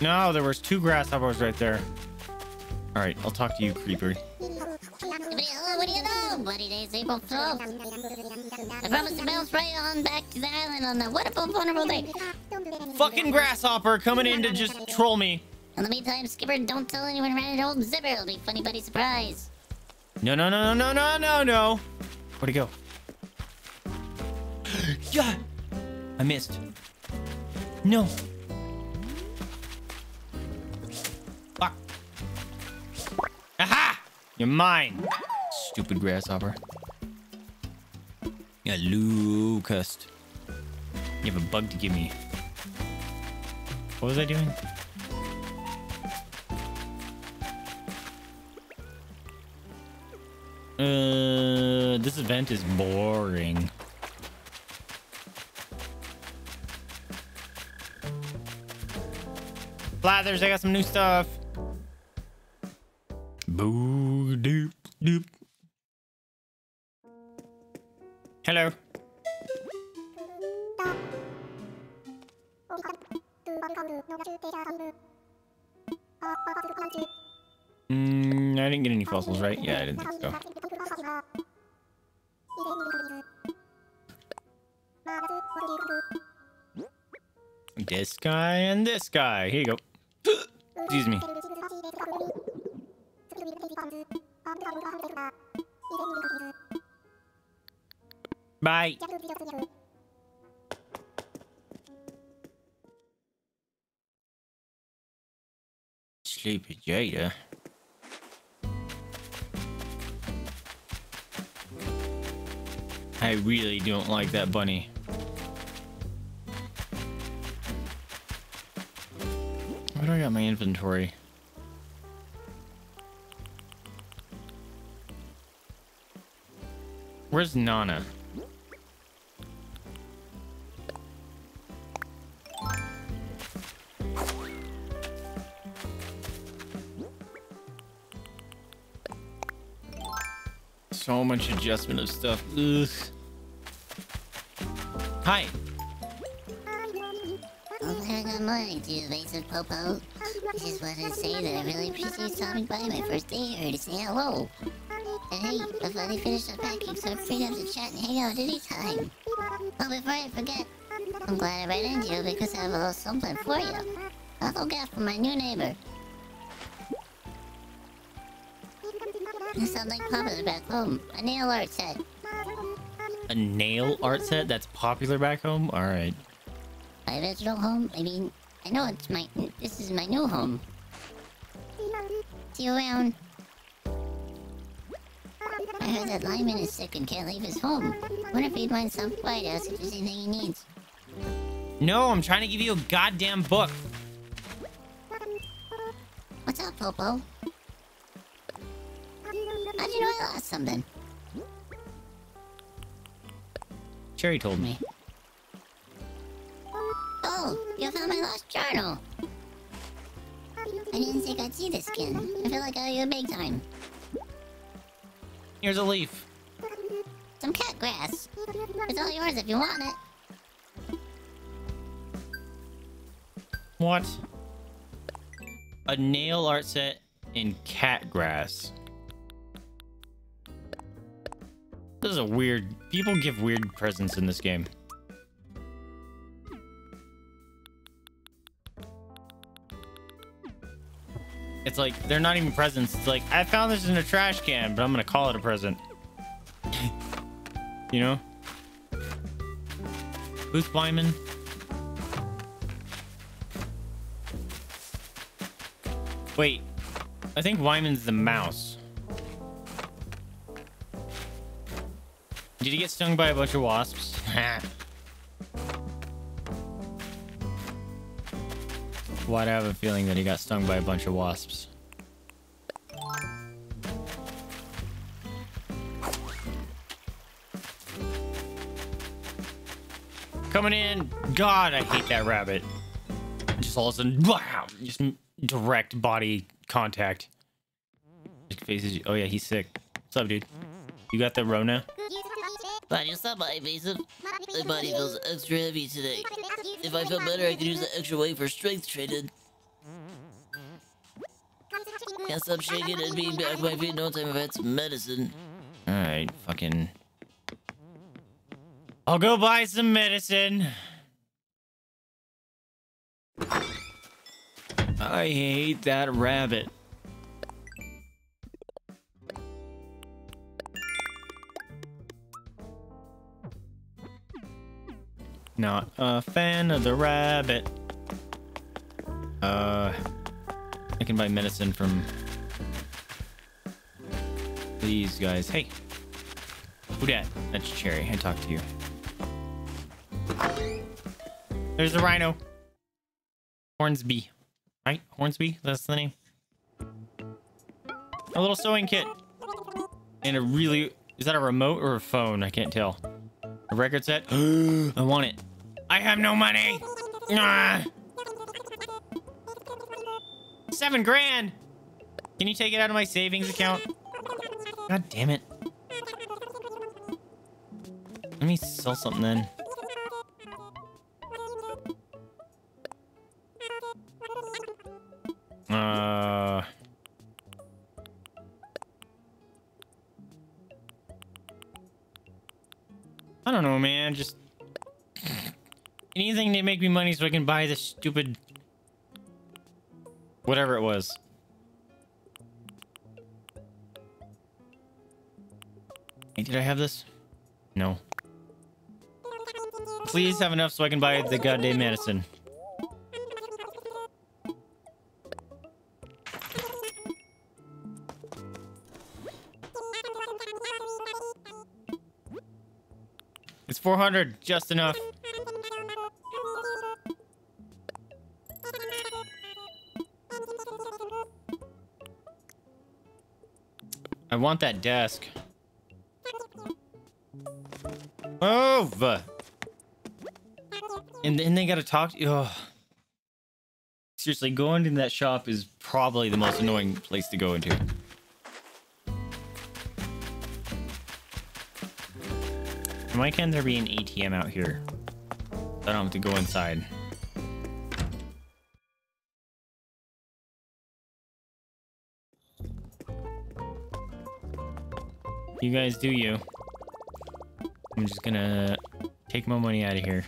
No, there was two grasshoppers right there. All right, I'll talk to you, creeper. What do you know? Bloody days, April 12th. Promise to bounce right on back to the island on wonderful, wonderful day. Fucking grasshopper coming in to just troll me. In the meantime, Skipper, don't tell anyone around at old Zipper. It'll be funny, buddy surprise. No, no, no, no, no, no, no, no. Where'd he go? <gasps> yeah, I missed. No. Fuck. Aha! You're mine. Stupid grasshopper. Yeah, Lucas. You have a bug to give me. What was I doing? Uh, this event is boring. Blathers, I got some new stuff. Boo doop doop. Hello. Mm, I didn't get any fossils, right? Yeah, I didn't think so. This guy and this guy. Here you go. Excuse me. Bye. Sleepy Jada. I really don't like that bunny. Where do I got my inventory? Where's Nana? Much adjustment of stuff. Ugh. Hi. Oh, good morning to you, Vaesive Popo. I just wanted to say that I really appreciate stopping by my first day here to say hello. And hey, I finally finished unpacking, so I'm free to to chat and hang out anytime. Oh, before I forget, I'm glad I ran into you because I have a little something for you. A little gift from my new neighbor. You sound like Papa back home. A nail art set. A nail art set that's popular back home? Alright. My original home? I mean, I know it's my... This is my new home. See you around. I heard that Lyman is sick and can't leave his home. Wonder if he'd mind stopping by to ask if there's anything he needs. No, I'm trying to give you a goddamn book. What's up, Popo? Something? Cherry told me. Oh, you found my lost journal. I didn't think I'd see this again. I feel like I owe you a big time. Here's a leaf. Some cat grass. It's all yours if you want it. What? A nail art set in cat grass. This is a weird... People give weird presents in this game. It's like, they're not even presents. It's like, I found this in a trash can, but I'm gonna call it a present. <laughs> you know? Who's Wyman? Wait, I think Wyman's the mouse. Did he get stung by a bunch of wasps? <laughs> Why'd I have a feeling that he got stung by a bunch of wasps? Coming in. God, I hate that rabbit. Just all of a sudden, wow, just direct body contact. Faces. Oh yeah, he's sick. What's up, dude? You got the Rona? Buddy, what's up, my Vaesive? My body feels extra heavy today. If I feel better, I could use the extra weight for strength training. Can't stop shaking and being back my feet no time I've had some medicine. Alright, fucking. I'll go buy some medicine. I hate that rabbit. Not a fan of the rabbit. Uh, I can buy medicine from these guys. Hey, who dat? That's Cherry. I talked to you. There's the rhino. Hornsby. Right? Hornsby? That's the name. A little sewing kit. And a really... Is that a remote or a phone? I can't tell. A record set? <gasps> I want it. I have no money! Ah. Seven grand! Can you take it out of my savings account? God damn it. Let me sell something then. Uh... I don't know, man. Just anything to make me money so I can buy this stupid whatever it was. Hey, did I have this? No. Please have enough so I can buy the goddamn medicine. It's 400, just enough. I want that desk. Move! And then they gotta talk to you. Oh. Seriously, going into that shop is probably the most annoying place to go into. Why can't there be an ATM out here? I don't have to go inside. You guys do you. I'm just gonna take my money out of here.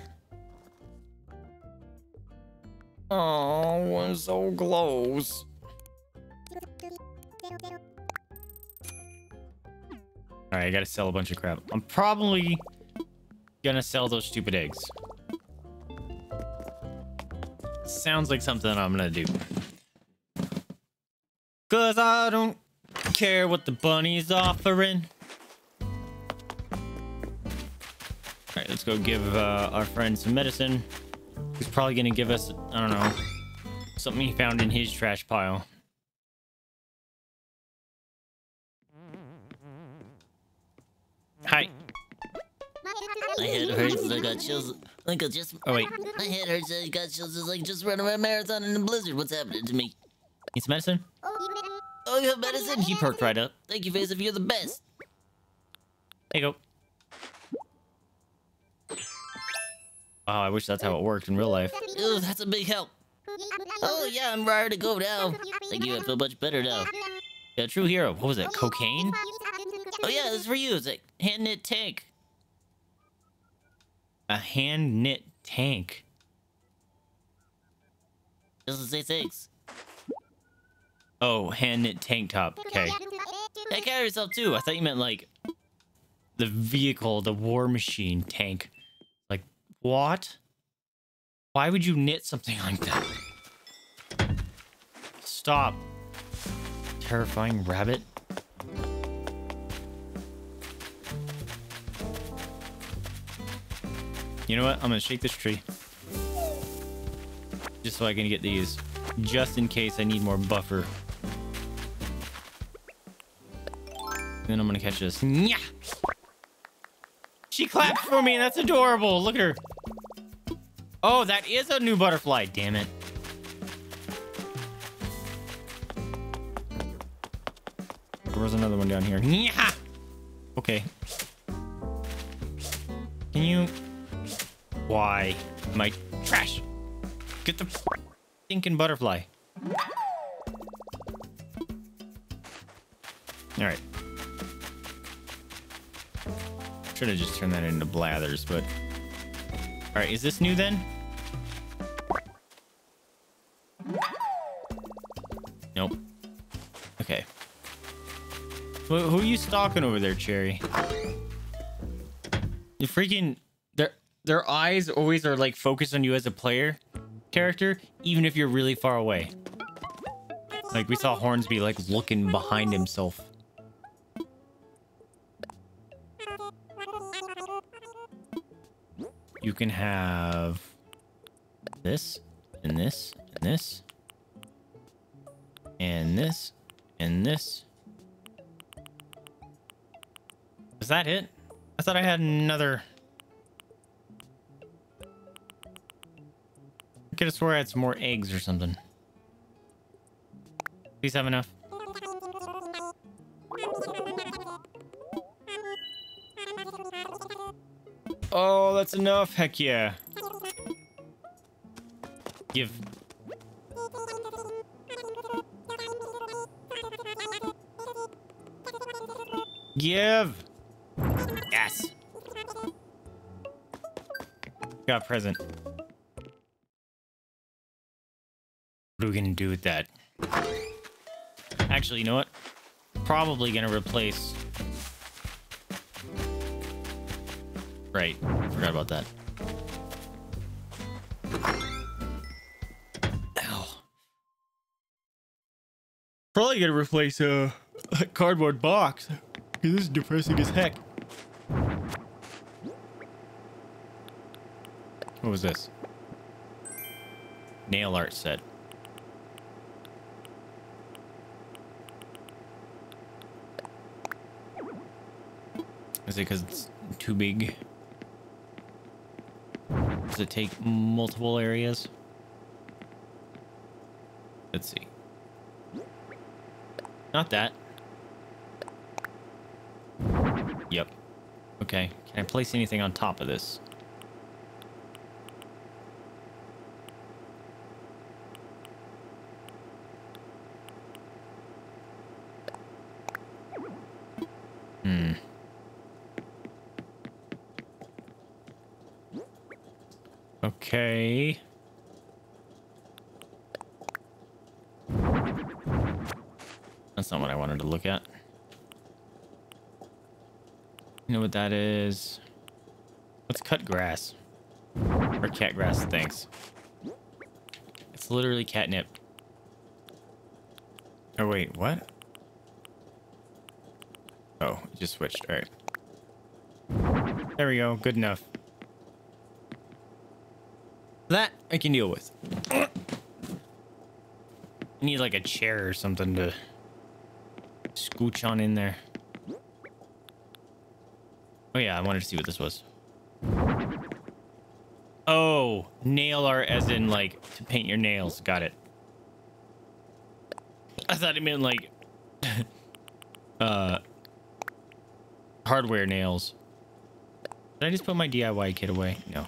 Oh, we're so close. Alright, I gotta sell a bunch of crap. I'm probably gonna sell those stupid eggs. Sounds like something I'm gonna do. Cause I don't care what the bunny's offering. Let's go give uh, our friend some medicine. He's probably gonna give us, I don't know, something he found in his trash pile. Hi. My head hurts and I got chills. Like I just. Oh, wait. My head hurts and I got chills. It's like just running a marathon in a blizzard. What's happening to me? Need some medicine? Oh, you have medicine? He perked right up. Thank you, Face, If you're the best. There you go. Oh, I wish that's how it worked in real life. Ew, that's a big help. Oh, yeah, I'm ready to go now. Thank you, I feel much better now. Yeah, true hero. What was it? Cocaine? Oh, yeah, this is for you. It's a hand knit tank. A hand knit tank. Doesn't say thanks. Oh, hand knit tank top. Okay. Care of yourself, too. I thought you meant like the vehicle, the war machine tank. What? Why would you knit something like that? Stop. Terrifying rabbit. You know what? I'm gonna shake this tree. Just so I can get these. Just in case I need more buffer. Then I'm gonna catch this. Yeah. She clapped for me. That's adorable. Look at her. Oh, that is a new butterfly. Damn it. There was another one down here. Yeah. Okay. Can you? Why? My trash. Get the stinking butterfly. All right. Should have just turned that into blathers, but... All right, is this new then? Nope. Okay. Who, who are you stalking over there, Cherry? You freaking... Their, their eyes always are, like, focused on you as a player character, even if you're really far away. Like, we saw Hornsby, like, looking behind himself. you can have this and this and this and this and this. Is that it? I thought I had another. I could have swore I had some more eggs or something. Please have enough. Oh, that's enough. Heck yeah. Give. Give. Yes. Got a present. What are we gonna do with that? Actually, you know what? Probably gonna replace Right. Forgot about that. Ow. Probably gonna replace uh, a cardboard box. This is depressing as heck. What was this? Nail art set. Is it because it's too big? Does it take multiple areas? Let's see. Not that. Yep. Okay. Can I place anything on top of this? Hmm. Okay. That's not what I wanted to look at. You know what that is? Let's cut grass. Or cat grass, thanks. It's literally catnip. Oh, wait, what? Oh, just switched. All right. There we go. Good enough. That I can deal with. I need like a chair or something to scooch on in there. Oh yeah, I wanted to see what this was. Oh, nail art as in like to paint your nails. Got it. I thought it meant like <laughs> uh hardware nails. Did I just put my DIY kit away? No.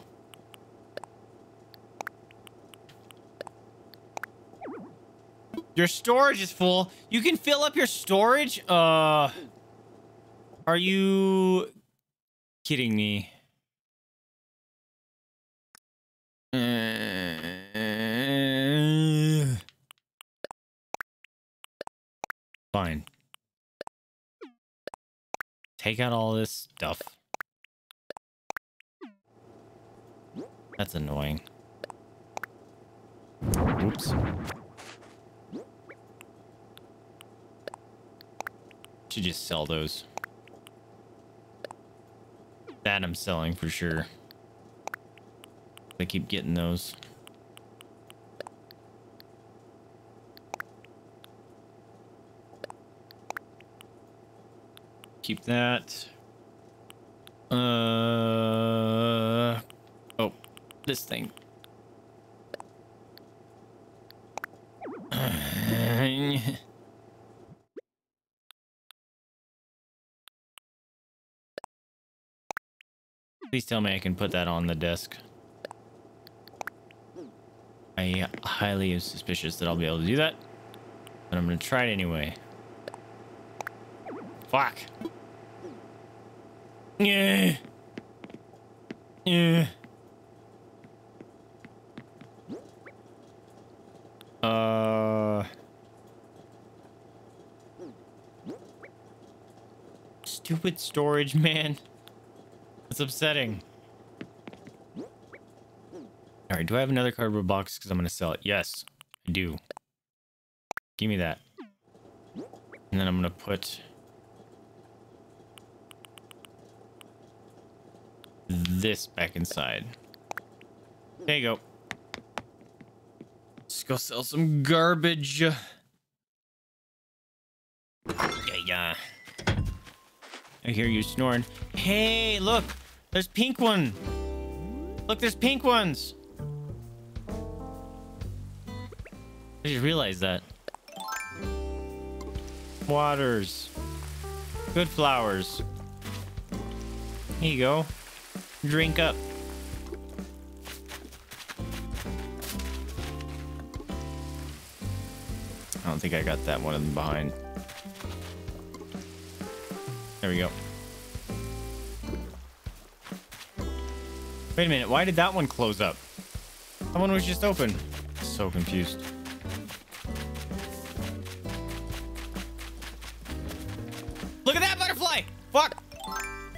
Your storage is full. You can fill up your storage? Uh Are you kidding me? Uh, Fine. Take out all this stuff. That's annoying. Oops. Should just sell those. That I'm selling for sure. I keep getting those. Keep that. Uh oh, this thing. Please tell me I can put that on the desk. I highly am suspicious that I'll be able to do that. But I'm gonna try it anyway. Fuck. Yeah. Yeah. Uh. Stupid storage, man. It's upsetting. All right, do I have another cardboard box? Because I'm going to sell it. Yes, I do. Give me that. And then I'm going to put... this back inside. There you go. Let's go sell some garbage. Yeah, yeah. I hear you snoring. Hey, look! There's pink one! Look, there's pink ones! I just realized that. Waters. Good flowers. Here you go. Drink up. I don't think I got that one in behind. There we go. Wait a minute, why did that one close up? That one was just open. So confused. Look at that butterfly! Fuck!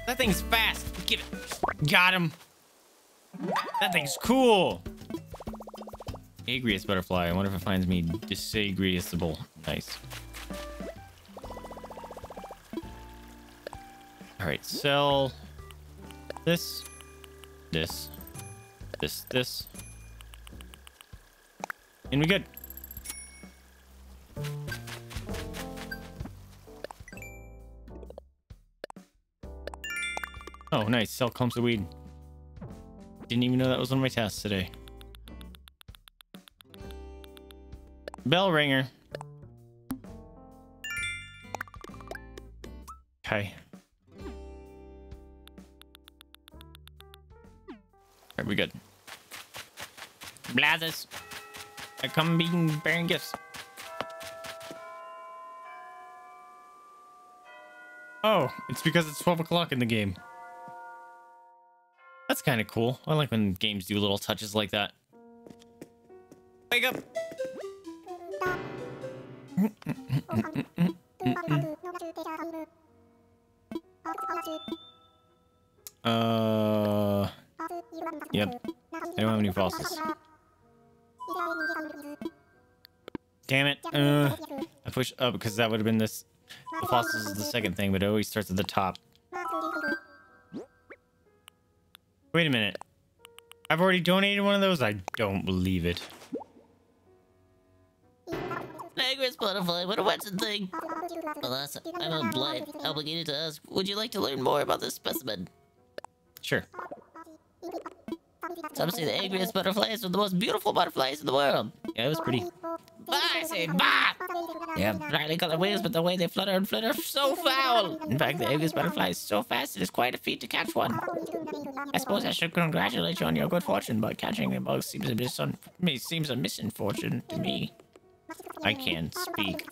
That thing's fast. Get it. Got him. That thing's cool. Agrias butterfly. I wonder if it finds me disagreeable. Nice. All right, sell this, this, this, this, and we good. Oh, nice. Sell clumps of weed. Didn't even know that was one of my tasks today. Bell ringer. Okay. We good. Blazes. I come being bearing gifts. Oh, it's because it's 12 o'clock in the game. That's kind of cool. I like when games do little touches like that. Wake up! <laughs> Uh... Yep. I don't have any fossils. Damn it. Uh, I pushed up because that would have been this. The fossils is the second thing, but it always starts at the top. Wait a minute. I've already donated one of those? I don't believe it. Agrias butterfly, what a wretched thing. Alas, I'm a obliged, obligated to ask, would you like to learn more about this specimen? Sure. Some say the agrias butterflies are the most beautiful butterflies in the world. Yeah, it was pretty. Bah, I say, bah! They have brightly colored wings, but the way they flutter and flutter, so foul. In fact, the agrias butterfly is so fast, it is quite a feat to catch one. I suppose I should congratulate you on your good fortune, but catching a bug seems a, misun- me- seems a misfortune to me. I can't speak.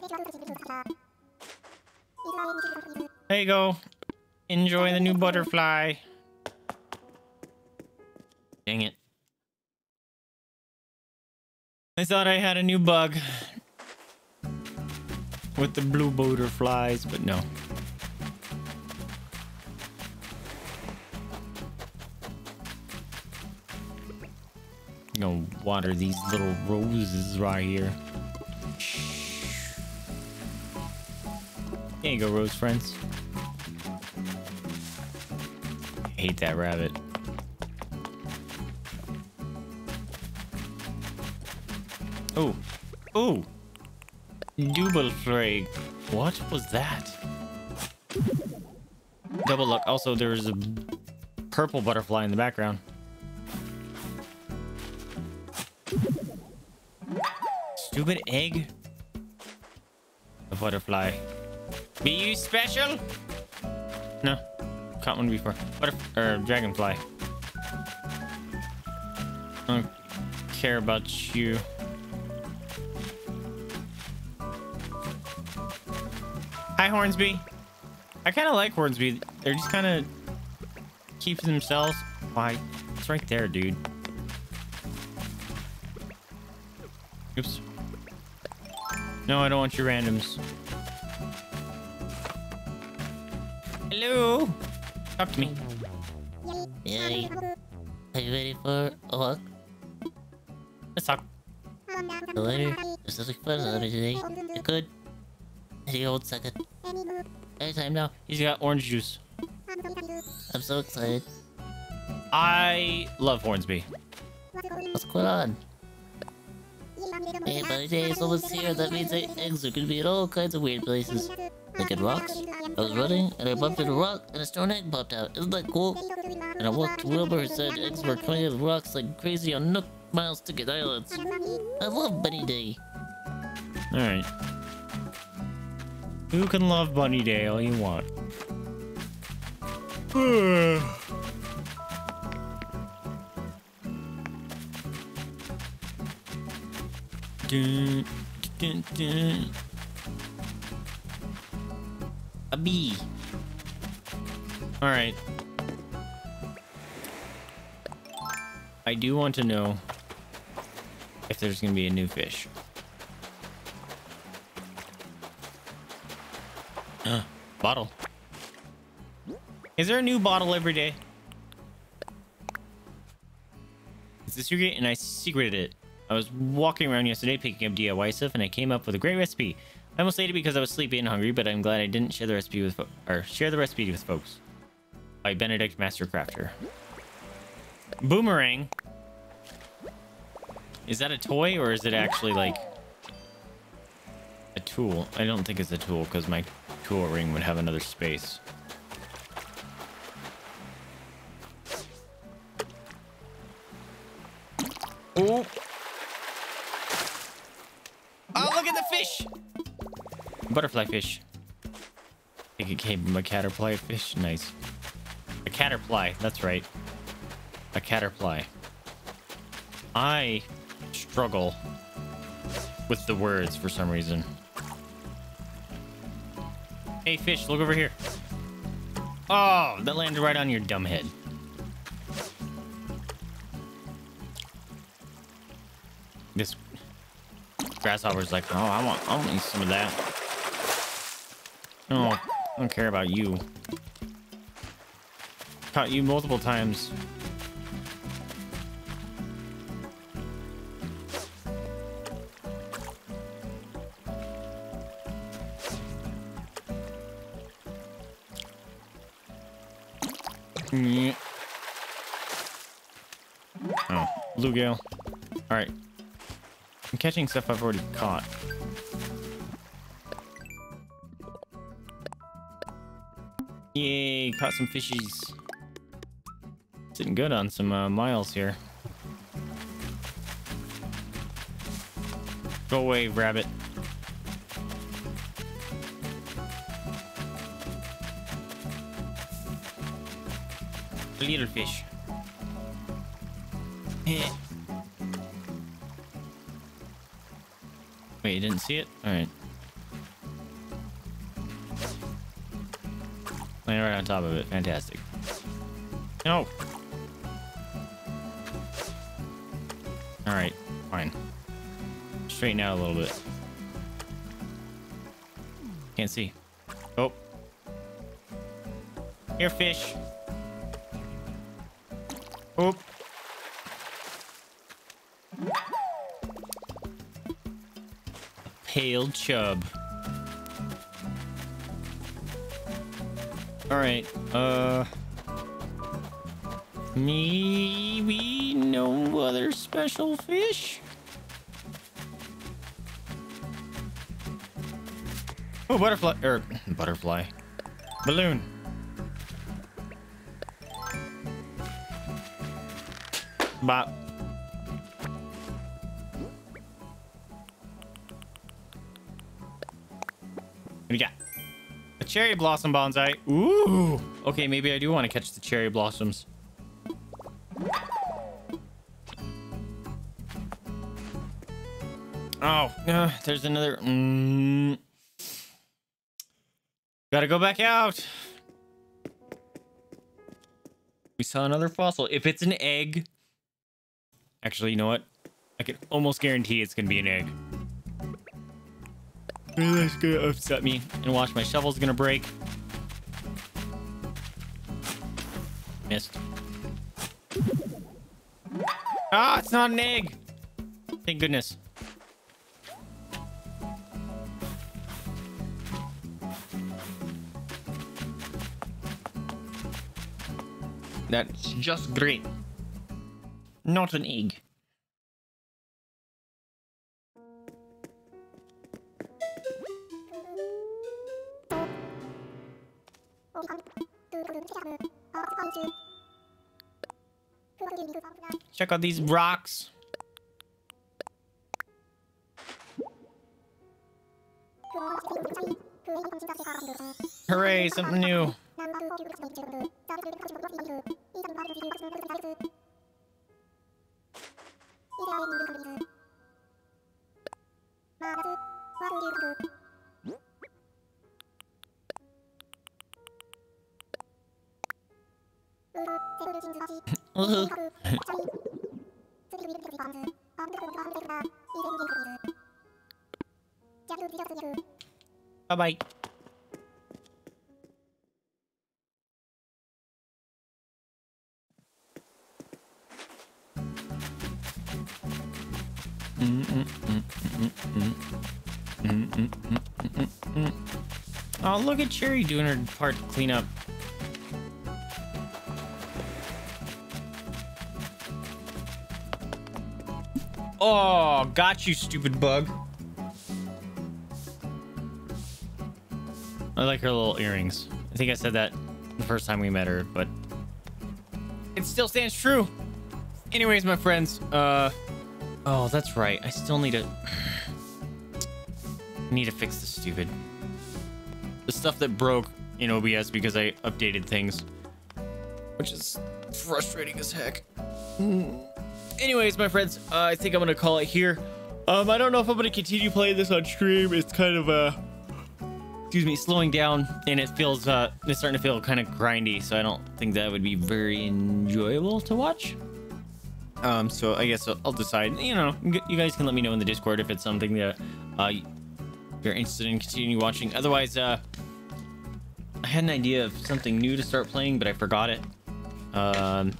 There you go. Enjoy the new butterfly. Dang it. I thought I had a new bug with the blue butterflies, but no. I'm gonna water these little roses right here. There you go, rose friends. I hate that rabbit. Oh, oh, double flag. What was that? Double luck. Also, there's a purple butterfly in the background. Stupid egg. A butterfly. Be you special? No, caught one before. Butterf or dragonfly. I don't care about you. Hi, Hornsby. I kind of like Hornsby. They're just kind of keep themselves. Why? It's right there, dude. Oops. No, I don't want your randoms. Hello. Talk to me. Hey, are you ready for a walk? Let's talk. The later, there's nothing fun on today. You could. Any old second. Anytime now. He's got orange juice. I'm so excited. I love Hornsby. What's going on? Hey, buddy, day is almost here. That means the eggs are gonna be in all kinds of weird places. Like in rocks. I was running and I bumped into a rock and a stone egg popped out. Isn't that cool? And I walked to Wilbur who said eggs were coming out of rocks like crazy on Nook Miles Ticket Islands. I love Bunny Day. All right. Who can love Bunny Day all you want? <sighs> A bee. All right. I do want to know if there's going to be a new fish. Bottle. Is there a new bottle every day? It's a secret, and I secreted it. I was walking around yesterday picking up DIY stuff, and I came up with a great recipe. I almost ate it because I was sleepy and hungry, but I'm glad I didn't share the recipe with or share the recipe with folks. By Benedict Mastercrafter. Boomerang. Is that a toy or is it actually like a tool? I don't think it's a tool because my tool ring would have another space. Oh. Oh, look at the fish. Butterfly fish. I think it came from a caterpillar fish. Nice. A caterpillar. That's right. A caterpillar. I struggle with the words for some reason. Hey, fish, look over here. Oh, that landed right on your dumb head. This grasshopper's like, oh, I want, I want some of that. No, I don't care about you. Caught you multiple times. Bluegill. All right. I'm catching stuff I've already caught. Yay, caught some fishies. Sitting good on some uh, miles here. Go away, rabbit. Little fish. Eh. Wait, you didn't see it? Alright. Laying right on top of it. Fantastic. No! Alright, fine. Straighten out a little bit. Can't see. Oh. Here, fish. Oop. Pale chub. All right. Uh. Maybe no other special fish. Oh, butterfly or butterfly, balloon. Bop. Cherry blossom bonsai. Ooh. Okay, maybe I do want to catch the cherry blossoms. Oh, uh, there's another. Mm. Gotta go back out. We saw another fossil. If it's an egg, actually, you know what? I can almost guarantee it's gonna be an egg. That's gonna upset me. And watch, my shovel's gonna break. Missed. Ah, it's not an egg. Thank goodness. That's just great. Not an egg. Check out these rocks. Hooray, something new. Oh, look at Cherry doing her part to clean up. Oh, got you, stupid bug. I like her little earrings. I think I said that the first time we met her, but it still stands true. Anyways, my friends, uh, oh, that's right. I still need to <sighs> need to fix the stupid the stuff that broke in OBS because I updated things, which is frustrating as heck. Anyways, my friends, uh, I think I'm gonna call it here. Um, I don't know if I'm gonna continue playing this on stream. It's kind of uh, excuse me, slowing down, and it feels uh, it's starting to feel kind of grindy. So I don't think that would be very enjoyable to watch. Um, so I guess I'll, I'll decide. You know, you guys can let me know in the Discord if it's something that uh, you're interested in continuing watching. Otherwise, uh, I had an idea of something new to start playing, but I forgot it. Um,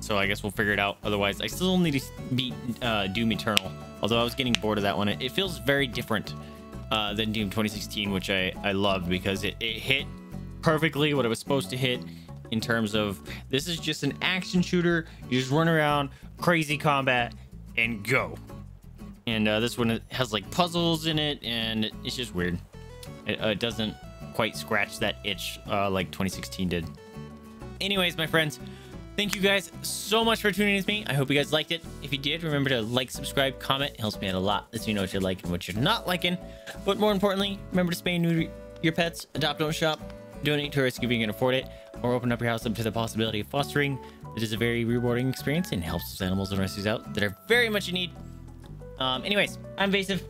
so I guess we'll figure it out. Otherwise, I still need to beat uh, Doom Eternal. Although I was getting bored of that one. It, it feels very different uh, than Doom 2016, which I, I loved because it, it hit perfectly what it was supposed to hit. in terms of this is just an action shooter. You just run around, crazy combat, and go. And uh, this one has like puzzles in it, and it's just weird. It, uh, it doesn't quite scratch that itch uh, like 2016 did. Anyways, my friends, thank you guys so much for tuning in with me. I hope you guys liked it. If you did, remember to like, subscribe, comment. It helps me out a lot. Lets me know what you're liking, what you're not liking. But more importantly, remember to spay and neuter your pets, adopt, don't shop, donate to a rescue if you can afford it, or open up your house up to the possibility of fostering. It is a very rewarding experience and helps those animals and rescues out that are very much in need. Um, anyways, I'm Vaesive.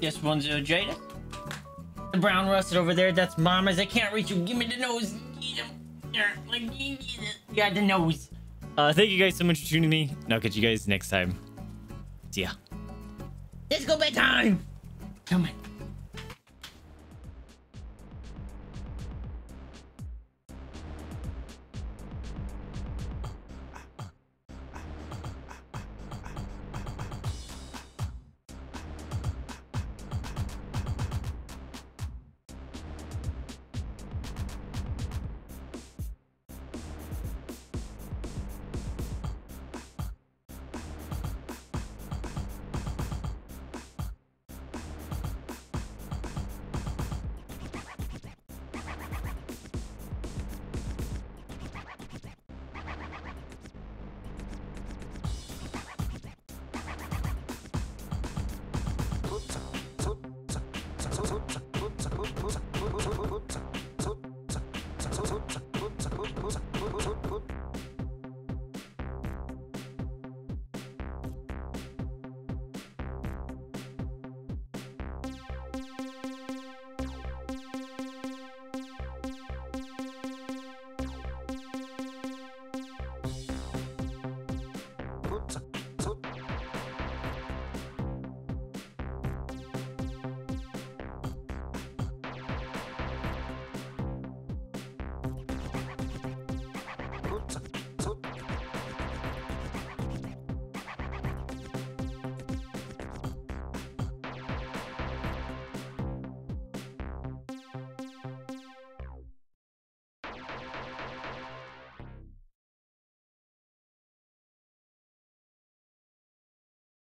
This one's Jada. The brown rusted over there, that's Mama's. I can't reach you. Give me the nose. Yeah, the nose. Uh, thank you guys so much for tuning me. And I'll catch you guys next time. See ya. Let's go bedtime. Come on.